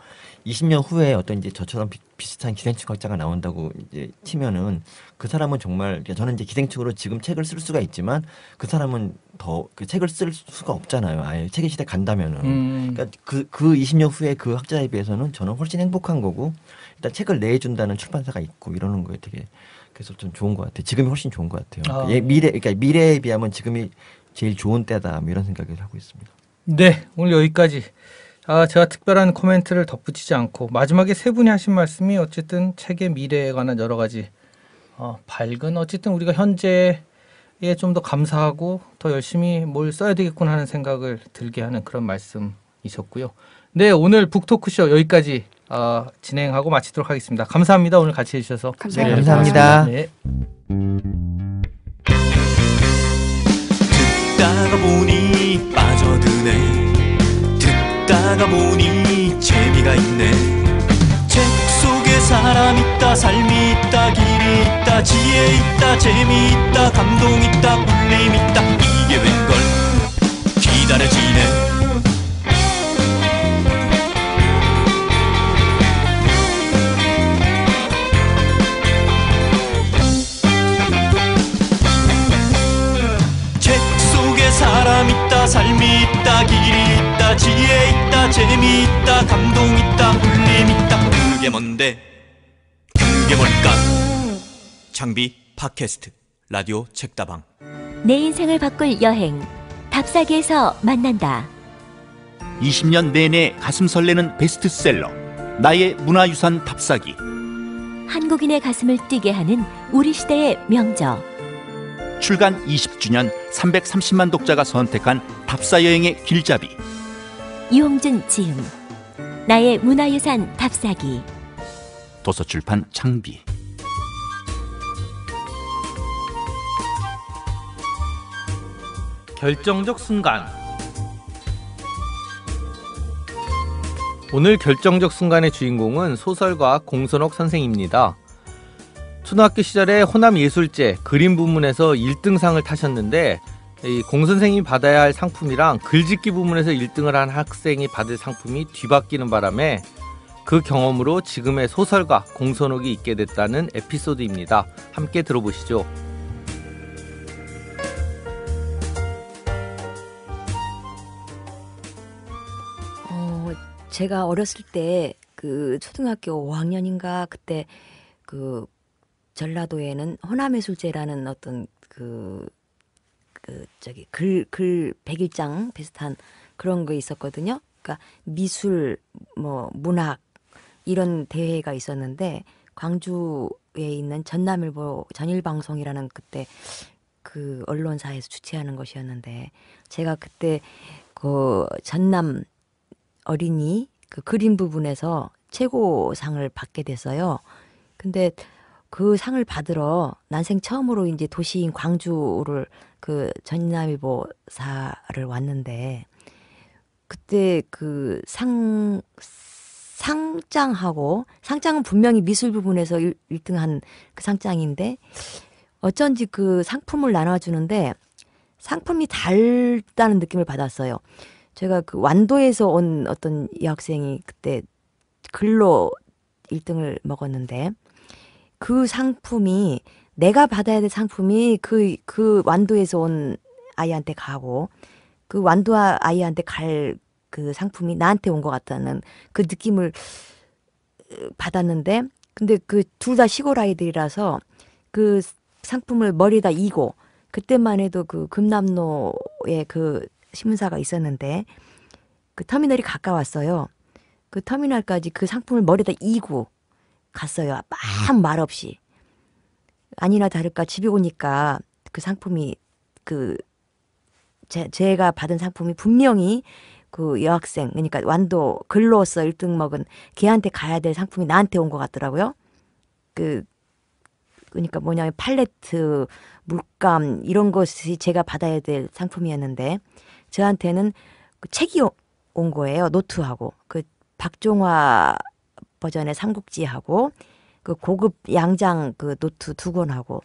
20년 후에 어떤 이제 저처럼 비, 비슷한 기생충 학자가 나온다고 이제 치면은 그 사람은 정말 저는 이제 기생충으로 지금 책을 쓸 수가 있지만 그 사람은 더 그 책을 쓸 수가 없잖아요. 아예 체계 시대 간다면은. 음. 그러니까 그, 그 20년 후에 그 학자에 비해서는 저는 훨씬 행복한 거고 일단 책을 내준다는 출판사가 있고 이러는 거에 되게 그래서 좀 좋은 것 같아요. 지금이 훨씬 좋은 것 같아요. 아. 예, 미래, 그러니까 미래에 비하면 지금이 제일 좋은 때다 뭐 이런 생각을 하고 있습니다. 네, 오늘 여기까지. 아, 제가 특별한 코멘트를 덧붙이지 않고 마지막에 세 분이 하신 말씀이 어쨌든 책의 미래에 관한 여러 가지 어, 밝은 어쨌든 우리가 현재에 좀 더 감사하고 더 열심히 뭘 써야 되겠구나 하는 생각을 들게 하는 그런 말씀이셨고요. 네, 오늘 북토크쇼 여기까지 어, 진행하고 마치도록 하겠습니다. 감사합니다. 오늘 같이 해주셔서. 감사합니다. 네, 감사합니다. 네. 듣다가 보니 빠져드네 듣다가 보니 재미가 있네 책 속에 사람 있다 삶이 있다 길이 있다 지혜 있다 재미 있다 감동 있다 울림 있다 이게 웬걸 기다려지네 있다 삶이 있다 길이 있다 지혜 있다 재미 있다 감동 있다 울림 있다. 그게 뭔데? 그게 뭘까? 장비 팟캐스트 라디오 책다방. 내 인생을 바꿀 여행. 답사기에서 만난다. 20년 내내 가슴 설레는 베스트셀러 나의 문화유산 답사기. 한국인의 가슴을 뛰게 하는 우리 시대의 명저. 출간 20주년 330만 독자가 선택한 답사 여행의 길잡이 이홍준 지음. 나의 문화유산 답사기. 도서출판 창비 결정적 순간. 오늘 결정적 순간의 주인공은 소설가 공선옥 선생입니다. 초등학교 시절에 호남 예술제 그림 부문에서 1등상을 타셨는데 이공 선생이 받아야 할 상품이랑 글짓기 부문에서 1등을 한 학생이 받을 상품이 뒤바뀌는 바람에 그 경험으로 지금의 소설가 공선옥이 있게 됐다는 에피소드입니다. 함께 들어보시죠. 어, 제가 어렸을 때 그 초등학교 5학년인가 그때 그 전라도에는 호남예술제라는 어떤 그, 그 저기 글, 글 백일장 비슷한 그런 거 있었거든요. 그러니까 미술, 뭐 문학 이런 대회가 있었는데 광주에 있는 전남일보 전일방송이라는 그때 그 언론사에서 주최하는 것이었는데 제가 그때 그 전남 어린이 그 그림 부분에서 최고상을 받게 됐어요. 근데 그 상을 받으러 난생 처음으로 이제 도시인 광주를 그 전남일보사를 왔는데 그때 그 상 상장하고 상장은 분명히 미술 부분에서 1, 1등한 그 상장인데 어쩐지 그 상품을 나눠주는데 상품이 달다는 느낌을 받았어요. 제가 그 완도에서 온 어떤 여학생이 그때 글로 1등을 먹었는데 그 상품이 내가 받아야 될 상품이 그, 그 완도에서 온 아이한테 가고 그 완도 아이한테 갈 그 상품이 나한테 온 것 같다는 그 느낌을 받았는데 근데 그 둘 다 시골 아이들이라서 그 상품을 머리에다 이고 그때만 해도 그 금남로에 그 신문사가 있었는데 그 터미널이 가까웠어요. 그 터미널까지 그 상품을 머리에다 이고 갔어요. 아무 말 없이. 아니나 다를까 집에 오니까 그 상품이 그 제, 제가 받은 상품이 분명히 그 여학생 그러니까 완도 글로서 1등 먹은 걔한테 가야 될 상품이 나한테 온 것 같더라고요. 그 그러니까 뭐냐면 팔레트, 물감 이런 것이 제가 받아야 될 상품이었는데 저한테는 그 책이 오- 온 거예요. 노트하고 그 박종화 버전의 삼국지하고 그 고급 양장 그 노트 두 권하고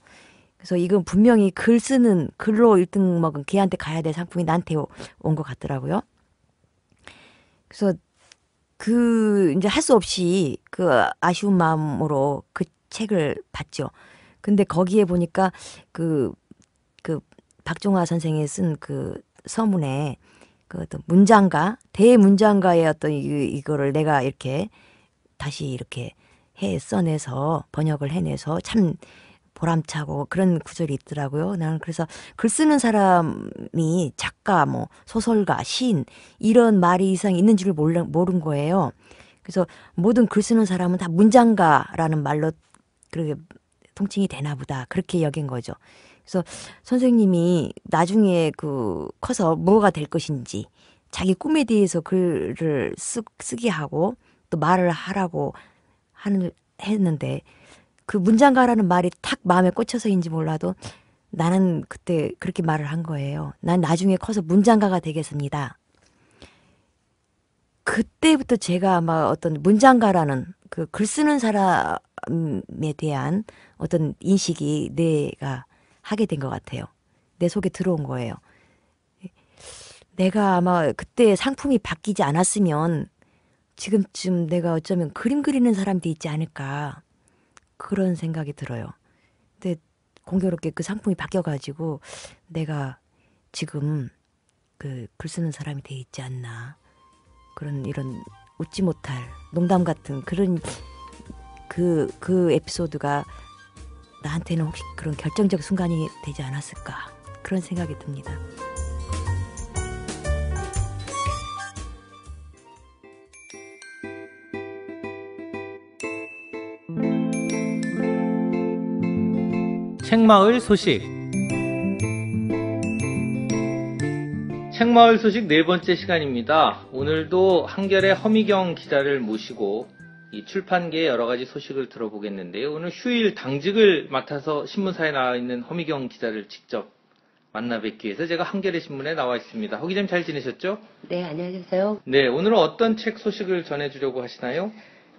그래서 이건 분명히 글 쓰는 글로 1등 먹은 걔한테 가야 될 상품이 나한테 온 것 같더라고요. 그래서 그 이제 할 수 없이 그 아쉬운 마음으로 그 책을 봤죠. 근데 거기에 보니까 그, 그 박종화 선생이 쓴 그 서문에 그 어떤 문장가, 대문장가의 어떤 이, 이거를 내가 이렇게 다시 이렇게 해 써내서 번역을 해내서 참 보람차고 그런 구절이 있더라고요. 나는 그래서 글 쓰는 사람이 작가, 뭐 소설가, 시인 이런 말이 이상 있는 줄 몰라, 모른 거예요. 그래서 모든 글 쓰는 사람은 다 문장가라는 말로 그렇게 통칭이 되나 보다 그렇게 여긴 거죠. 그래서 선생님이 나중에 그 커서 뭐가 될 것인지 자기 꿈에 대해서 글을 쓰, 쓰게 하고 또 말을 하라고 하는 했는데 그 문장가라는 말이 탁 마음에 꽂혀서인지 몰라도 나는 그때 그렇게 말을 한 거예요. 난 나중에 커서 문장가가 되겠습니다. 그때부터 제가 아마 어떤 문장가라는 그 글 쓰는 사람에 대한 어떤 인식이 내가 하게 된 것 같아요. 내 속에 들어온 거예요. 내가 아마 그때 상품이 바뀌지 않았으면 지금쯤 내가 어쩌면 그림 그리는 사람도 있지 않을까 그런 생각이 들어요. 근데 공교롭게 그 상품이 바뀌어가지고 내가 지금 그 글 쓰는 사람이 돼 있지 않나 그런 이런 웃지 못할 농담 같은 그런 그, 그 에피소드가 나한테는 혹시 그런 결정적 순간이 되지 않았을까 그런 생각이 듭니다. 책마을 소식. 책마을 소식 네 번째 시간입니다. 오늘도 한결의 허미경 기자를 모시고 이 출판계의 여러 가지 소식을 들어보겠는데요. 오늘 휴일 당직을 맡아서 신문사에 나와 있는 허미경 기자를 직접 만나 뵙기 위해서 제가 한겨레 신문에 나와 있습니다. 허 기자님 잘 지내셨죠? 네, 안녕하세요. 네, 오늘은 어떤 책 소식을 전해주려고 하시나요?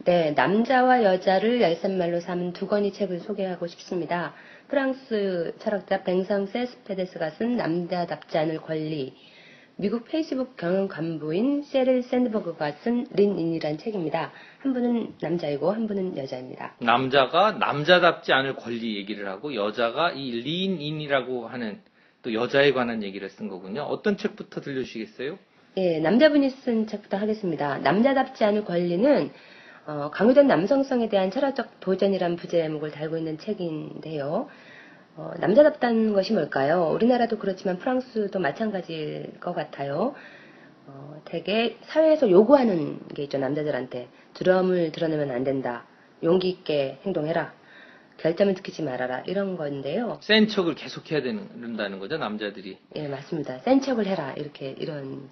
네, 남자와 여자를 열쇠말로 삼은 두 권의 책을 소개하고 싶습니다. 프랑스 철학자 뱅상 세스페데스가 쓴 남자답지 않을 권리, 미국 페이스북 경영 간부인 셰릴 샌드버그가 쓴 Lean In이란 책입니다. 한 분은 남자이고 한 분은 여자입니다. 남자가 남자답지 않을 권리 얘기를 하고 여자가 이 Lean In이라고 하는 또 여자에 관한 얘기를 쓴 거군요. 어떤 책부터 들려주시겠어요? 예, 남자분이 쓴 책부터 하겠습니다. 남자답지 않을 권리는 어, 강요된 남성성에 대한 철학적 도전이란 부제목을 달고 있는 책인데요. 어, 남자답다는 것이 뭘까요? 우리나라도 그렇지만 프랑스도 마찬가지일 것 같아요. 어, 되게 사회에서 요구하는 게 있죠, 남자들한테. 두려움을 드러내면 안 된다. 용기 있게 행동해라. 결점을 지키지 말아라. 이런 건데요. 센 척을 계속 해야 된다는 거죠, 남자들이. 예, 맞습니다. 센 척을 해라. 이렇게, 이런.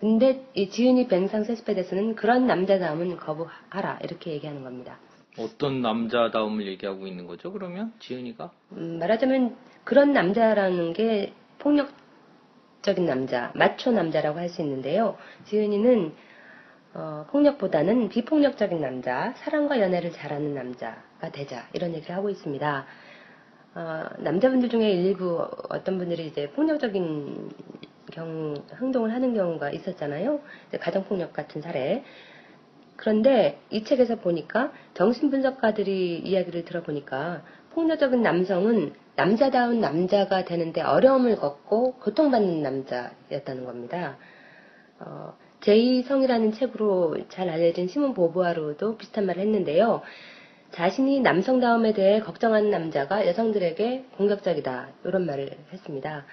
근데 이 지은이 뱅상 세스페데스는 그런 남자다움은 거부하라. 이렇게 얘기하는 겁니다. 어떤 남자다움을 얘기하고 있는 거죠, 그러면? 지은이가? 음, 말하자면 그런 남자라는 게 폭력적인 남자, 마초 남자라고 할 수 있는데요. 지은이는 어, 폭력보다는 비폭력적인 남자, 사랑과 연애를 잘하는 남자가 되자 이런 얘기를 하고 있습니다. 어, 남자분들 중에 일부 어떤 분들이 이제 폭력적인 경우 행동을 하는 경우가 있었잖아요. 가정폭력 같은 사례. 그런데 이 책에서 보니까 정신분석가들이 이야기를 들어보니까 폭력적인 남성은 남자다운 남자가 되는데 어려움을 겪고 고통받는 남자였다는 겁니다. 어, 제2성이라는 책으로 잘 알려진 시몬 보부아르도 비슷한 말을 했는데요. 자신이 남성다움에 대해 걱정하는 남자가 여성들에게 공격적이다. 이런 말을 했습니다.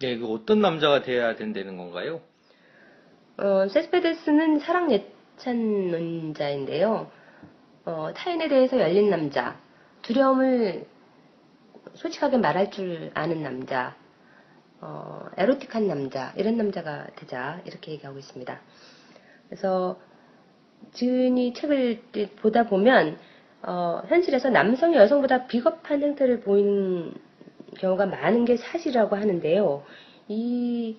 네, 그 어떤 남자가 돼야 된다는 건가요? 어, 세스페데스는 사랑 예찬론자인데요. 어, 타인에 대해서 열린 남자, 두려움을 솔직하게 말할 줄 아는 남자, 어, 에로틱한 남자, 이런 남자가 되자, 이렇게 얘기하고 있습니다. 그래서, 지은이 책을 보다 보면, 어, 현실에서 남성이 여성보다 비겁한 행태를 보이는 경우가 많은 게 사실이라고 하는데요. 이,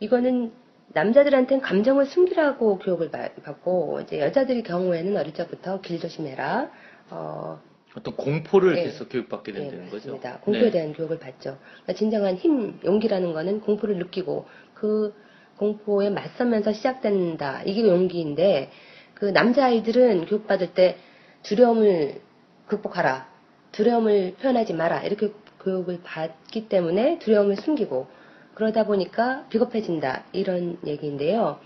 이거는 남자들한테는 감정을 숨기라고 교육을 받- 받고 이제 여자들의 경우에는 어릴 적부터 길 조심해라. 어, 어떤 공포를 네. 계속 교육받게 네, 된다는 거죠. 맞습니다. 공포에 네. 대한 교육을 받죠. 그러니까 진정한 힘, 용기라는 거는 공포를 느끼고 그 공포에 맞서면서 시작된다. 이게 용기인데 그 남자 아이들은 교육받을 때 두려움을 극복하라. 두려움을 표현하지 마라. 이렇게 교육을 받기 때문에 두려움을 숨기고 그러다 보니까 비겁해진다. 이런 얘기인데요.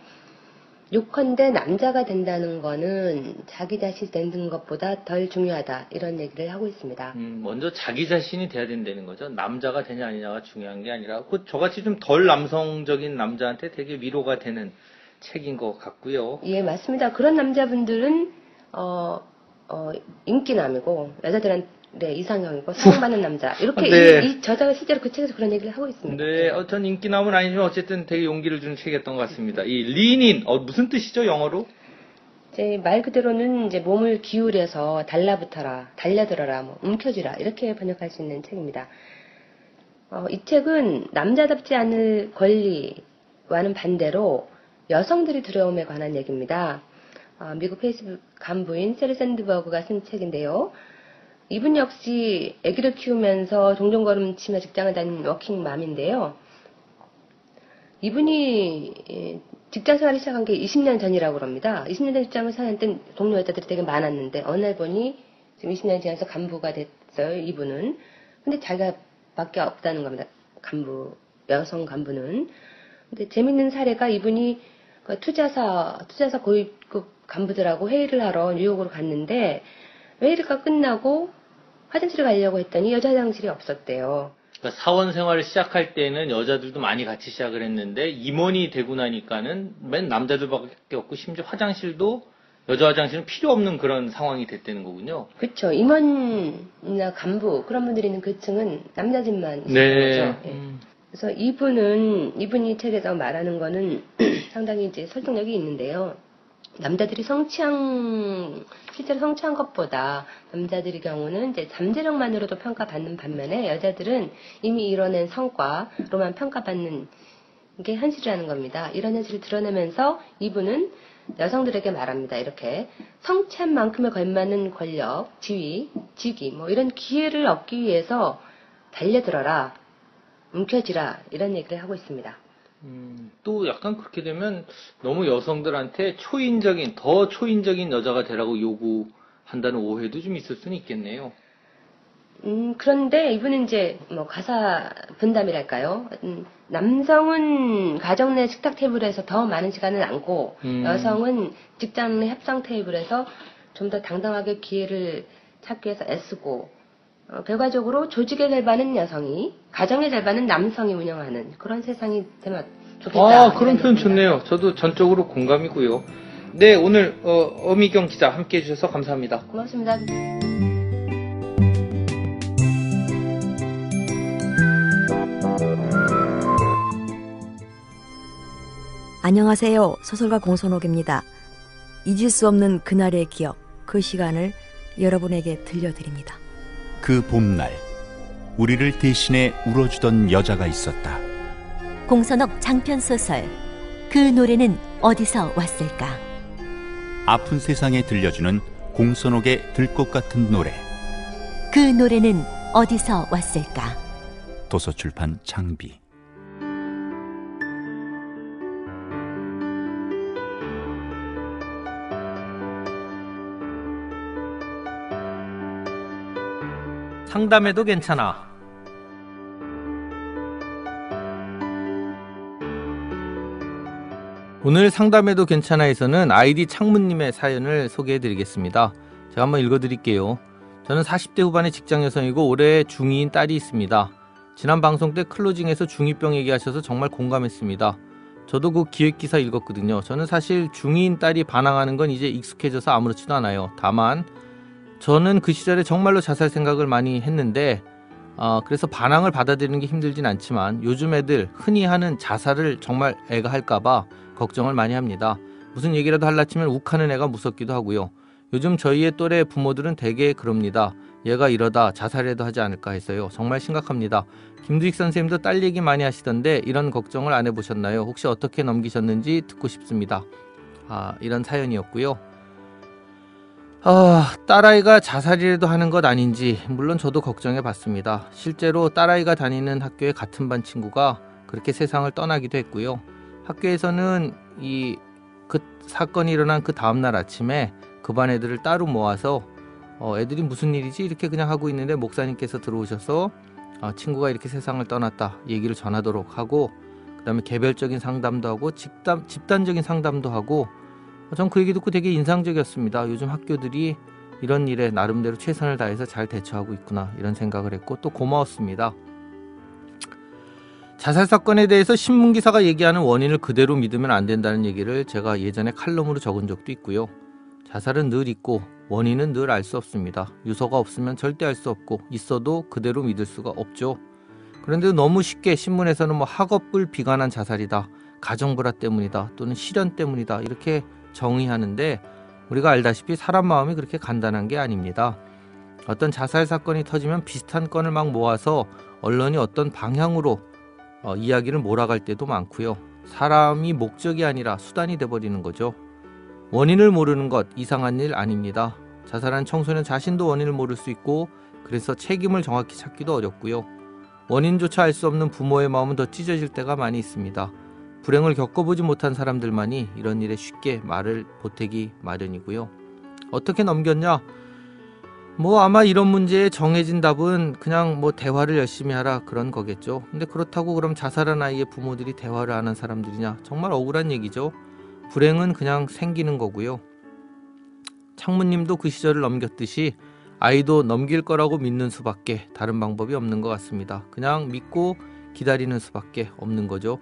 요컨대 남자가 된다는 거는 자기 자신이 되는 것보다 덜 중요하다. 이런 얘기를 하고 있습니다. 음, 먼저 자기 자신이 돼야 된다는 거죠. 남자가 되냐 아니냐가 중요한 게 아니라 그 저같이 좀 덜 남성적인 남자한테 되게 위로가 되는 책인 것 같고요. 예, 맞습니다. 그런 남자분들은 어, 어, 인기남이고 여자들한테 이상형이고 사랑받는 남자 이렇게 네. 이, 이 저자가 실제로 그 책에서 그런 얘기를 하고 있습니다. 네, 어, 전 인기남은 아니지만 어쨌든 되게 용기를 주는 책이었던 것 같습니다. 이 리닌, 어, 무슨 뜻이죠, 영어로? 제말 그대로는 이제 몸을 기울여서 달라붙어라, 달려들어라, 뭐 움켜쥐라 이렇게 번역할 수 있는 책입니다. 어, 이 책은 남자답지 않을 권리와는 반대로 여성들이 두려움에 관한 얘기입니다. 어, 미국 페이스북 간부인 셰릴 샌드버그가 쓴 책인데요. 이분 역시 아기를 키우면서 종종 걸음치며 직장을 다니는 워킹맘인데요. 이분이 예, 직장 생활을 시작한 게 20년 전이라고 합니다. 20년 전 직장을 사는 때 동료 여자들이 되게 많았는데 어느 날 보니 지금 20년 지나서 간부가 됐어요. 이분은. 근데 자기밖에 없다는 겁니다. 간부 여성 간부는. 근데 재밌는 사례가 이분이 그 투자사 투자사 고위급 간부들하고 회의를 하러 뉴욕으로 갔는데 회의가 끝나고 화장실에 가려고 했더니 여자 화장실이 없었대요. 그러니까 사원 생활을 시작할 때는 여자들도 많이 같이 시작을 했는데 임원이 되고 나니까는 맨 남자들밖에 없고 심지어 화장실도 여자 화장실은 필요 없는 그런 상황이 됐다는 거군요. 그렇죠. 임원이나 간부 그런 분들이 있는 그 층은 남자들만 있는 네. 거죠. 예. 그래서 이분은 이분이 책에서 말하는 거는 상당히 이제 설득력이 있는데요. 남자들이 성취한 실제로 성취한 것보다 남자들의 경우는 이제 잠재력만으로도 평가받는 반면에 여자들은 이미 이뤄낸 성과로만 평가받는 게 현실이라는 겁니다. 이런 현실을 드러내면서 이분은 여성들에게 말합니다. 이렇게 성취한 만큼에 걸맞는 권력, 지위, 직위 뭐 이런 기회를 얻기 위해서 달려들어라, 움켜쥐라 이런 얘기를 하고 있습니다. 음, 또 약간 그렇게 되면 너무 여성들한테 초인적인, 더 초인적인 여자가 되라고 요구한다는 오해도 좀 있을 수는 있겠네요. 음, 그런데 이분은 이제 뭐 가사 분담이랄까요? 음, 남성은 가정 내 식탁 테이블에서 더 많은 시간을 앉고 음. 여성은 직장 내 협상 테이블에서 좀 더 당당하게 기회를 찾기 위해서 애쓰고 어, 결과적으로 조직의 절반은 여성이 가정의 절반은 남성이 운영하는 그런 세상이 되면 좋겠다. 아, 그런 표현 좋네요. 저도 전적으로 공감이고요. 네, 오늘 어, 어미경 기자 함께 해 주셔서 감사합니다. 고맙습니다. 안녕하세요. 소설가 공선옥입니다. 잊을 수 없는 그날의 기억, 그 시간을 여러분에게 들려드립니다. 그 봄날 우리를 대신해 울어주던 여자가 있었다. 공선옥 장편 소설 그 노래는 어디서 왔을까? 아픈 세상에 들려주는 공선옥의 들꽃 같은 노래. 그 노래는 어디서 왔을까? 도서출판 창비. 상담해도 괜찮아. 오늘 상담해도 괜찮아에서는 아이디 창문님의 사연을 소개해 드리겠습니다. 제가 한번 읽어 드릴게요. 저는 40대 후반의 직장 여성이고 올해 중2인 딸이 있습니다. 지난 방송 때 클로징에서 중2병 얘기하셔서 정말 공감했습니다. 저도 그 기획기사 읽었거든요. 저는 사실 중2인 딸이 반항하는 건 이제 익숙해져서 아무렇지도 않아요. 다만 저는 그 시절에 정말로 자살 생각을 많이 했는데 어, 그래서 반항을 받아들이는 게 힘들진 않지만 요즘 애들 흔히 하는 자살을 정말 애가 할까봐 걱정을 많이 합니다. 무슨 얘기라도 할라 치면 욱하는 애가 무섭기도 하고요. 요즘 저희의 또래 부모들은 대개 그럽니다. 얘가 이러다 자살해도 하지 않을까 해서요. 정말 심각합니다. 김두익 선생님도 딸 얘기 많이 하시던데 이런 걱정을 안 해보셨나요? 혹시 어떻게 넘기셨는지 듣고 싶습니다. 아, 이런 사연이었고요. 아, 딸아이가 자살이라도 하는 것 아닌지 물론 저도 걱정해 봤습니다. 실제로 딸아이가 다니는 학교의 같은 반 친구가 그렇게 세상을 떠나기도 했고요. 학교에서는 이 그 사건이 일어난 그 다음 날 아침에 그 반 애들을 따로 모아서 어, 애들이 무슨 일이지 이렇게 그냥 하고 있는데 목사님께서 들어오셔서 어, 친구가 이렇게 세상을 떠났다 얘기를 전하도록 하고 그다음에 개별적인 상담도 하고 집단 집단적인 상담도 하고 전 그 얘기 듣고 되게 인상적이었습니다. 요즘 학교들이 이런 일에 나름대로 최선을 다해서 잘 대처하고 있구나 이런 생각을 했고 또 고마웠습니다. 자살 사건에 대해서 신문 기사가 얘기하는 원인을 그대로 믿으면 안 된다는 얘기를 제가 예전에 칼럼으로 적은 적도 있고요. 자살은 늘 있고 원인은 늘 알 수 없습니다. 유서가 없으면 절대 알 수 없고 있어도 그대로 믿을 수가 없죠. 그런데 너무 쉽게 신문에서는 뭐 학업을 비관한 자살이다. 가정불화 때문이다. 또는 실현 때문이다. 이렇게 정의하는데 우리가 알다시피 사람 마음이 그렇게 간단한 게 아닙니다. 어떤 자살 사건이 터지면 비슷한 건을 막 모아서 언론이 어떤 방향으로 어, 이야기를 몰아갈 때도 많고요. 사람이 목적이 아니라 수단이 돼버리는 거죠. 원인을 모르는 것 이상한 일 아닙니다. 자살한 청소년 자신도 원인을 모를 수 있고 그래서 책임을 정확히 찾기도 어렵고요. 원인조차 알 수 없는 부모의 마음은 더 찢어질 때가 많이 있습니다. 불행을 겪어보지 못한 사람들만이 이런 일에 쉽게 말을 보태기 마련이고요. 어떻게 넘겼냐? 뭐 아마 이런 문제에 정해진 답은 그냥 뭐 대화를 열심히 하라 그런 거겠죠. 근데 그렇다고 그럼 자살한 아이의 부모들이 대화를 하는 사람들이냐? 정말 억울한 얘기죠. 불행은 그냥 생기는 거고요. 창무님도 그 시절을 넘겼듯이 아이도 넘길 거라고 믿는 수밖에 다른 방법이 없는 것 같습니다. 그냥 믿고 기다리는 수밖에 없는 거죠.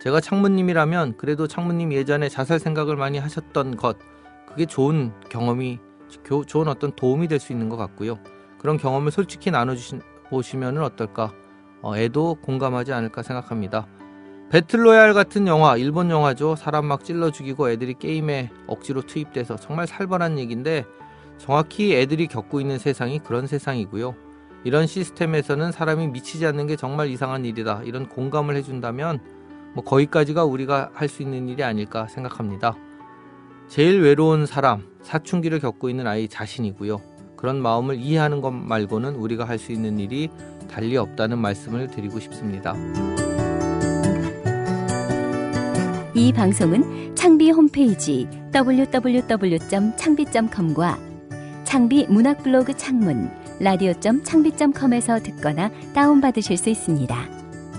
제가 창무님이라면 그래도 창무님 예전에 자살 생각을 많이 하셨던 것 그게 좋은 경험이 좋은 어떤 도움이 될 수 있는 것 같고요. 그런 경험을 솔직히 나눠주시 보시면 어떨까? 어, 애도 공감하지 않을까 생각합니다. 배틀로얄 같은 영화, 일본 영화죠. 사람 막 찔러 죽이고 애들이 게임에 억지로 투입돼서 정말 살벌한 얘기인데 정확히 애들이 겪고 있는 세상이 그런 세상이고요. 이런 시스템에서는 사람이 미치지 않는 게 정말 이상한 일이다. 이런 공감을 해준다면 뭐 거기까지가 우리가 할 수 있는 일이 아닐까 생각합니다. 제일 외로운 사람, 사춘기를 겪고 있는 아이 자신이고요. 그런 마음을 이해하는 것 말고는 우리가 할 수 있는 일이 달리 없다는 말씀을 드리고 싶습니다. 이 방송은 창비 홈페이지 www.창비.com과 창비 문학 블로그 창문 라디오.창비.com에서 듣거나 다운받으실 수 있습니다.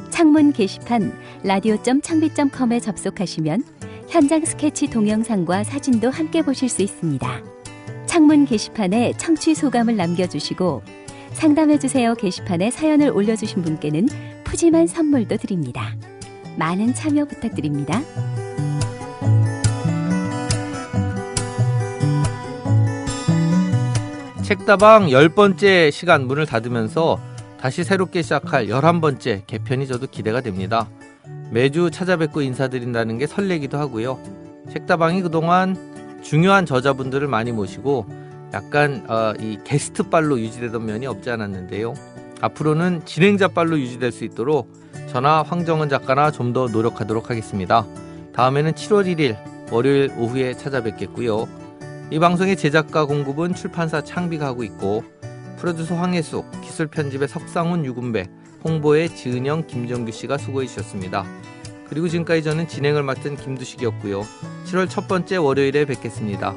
창문 게시판 라디오.창비.com에 접속하시면 현장 스케치 동영상과 사진도 함께 보실 수 있습니다. 창문 게시판에 청취 소감을 남겨주시고 상담해주세요 게시판에 사연을 올려주신 분께는 푸짐한 선물도 드립니다. 많은 참여 부탁드립니다. 책다방 열번째 시간 문을 닫으면서 다시 새롭게 시작할 열한 번째 개편이 저도 기대가 됩니다. 매주 찾아뵙고 인사드린다는 게 설레기도 하고요. 책다방이 그동안 중요한 저자분들을 많이 모시고 약간 어, 이 게스트빨로 유지되던 면이 없지 않았는데요. 앞으로는 진행자빨로 유지될 수 있도록 저나 황정은 작가나 좀 더 노력하도록 하겠습니다. 다음에는 7월 1일 월요일 오후에 찾아뵙겠고요. 이 방송의 제작과 공급은 출판사 창비가 하고 있고 프로듀서 황혜숙, 기술 편집의 석상훈 유군배, 홍보의 지은영 김정규 씨가 수고해 주셨습니다. 그리고 지금까지 저는 진행을 맡은 김두식이었고요. 7월 첫 번째 월요일에 뵙겠습니다.